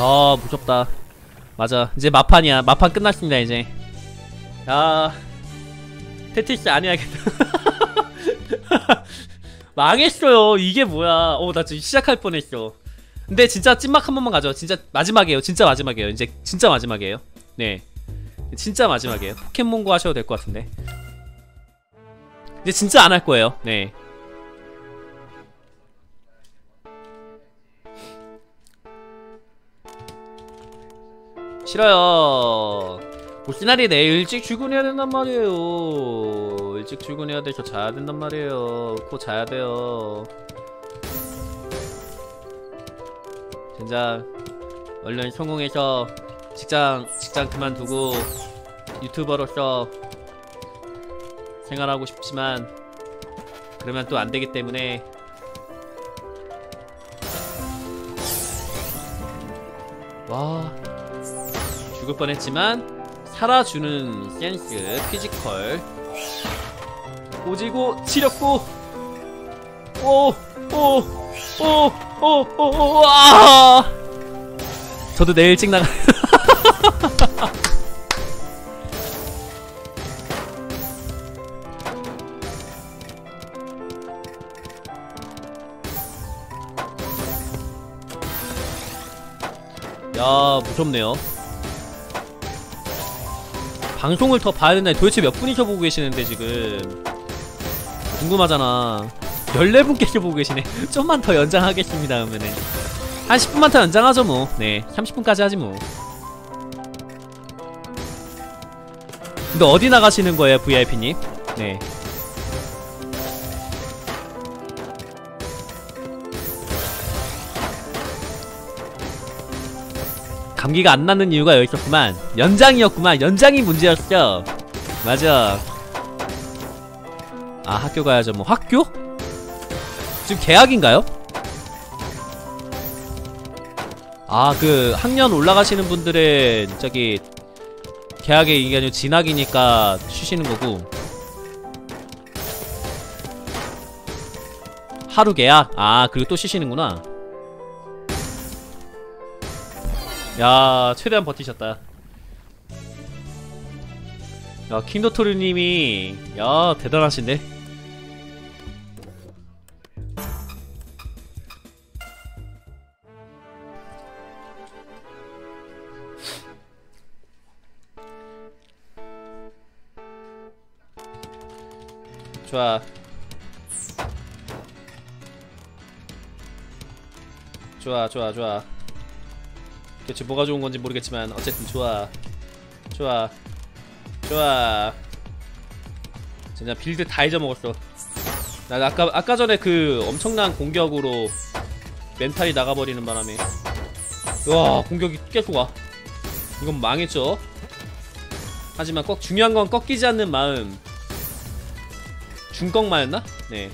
야 무섭다. 맞아 이제 마판이야. 마판 끝났습니다 이제. 야 테티스 안 해야겠다. 망했어요. 이게 뭐야? 어, 나 지금 시작할 뻔했어. 근데 진짜 찐막 한 번만 가죠. 진짜 마지막이에요. 진짜 마지막이에요. 이제 진짜 마지막이에요. 네. 진짜 마지막이에요. 포켓몬고 하셔도 될 것 같은데. 이제 진짜 안 할 거예요. 네. 싫어요. 보시나리 내일 일찍 출근해야 된단 말이에요. 일찍 출근해야 돼서 자야 된단 말이에요. 코 자야 돼요. 진짜 얼른 성공해서 직장 직장 그만두고 유튜버로서 생활하고 싶지만 그러면 또 안 되기 때문에 와 죽을 뻔했지만 살아주는 센스, physical. 오지고 지렸고. 오 오 오 오 오오오 아! 저도 내일 일찍 나가 야 무섭네요 방송을 더 봐야 된다니 도대체 몇 분이서 보고 계시는데 지금. 궁금하잖아. 14분께서 보고 계시네. 좀만 더 연장하겠습니다 그러면은 한 10분만 더 연장하죠 뭐네 30분까지 하지 뭐. 근데 어디 나가시는 거예요 VIP님? 네 감기가 안 낫는 이유가 여기 있었구만. 연장이었구만. 연장이 문제였어. 맞아. 아 학교 가야죠 뭐. 학교? 지금 개학인가요? 아 그 학년 올라가시는 분들은 저기 이게 아니고 진학이니까 쉬시는 거고. 하루 개학? 아 그리고 또 쉬시는구나 야 최대한 버티셨다. 야 킹도토르님이 야 대단하신데? 좋아. 좋아 좋아 좋아. 도 대체 뭐가 좋은 건지 모르겠지만 어쨌든 좋아. 좋아. 좋아. 진짜 build 다 잊어먹었어. 나 아까 아까 전에 그 엄청난 공격으로 mental이 나가버리는 바람에. 와 공격이 계속 와. 이건 망했죠. 하지만 꼭 중요한 건 꺾이지 않는 마음. 중꺾마였나? 네.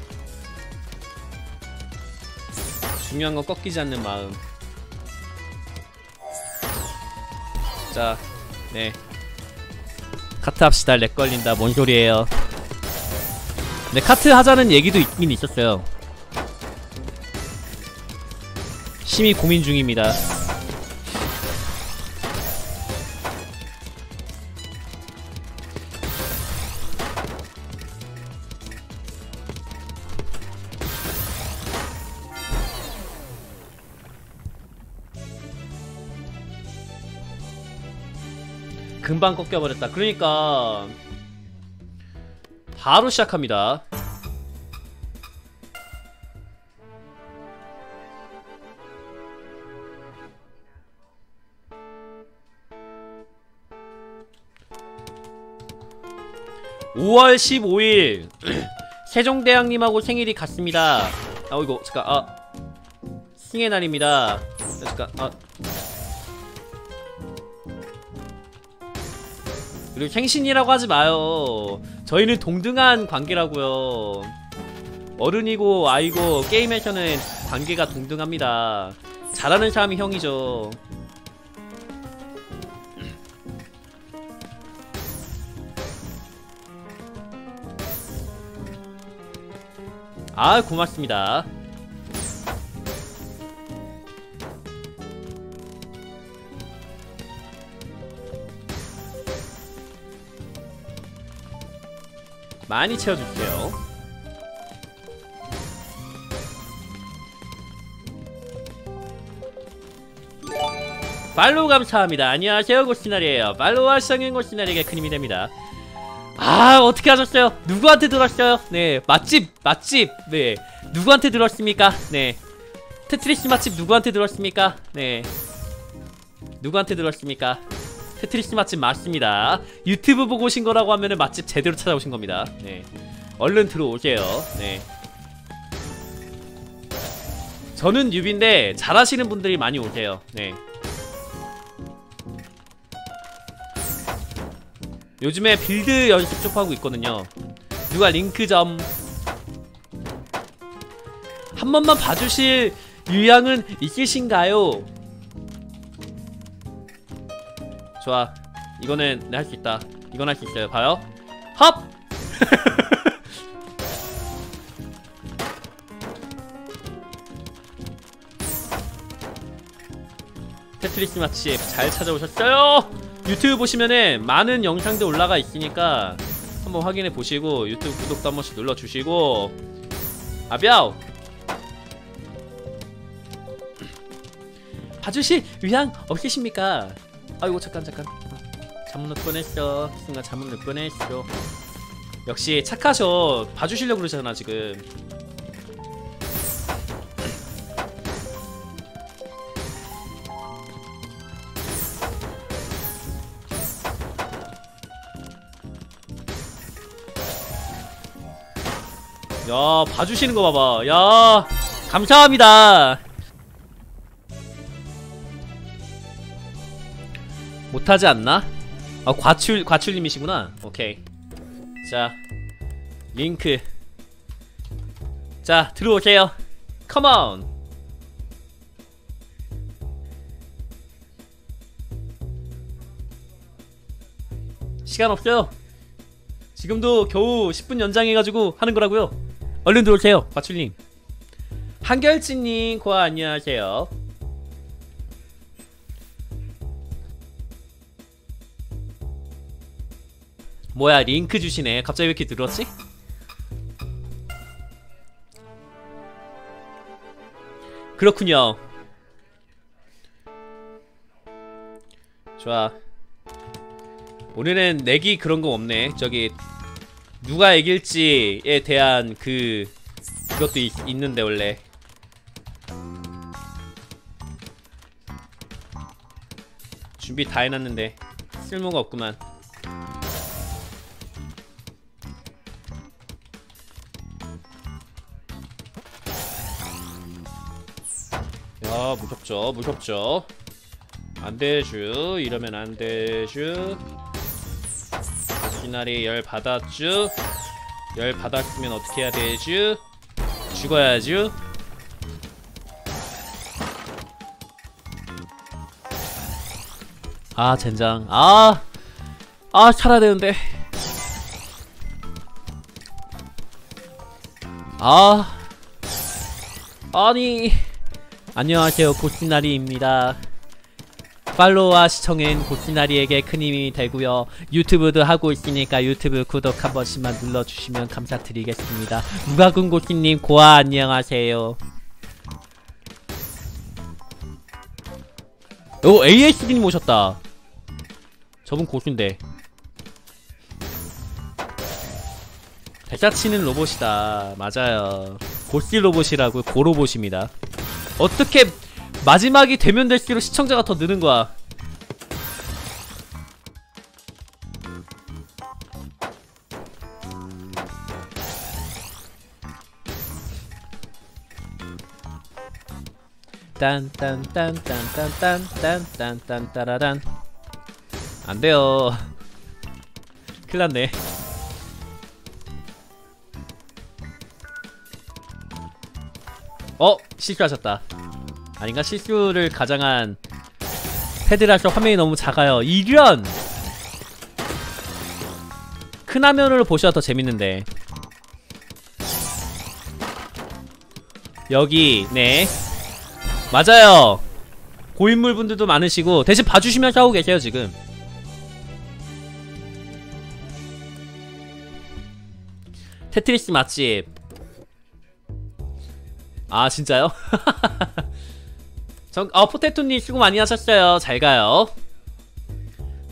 중요한 건 꺾이지 않는 마음 자, 네. 카트 합시다. lag 걸린다. 뭔 소리예요? 네, 카트 하자는 얘기도 있긴 있었어요. 심히 고민 중입니다. 금방 꺾여버렸다. 그러니까 바로 시작합니다. (5월 15일) 세종대왕님하고 생일이 같습니다. 아 이거 잠깐 아. 승의 날입니다. 잠깐 아 그리고 생신이라고 하지 마요. 저희는 동등한 관계라고요. 어른이고 아이고 게임에서는 관계가 동등합니다. 잘하는 사람이 형이죠. 아 고맙습니다. 많이 채워주세요. 팔로우 감사합니다. 안녕하세요 고시나리에요. 팔로우와 시청인 고시나리에게 큰 힘이 됩니다. 아 어떻게 하셨어요? 누구한테 들었어요? 네 맛집 맛집 네 누구한테 들었습니까? 네 테트리스 맛집 누구한테 들었습니까? 네 누구한테 들었습니까? 테트리스 맛집 맞습니다. 유튜브 보고 오신 거라고 하면은 맛집 제대로 찾아오신 겁니다. 네 얼른 들어오세요. 네 저는 뉴비인데 잘하시는 분들이 많이 오세요. 네 요즘에 build 연습 좀 하고 있거든요 누가 링크 좀한 번만 봐주실 의향은 있으신가요? 좋아. 이거는 내할수 있다. 이건 할 수 있어요. 봐요. 헙! 테트리스 맛집 잘 찾아오셨어요. 유튜브 보시면은 많은 영상들 올라가 있으니까 한번 확인해 보시고 유튜브 구독도 한 번씩 눌러주시고. 아비아우 봐주실 의향 없으십니까? 아이고 잠깐 잠깐. 잘못 넣을 뻔했어. 순간 잘못 넣을 뻔했어. 역시 착하셔. 봐주시려고 그러잖아 지금. 야 봐주시는 거 봐봐. 야 감사합니다 못하지 않나? 아 과출 과출님이시구나. 오케이. 자 링크. 자 들어오세요. 컴온 시간 없어요. 지금도 겨우 10분 연장해가지고 하는 거라고요. 얼른 들어오세요 과출님. 한결진님 고아 안녕하세요 뭐야 링크 주시네. 갑자기 왜 이렇게 늘었지? 그렇군요. 좋아. 오늘은 내기 그런 거 없네. 저기 누가 이길지에 대한 그 그것도 있, 있는데 원래. 준비 다 해놨는데. 쓸모가 없구만 야 무섭죠 무섭죠 안되쥬 이러면 안되쥬 시나리 열 받았쥬 열 받았으면 어떻게 해야 되쥬 죽어야쥬 아 젠장 아 아, 살아야 되는데. 아. 아니. 안녕하세요. 고시나리입니다. 팔로우와 시청은 고시나리에게 큰 힘이 되고요. 유튜브도 하고 있으니까 유튜브 구독 한 번씩만 눌러주시면 감사드리겠습니다. 무가군 고시님 고아 안녕하세요. 오 ASD님 오셨다. 저분 고수인데. 대자치는 로봇이다. 맞아요. 고씨 로봇이라고 고로봇입니다. 어떻게 마지막이 되면 될수록 시청자가 더 느는 거야. 딴딴딴딴딴딴딴딴딴따라란 안 돼요. 큰일났네 어? 실수하셨다 아닌가? 실수를 가장한 패드라서 화면이 너무 작아요 이런! 큰 화면으로 보셔야 더 재밌는데 여기 네 맞아요 고인물 분들도 많으시고 대신 봐주시면서 하고 계세요 지금 테트리스 맛집 아 진짜요? 전, 어 포테토님 수고 많이 하셨어요 잘 가요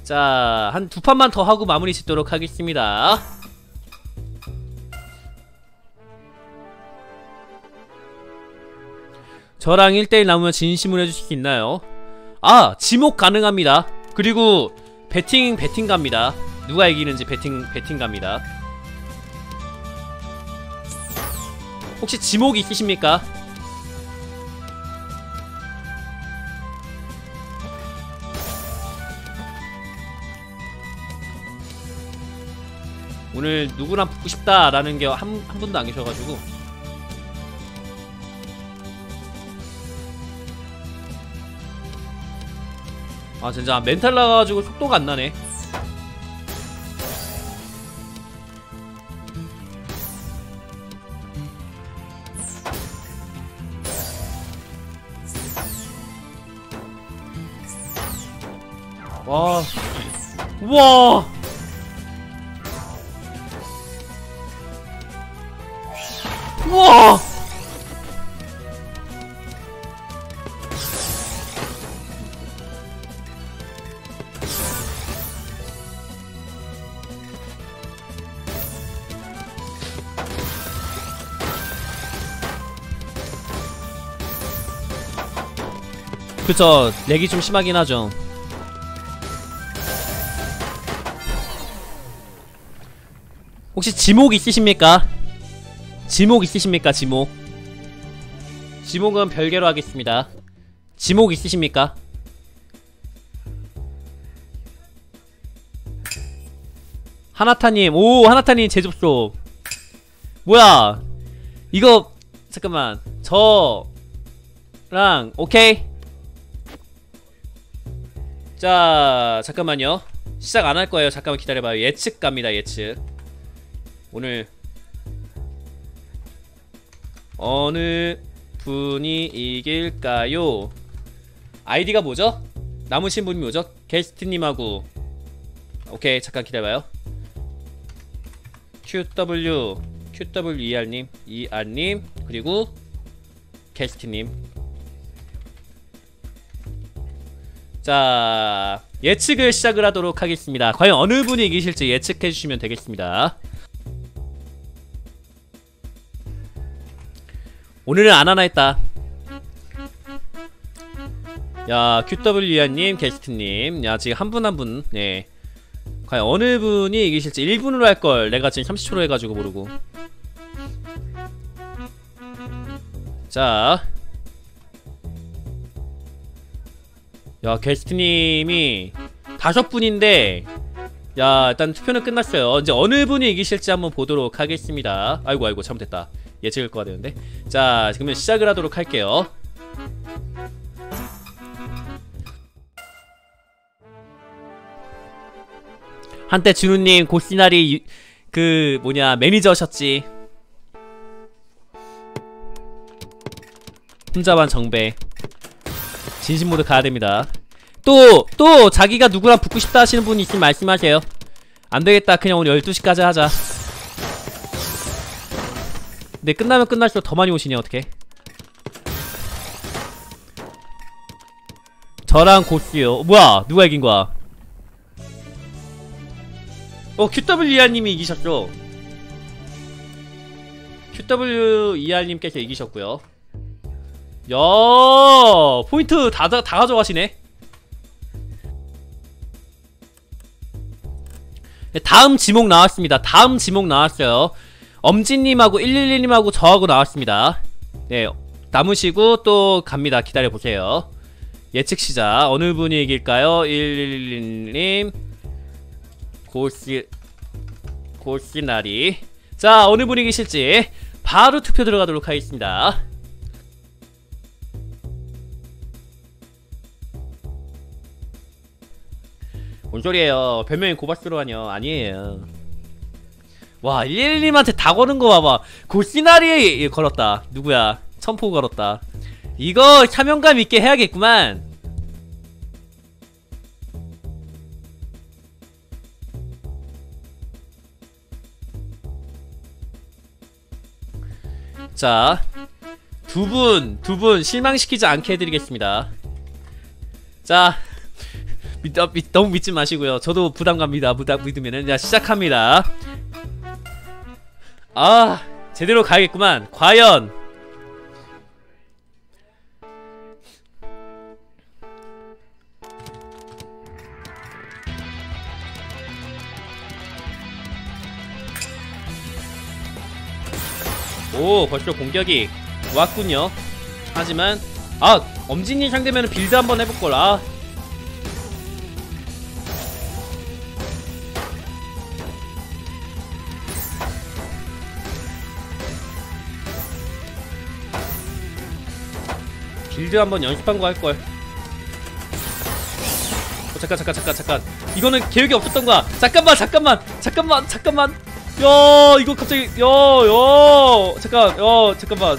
자 한 두 판만 더 하고 마무리 짓도록 하겠습니다 저랑 1대1 남으면 진심으로 해주실 수 있나요? 아! 지목 가능합니다 그리고 배팅 배팅 갑니다 누가 이기는지 배팅 배팅 갑니다 혹시 지목 있으십니까? 오늘 누구랑 붙고 싶다라는 게 한 한 분도 안 계셔가지고 아 진짜 멘탈 나가가지고 속도가 안 나네 와 우와. 우와. 그쵸 렉이 좀 심하긴 하죠 혹시 지목 있으십니까? 지목 있으십니까 지목? 지목은 별개로 하겠습니다. 지목 있으십니까? 하나타님 오 하나타님 재접속 뭐야? 이거 잠깐만. 저랑 오케이? 자 잠깐만요. 시작 안 할 거예요. 잠깐만 기다려봐요. 예측 갑니다 예측 오늘 어느 분이 이길까요? 아이디가 뭐죠? 남으신 분이 뭐죠? 게스트님하고 오케이 잠깐 기다려봐요 QW QWER님 ER님 그리고 게스트님 자 예측을 시작을 하도록 하겠습니다 과연 어느 분이 이기실지 예측해 주시면 되겠습니다 오늘은 안 하나 했다. 야 QWER님 게스트님. 야 지금 한 분 한분. 네. 과연 어느 분이 이기실지 1분으로 할 걸. 내가 지금 30초로 해가지고 모르고. 자. 야, 게스트님이 다섯 분인데, 야, 일단 투표는 끝났어요. 이제 어느 분이 이기실지 한번 보도록 하겠습니다. 아이고, 아이고, 잘못했다. 예측을 거야 되는데. 자, 그러면 시작을 하도록 할게요. 한때 준우님 고시나리 유- 그 뭐냐 매니저셨지. 혼자만 정배. 진심 모드 가야 됩니다. 또, 또, 자기가 누구랑 붙고 싶다 하시는 분이 있으면 말씀하세요. 안 되겠다. 그냥 오늘 12시까지 하자. 근데 끝나면 끝날수록 더 많이 오시네, 어떻게? 저랑 고스요. 뭐야, 누가 이긴 거야? 어, QWER님이 이기셨죠? QWER님께서 이기셨고요. 야 포인트 다, 다, 다 가져가시네 네, 다음 지목 나왔습니다 다음 지목 나왔어요 엄진님하고 111님하고 저하고 나왔습니다. 네 남으시고 또 갑니다. 기다려보세요. 예측 시작. 어느 분이 이길까요? 111님 고스 골시나리. 자 어느 분이 계실지 바로 투표 들어가도록 하겠습니다. 뭔 소리예요? 별명이 고바스로 하냐 아니에요 와 111님한테 다 거는 거 봐봐 골시나리 걸었다 누구야 천포 걸었다 이거 사명감 있게 해야겠구만 자, 두 분, 두 분 실망시키지 않게 해드리겠습니다. 자, 믿, 어, 믿, 너무 믿지 마시고요. 저도 부담 갑니다. 부담 믿으면은 자 시작합니다. 아, 제대로 가야겠구만. 과연. 오 벌써 공격이 왔군요. 하지만 아 엄진이 상대면 빌드 한번 해볼걸 아 빌드 한번 연습한 거 할걸. 어, 잠깐 잠깐 잠깐 잠깐. 이거는 계획이 없었던 거야. 잠깐만 잠깐만 잠깐만 잠깐만. 야 이거 갑자기 야야. 잠깐 야 잠깐만.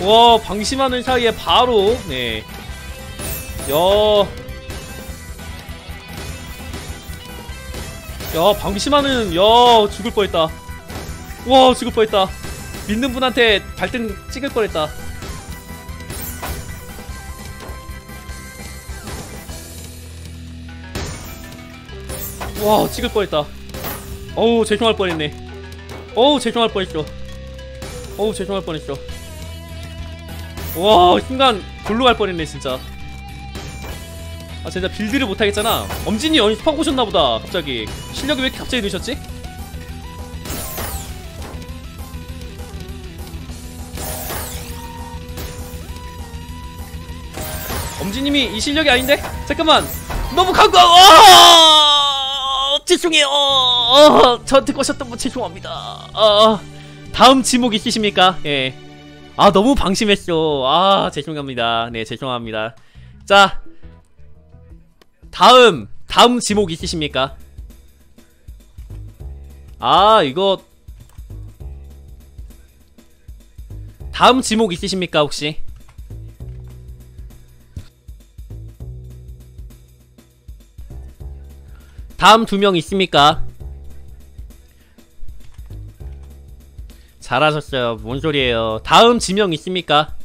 와 방심하는 사이에 바로 네. 야. 야 방심하는 야 죽을 뻔했다. 와 죽을 뻔했다. 믿는 분한테 발등 찍을 뻔했다 와 찍을 뻔했다. 어우 죄송할 뻔했네. 어우 죄송할 뻔했어. 어우 죄송할 뻔했어. 와 순간 골로 갈 뻔했네 진짜. 아 진짜 빌드를 못하겠잖아. 엄진이 연습하고 오셨나보다 갑자기. 실력이 왜 이렇게 갑자기 느셨지? 엄지님이 이 실력이 아닌데? 잠깐만. 너무 강고 어! 죄송해요 어, 저한테 거셨던 분 죄송합니다 어, 다음 지목 있으십니까? 예. 아 너무 방심했어 아 죄송합니다 네 죄송합니다 자 다음 다음 지목 있으십니까? 아 이거 다음 지목 있으십니까 혹시? 다음 두 명 있습니까? 잘하셨어요. 뭔 소리예요. 다음 지명 있습니까?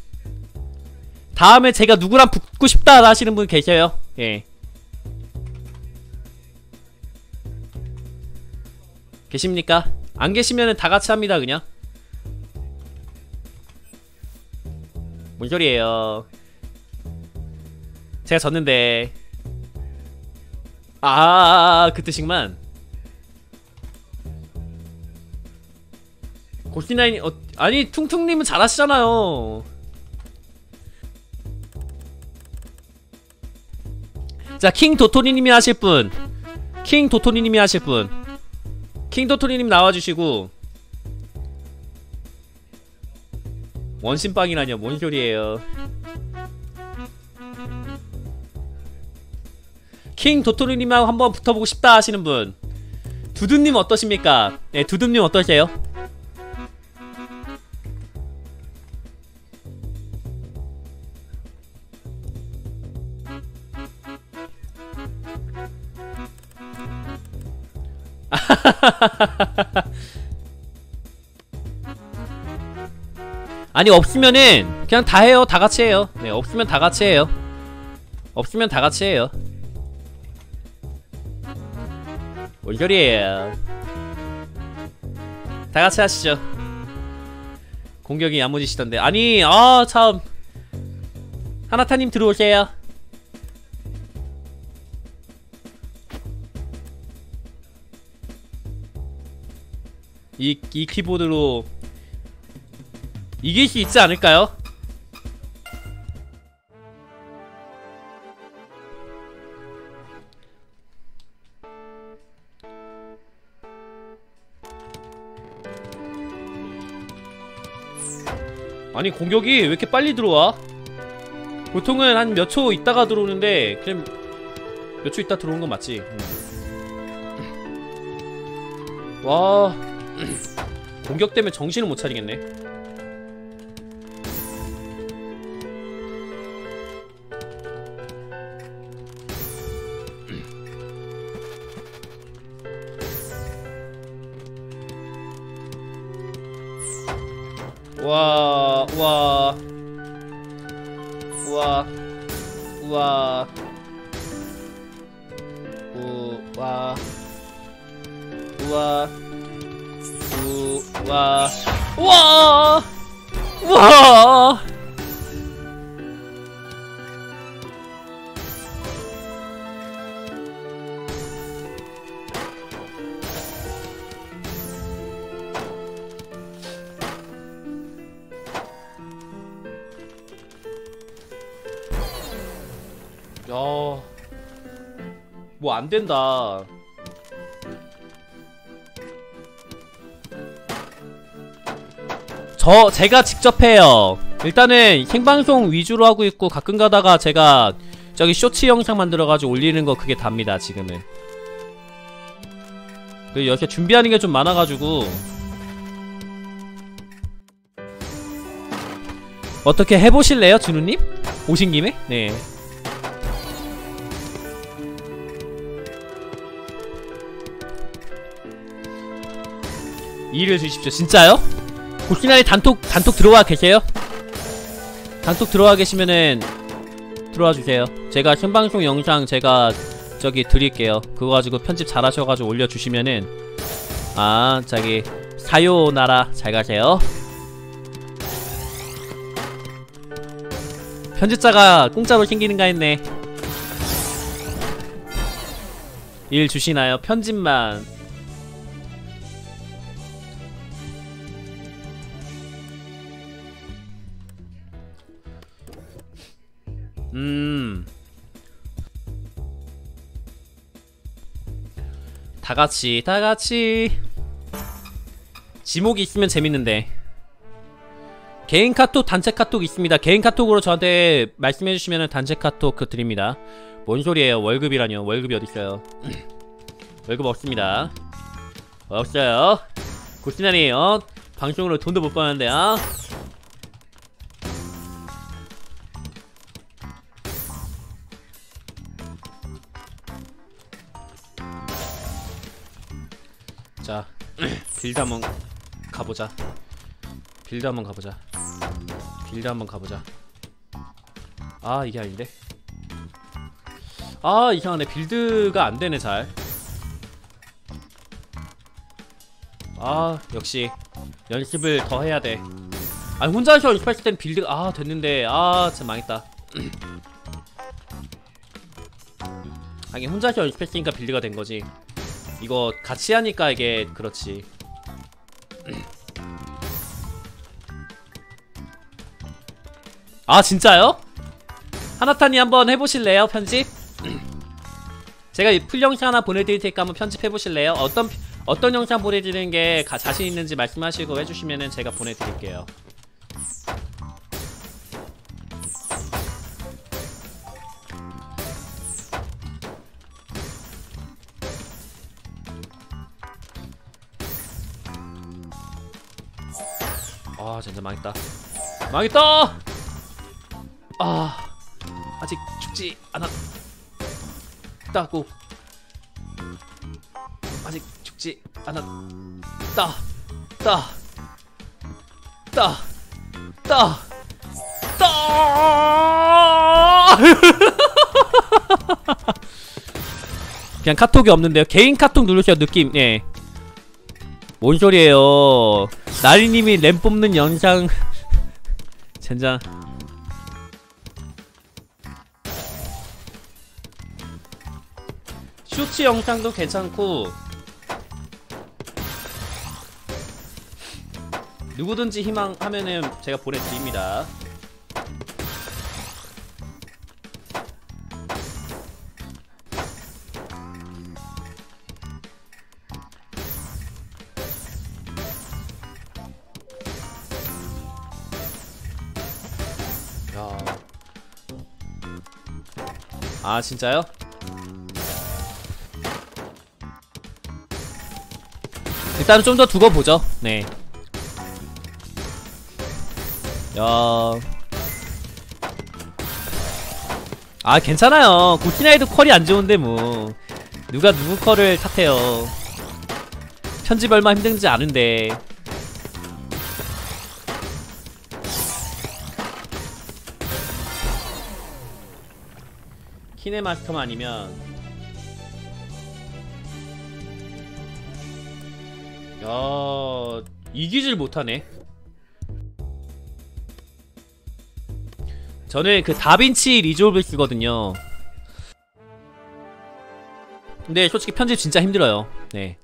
다음에 제가 누구랑 붙고 싶다 하시는 분 계셔요? 예. 계십니까? 안 계시면은 다 같이 합니다, 그냥. 뭔 소리예요. 제가 졌는데. 아, 그 뜻이구만. 고시나인 어, 아니 퉁퉁님은 잘하시잖아요. 자, 킹 도토리님이 하실 분, 킹 도토리님이 하실 분, 킹 도토리님 나와주시고 원심빵이라뇨? 뭔 소리예요? 킹 도토리님하고 한번 붙어보고 싶다 하시는 분, 두둠님 어떠십니까? 네, 두둠님 어떠세요? 아니 없으면은 그냥 다 해요. 다 같이 해요. 네 없으면 다 같이 해요. 없으면 다 같이 해요 뭔 소리예요. 다 같이 하시죠. 공격이 야무지시던데. 아니 아참. 하나타님 들어오세요. 이, 이 키보드로 이길 수 있지 않을까요? 아니 공격이 왜 이렇게 빨리 들어와? 보통은 한 몇 초 있다가 들어오는데 그냥 몇 초 있다 들어오는 건 맞지? 음. 와 공격 때문에 정신을 못 차리겠네. 와, 와, 와, 와, 우, 와, 우와, 우, 와, 와, 와. 야, 뭐 안 된다. 저 제가 직접 해요. 일단은 생방송 위주로 하고 있고 가끔 가다가 제가 저기 쇼츠 영상 만들어가지고 올리는 거 그게 답니다 지금은. 그 여기 준비하는 게 좀 많아가지고 어떻게 해보실래요, 준우님? 오신 김에? 네. 일을 주십시오. 진짜요? 고키나리 단톡 단톡 들어와 계세요? 단톡 들어와 계시면은 들어와 주세요. 제가 생방송 영상 제가 저기 드릴게요. 그거 가지고 편집 잘 하셔가지고 올려주시면은 아 저기 사요나라 잘 가세요. 편집자가 공짜로 생기는가 했네. 일 주시나요? 편집만 다 같이, 다 같이. 지목이 있으면 재밌는데. 개인 카톡, 단체 카톡 있습니다. 개인 카톡으로 저한테 말씀해주시면 단체 카톡 그 드립니다. 뭔 소리예요? 월급이라뇨? 월급이 어딨어요? 월급 없습니다. 없어요. 고시나니에요. 방송으로 돈도 못 버는데요. 빌드 한번 가보자. 빌드 한번 가보자. 빌드 한번 가보자. 아 이게 아닌데? 아 이상하네. 빌드가 안되네 잘. 아 역시 연습을 더 해야돼. 아니 혼자서 연습했을 땐 빌드가 아 됐는데. 아 진짜 망했다. 아니 혼자서 연습했으니까 빌드가 된거지 이거 같이 하니까 이게 그렇지 아 진짜요? 하나타니 한번 해보실래요 편집? 제가 풀 영상 하나 보내드릴 테니까 한번 편집해보실래요? 어떤 어떤 영상 보내드리는 게 가, 자신 있는지 말씀하시고 해주시면은 제가 보내드릴게요 아 진짜 망했다. 망했다! 아 아직 죽지 않았다고. 아직 죽지 않았다. 따 따 따 따 그냥 카톡이 없는데요. 개인 카톡 누르셔 느낌 예. 뭔 소리예요? 나리님이 램 뽑는 영상. 젠장. 쇼츠 영상도 괜찮고. 누구든지 희망하면은 제가 보내드립니다 아 진짜요? 일단은 좀더 두고 보죠. 네. 야. 아 괜찮아요. 고키나이도 퀄이 안 좋은데 뭐 누가 누구 퀄을 탓해요. 편집 얼마 힘든지 아는데. 키네마스터만 아니면 야 이기질 못하네. 저는 그 다빈치 리졸브 쓰거든요. 근데 솔직히 편집 진짜 힘들어요. 네.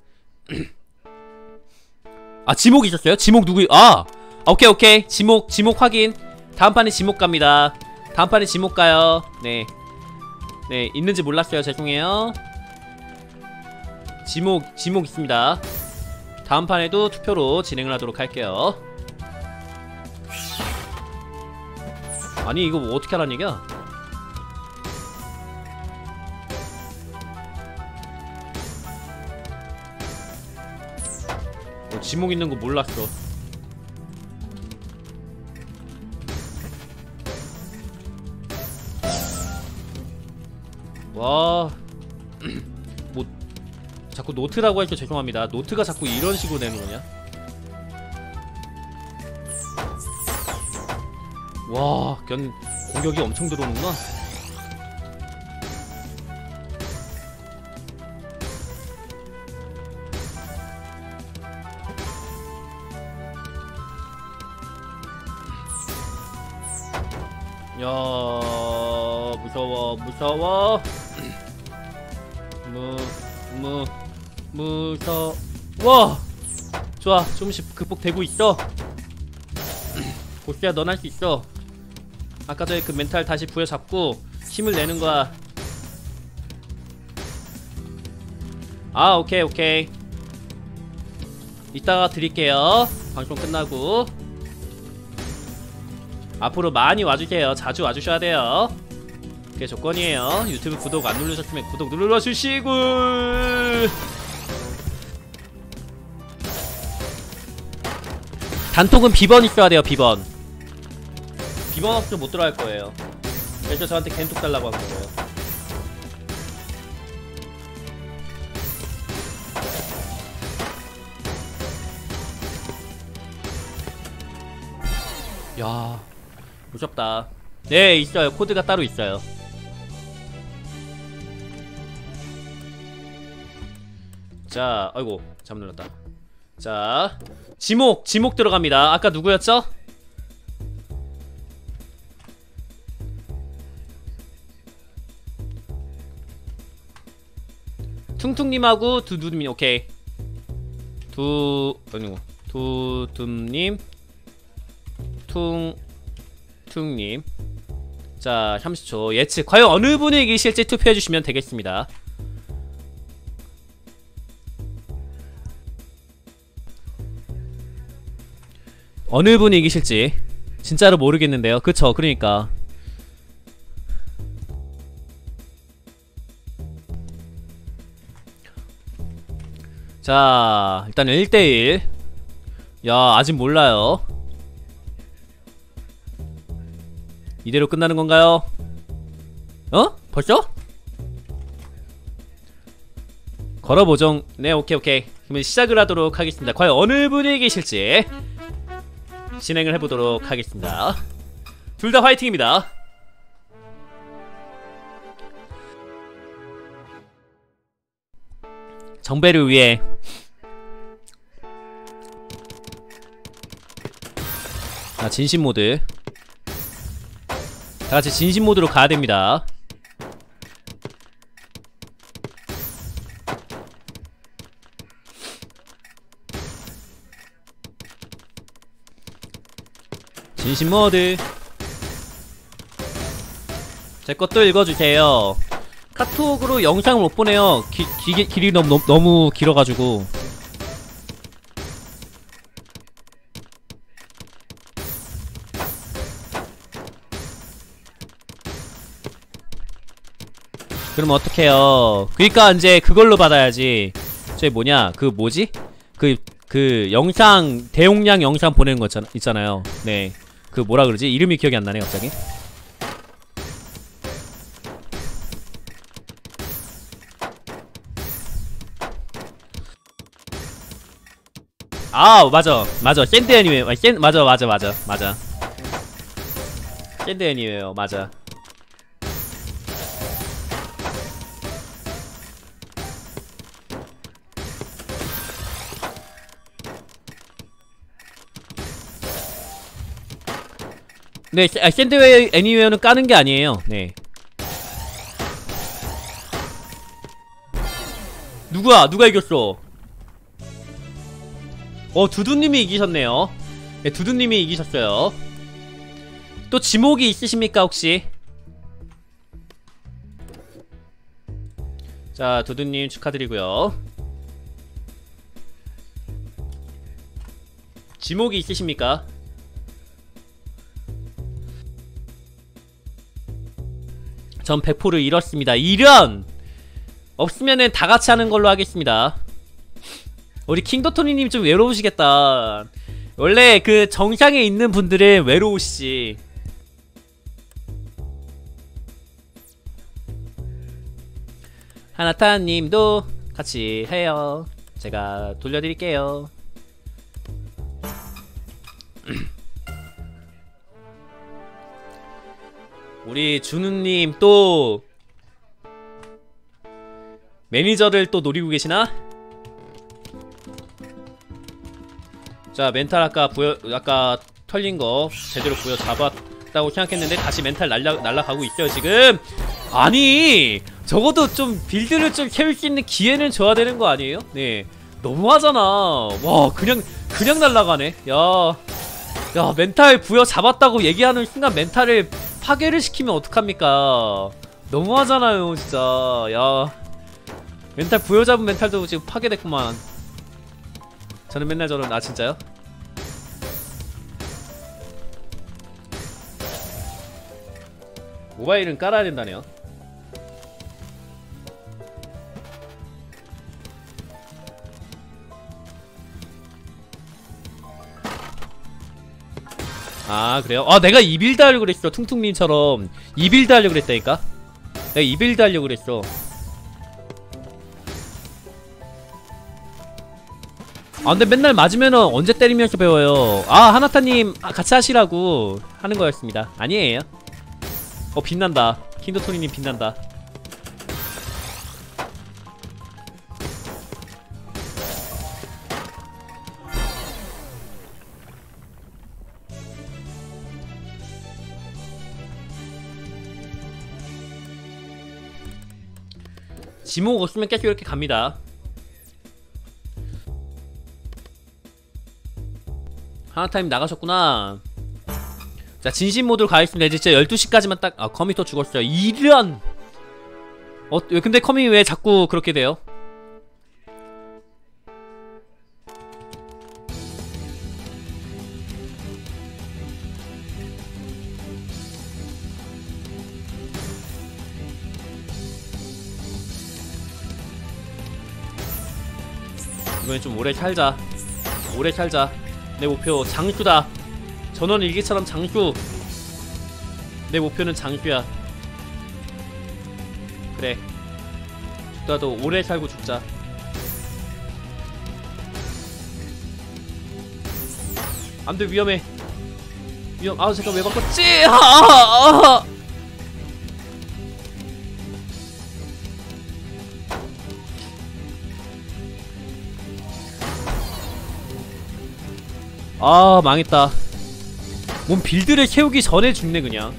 아 지목 있었어요? 지목 누구 아! 아! 오케이 오케이. 지목 지목 확인. 다음 판에 지목 갑니다. 다음 판에 지목 가요. 네 네, 있는지 몰랐어요. 죄송해요. 지목, 지목 있습니다. 다음 판에도 투표로 진행을 하도록 할게요. 아니, 이거 뭐 어떻게 하라는 얘기야? 어, 지목 있는 거 몰랐어. 와... 뭐 자꾸 노트라고 해서 죄송합니다. 노트가 자꾸 이런 식으로 되는 거냐? 와... 견 공격이 엄청 들어오는구나. 야 무서워 무서워 무, 무, 무서워. 좋아 조금씩 극복되고 있어. 고스야 넌 할 수 있어. 아까 전에 그 멘탈 다시 부여잡고 힘을 내는 거야. 아 오케이 오케이. 이따가 드릴게요. 방송 끝나고. 앞으로 많이 와주세요. 자주 와주셔야 돼요 그게 조건이에요. 유튜브 구독 안 누르셨으면 구독 눌러주시고. 단톡은 비번 있어야 돼요 비번. 비번 없으면 못 들어갈 거예요. 그래서 저한테 겐톡 달라고 한 거예요. 야 무섭다. 네 있어요. 코드가 따로 있어요 자 아이고 잘못 눌렀다. 자 지목 지목 들어갑니다. 아까 누구였죠? 퉁퉁님하고 두두님 오케이. 두 아니고 두둠님 퉁퉁님. 자 30초 예측. 과연 어느 분이 이기실지 투표해주시면 되겠습니다 어느 분이 이기실지 진짜로 모르겠는데요. 그쵸? 그러니까. 자 일단 1대1 야 아직 몰라요. 이대로 끝나는 건가요? 어? 벌써? 걸어보정. 네 오케이 오케이. 그러면 시작을 하도록 하겠습니다. 과연 어느 분이 계실지 진행을 해보도록 하겠습니다. 둘 다 화이팅입니다. 정배를 위해 자 진심 모드. 다같이 진심 모드로 가야 됩니다 진심 모드 제 것도 읽어주세요. 카톡으로 영상을 못 보내요. 기, 기, 길이 너무, 너무, 너무 길어가지고. 그럼 어떡해요? 그니까 이제 그걸로 받아야지. 저기 뭐냐? 그 뭐지? 그, 그 영상 대용량 영상 보내는 거 있잖아, 있잖아요. 네 그 뭐라 그러지? 이름이 기억이 안 나네 갑자기. 아 맞아. 맞아. 샌드 애니메 샌 맞아 맞아 맞아. 맞아. 샌드 애니메요 맞아 네, 아, 샌드웨어 애니웨어는 까는 게 아니에요. 네. 누구야? 누가 이겼어? 어, 두두님이 이기셨네요. 네, 두두님이 이기셨어요. 또 지목이 있으십니까, 혹시? 자, 두두님 축하드리고요. 지목이 있으십니까? 전 100%를 잃었습니다. 이런! 없으면은 다 같이 하는 걸로 하겠습니다. 우리 킹도토니님 좀 외로우시겠다. 원래 그 정상에 있는 분들은 외로우시지. 하나타님도 같이 해요. 제가 돌려드릴게요. 우리 준우님 또 매니저를 또 노리고 계시나? 자 멘탈 아까 보여 아까 털린 거 제대로 보여 잡았다고 생각했는데 다시 멘탈 날라 날라가고 있어요 지금? 아니 적어도 좀 빌드를 좀 캐울 수 있는 기회는 줘야 되는 거 아니에요? 네. 너무하잖아. 와 그냥 그냥 날라가네. 야 야 멘탈 부여 잡았다고 얘기하는 순간 멘탈을 파괴를 시키면 어떡합니까? 너무하잖아요 진짜. 야 멘탈 부여잡은 멘탈도 지금 파괴됐구만. 저는 맨날 저런 아 진짜요? 모바일은 깔아야 된다네요 아 그래요? 아 내가 이 빌드 하려고 그랬어 퉁퉁님처럼. 이 빌드 하려고 그랬다니까? 내가 이 빌드 하려고 그랬어. 아 근데 맨날 맞으면은 언제 때리면서 배워요? 아 하나타님 아, 같이 하시라고 하는 거였습니다. 아니에요. 어 빛난다. 킨도토니님 빛난다 지목 없으면 계속 이렇게 갑니다. 하나타임 나가셨구나. 자 진심 모드로 가겠습니다. 이제 진짜 12시까지만 딱아 커미터 죽었어요. 이런! 어 근데 커미 왜 자꾸 그렇게 돼요? 이번엔 좀 오래 살자. 오래 살자. 내 목표 장수다. 전원 일기처럼 장수 내 목표는 장수야. 그래. 죽다도 오래 살고 죽자. 안돼 위험해. 위험 아우 잠깐 왜 바꿨지? 아, 아, 아. 아 망했다. 뭔 빌드를 채우기 전에 죽네 그냥.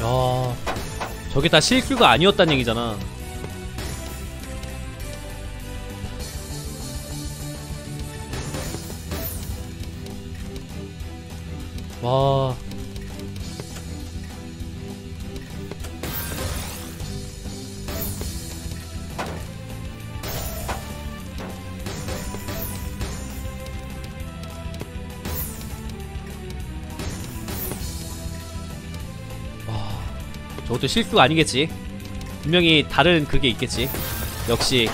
야 저게 다 실수가 아니었단 얘기잖아 아. 와. 저것도 실수가 아니겠지. 분명히 다른 그게 있겠지. 역시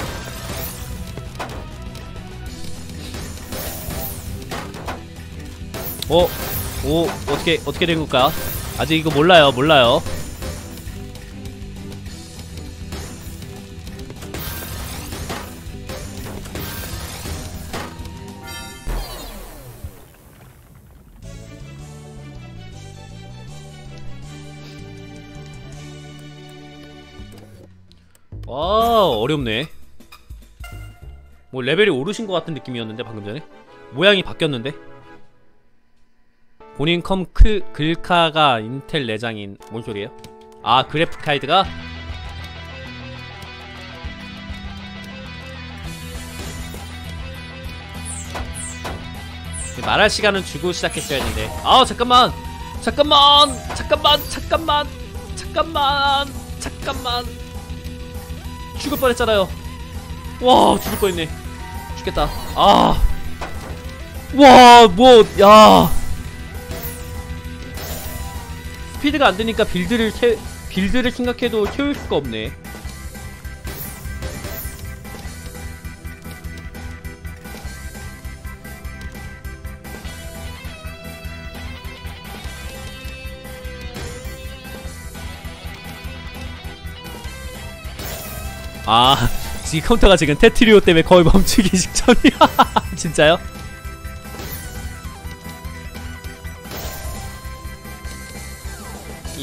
어? 오 어떻게 어떻게 된 걸까? 아직 이거 몰라요 몰라요. 와 어렵네. 뭐 레벨이 오르신 것 같은 느낌이었는데 방금 전에? 모양이 바뀌었는데 본인 컴 클, 글카가 인텔 내장인 뭔 소리예요? 아 그래픽 카드가? 말할 시간은 주고 시작했어야 했는데. 아 잠깐만! 잠깐만! 잠깐만! 잠깐만! 잠깐만! 잠깐만! 죽을 뻔했잖아요. 와 죽을 뻔했네. 죽겠다. 아와뭐야 스피드가 안 되니까 빌드를 세, 빌드를 생각해도 채울 수가 없네. 아, 지금 컴퓨터가 지금 테트리오 때문에 거의 멈추기 직전이야. 진짜요?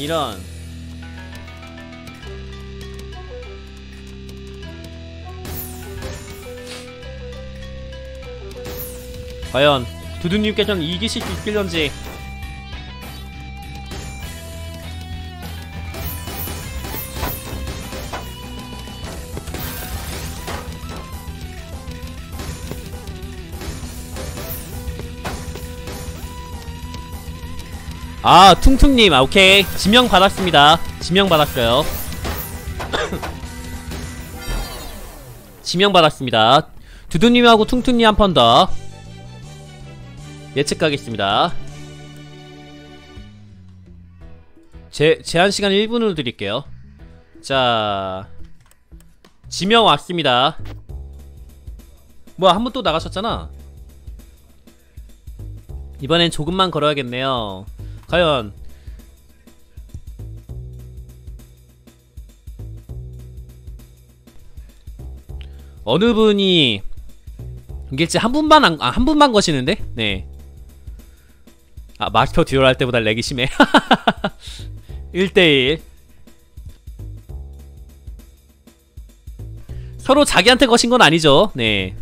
이런. 과연 두두님께서는 이기실 수 있길런지 아 퉁퉁님 아 오케이. 지명 받았습니다. 지명 받았어요. 지명 받았습니다. 두두님하고 퉁퉁님 한번 더. 예측 가겠습니다. 제, 제한 시간 1분으로 드릴게요. 자 지명 왔습니다. 뭐야 한분또 나가셨잖아. 이번엔 조금만 걸어야겠네요 과연 어느 분이 진짜 한 분만 안, 아, 한 분만 거시는데? 네. 아, 마스터 듀얼 할 때보다 렉이 심해. 1대1. 서로 자기한테 거신 건 아니죠. 네.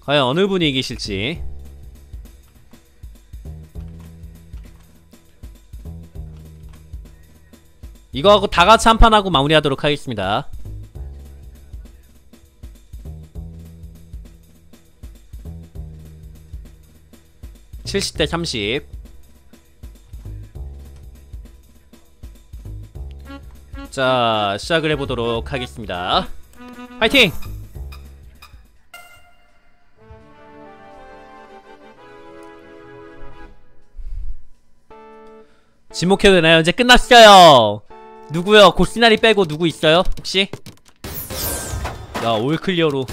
과연 어느 분이 이기실지. 이거하고 다같이 한 판하고 마무리하도록 하겠습니다 7 0대 30. 자, 시작을 해보도록 하겠습니다. 파이팅! 지목해도 되나요? 이제 끝났어요! 누구요? 고시나리 빼고 누구 있어요? 혹시? 야, 올 클리어로.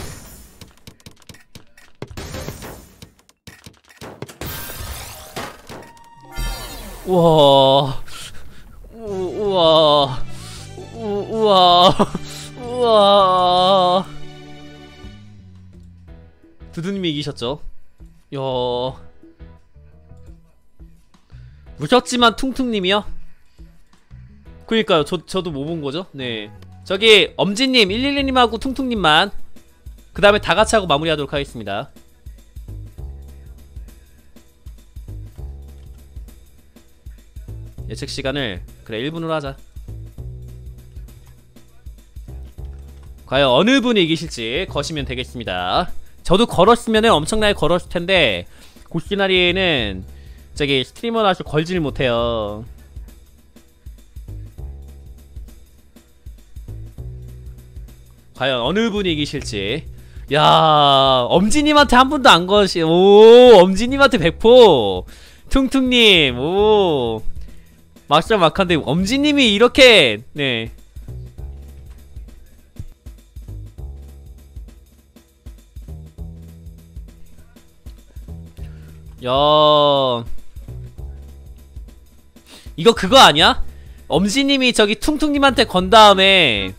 우와. 우, 우와. 우, 우와. 우와. 두두님이 이기셨죠? 야. 무셨지만 퉁퉁님이요? 그니까요. 저, 저도 뭐 본거죠? 네. 저기 엄지님 112님하고 퉁퉁님만 그 다음에 다 같이 하고 마무리하도록 하겠습니다. 예측 시간을 그래 1분으로 하자. 과연 어느 분이 이기실지 거시면 되겠습니다. 저도 걸었으면 엄청나게 걸었을 텐데 고시나리에는 저기 스트리머라서 걸질 못해요 과연 어느 분이 이기실지 야 엄지님한테 한 분도 안 거시 오 엄지님한테 백포 퉁퉁님 오 막상 막한데 엄지님이 이렇게 네 야. 이거 그거 아니야? 엄지님이 저기 퉁퉁님한테 건 다음에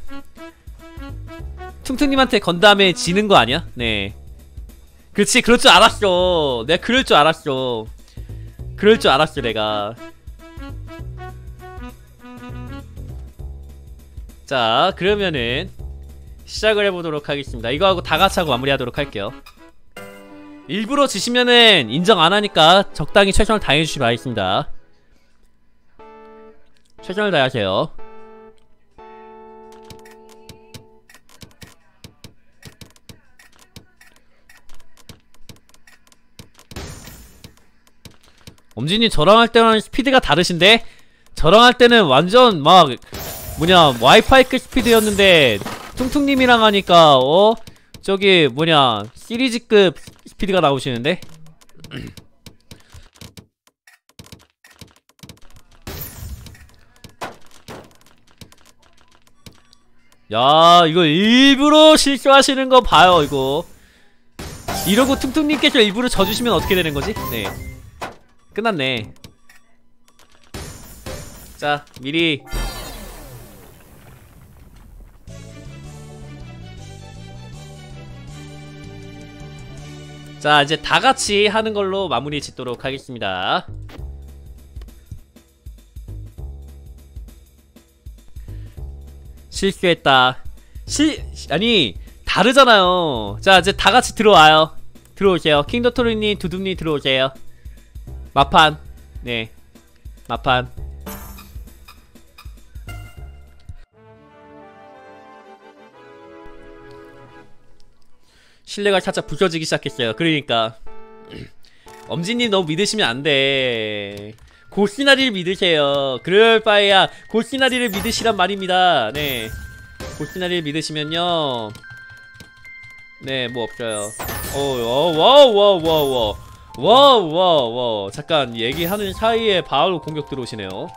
퉁퉁님한테 건 다음에 지는 거 아니야? 네. 그렇지, 그럴 줄 알았어. 내가 그럴 줄 알았어. 그럴 줄 알았어, 내가. 자, 그러면은 시작을 해보도록 하겠습니다. 이거 하고 다 같이 하고 마무리하도록 할게요. 일부러 지시면은 인정 안 하니까 적당히 최선을 다해주시기 바라겠습니다. 최선을 다하세요. 엄진이 저랑 할 때랑 스피드가 다르신데? 저랑 할 때는 완전 막 뭐냐 와이파이급 스피드였는데 퉁퉁님이랑 하니까 어? 저기 뭐냐 시리즈급 스피드가 나오시는데? 야 이거 일부러 실수하시는 거 봐요 이거 이러고 퉁퉁님께서 일부러 져주시면 어떻게 되는 거지? 네 끝났네. 자 미리. 자 이제 다같이 하는 걸로 마무리 짓도록 하겠습니다. 실수했다. 실.. 아니 다르잖아요. 자 이제 다같이 들어와요. 들어오세요. 킹도토리님 두둠님 들어오세요 마판. 네. 마판. 신뢰가 살짝 부서지기 시작했어요. 그러니까. 엄지님 너무 믿으시면 안돼. 고시나리를 믿으세요. 그럴 바에야 고시나리를 믿으시란 말입니다. 네. 고시나리를 믿으시면요. 네 뭐 없어요. 어 와우 와우 와우 와우 와우 와우 와우. 잠깐 얘기하는 사이에 바로 공격 들어오시네요.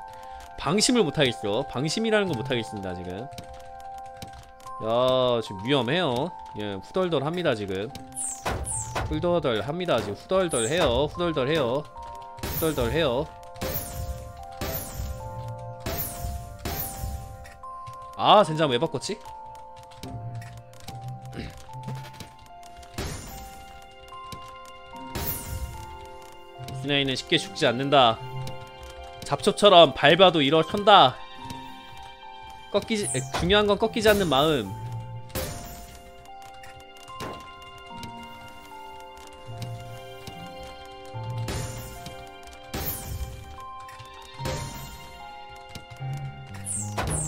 방심을 못하겠어. 방심이라는 거 못하겠습니다 지금. 야 지금 위험해요. 예 후덜덜합니다 지금. 후덜덜합니다 지금. 후덜덜해요 후덜덜해요. 후덜덜해요. 아 젠장 왜 바꿨지? 스나이는 쉽게 죽지 않는다. 잡초처럼 밟아도 일어선다. 꺾이지 에, 중요한 건 꺾이지 않는 마음.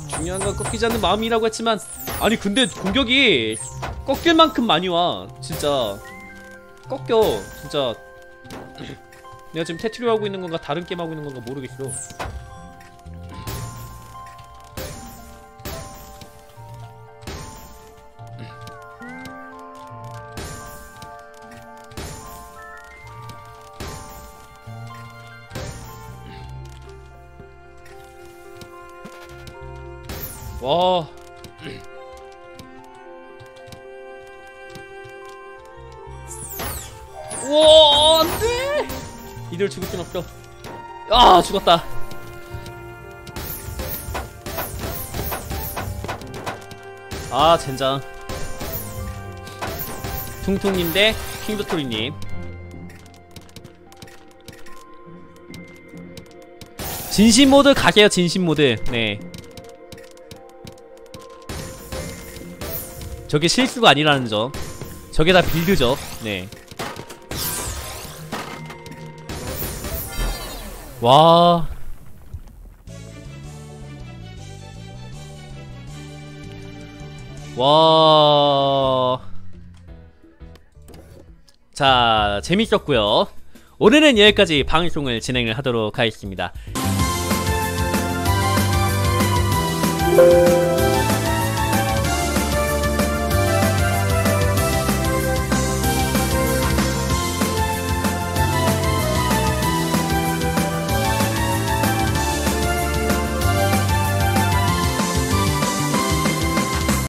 중요한 건 꺾이지 않는 마음이라고 했지만 아니 근데 공격이 꺾일 만큼 많이 와 진짜. 꺾여 진짜 내가 지금 테트리 하고 있는 건가 다른 게임 하고 있는 건가 모르겠어 와. 우와, 안 돼! 이들 죽을 순 없어. 아, 죽었다. 아, 젠장. 퉁퉁님 대 킹도토리님. 진심 모드 가세요, 진심 모드. 네. 저게 실수가 아니라는 점 저게 다 빌드죠 네 와... 와... 자, 재밌었고요. 오늘은 여기까지 방송을 진행을 하도록 하겠습니다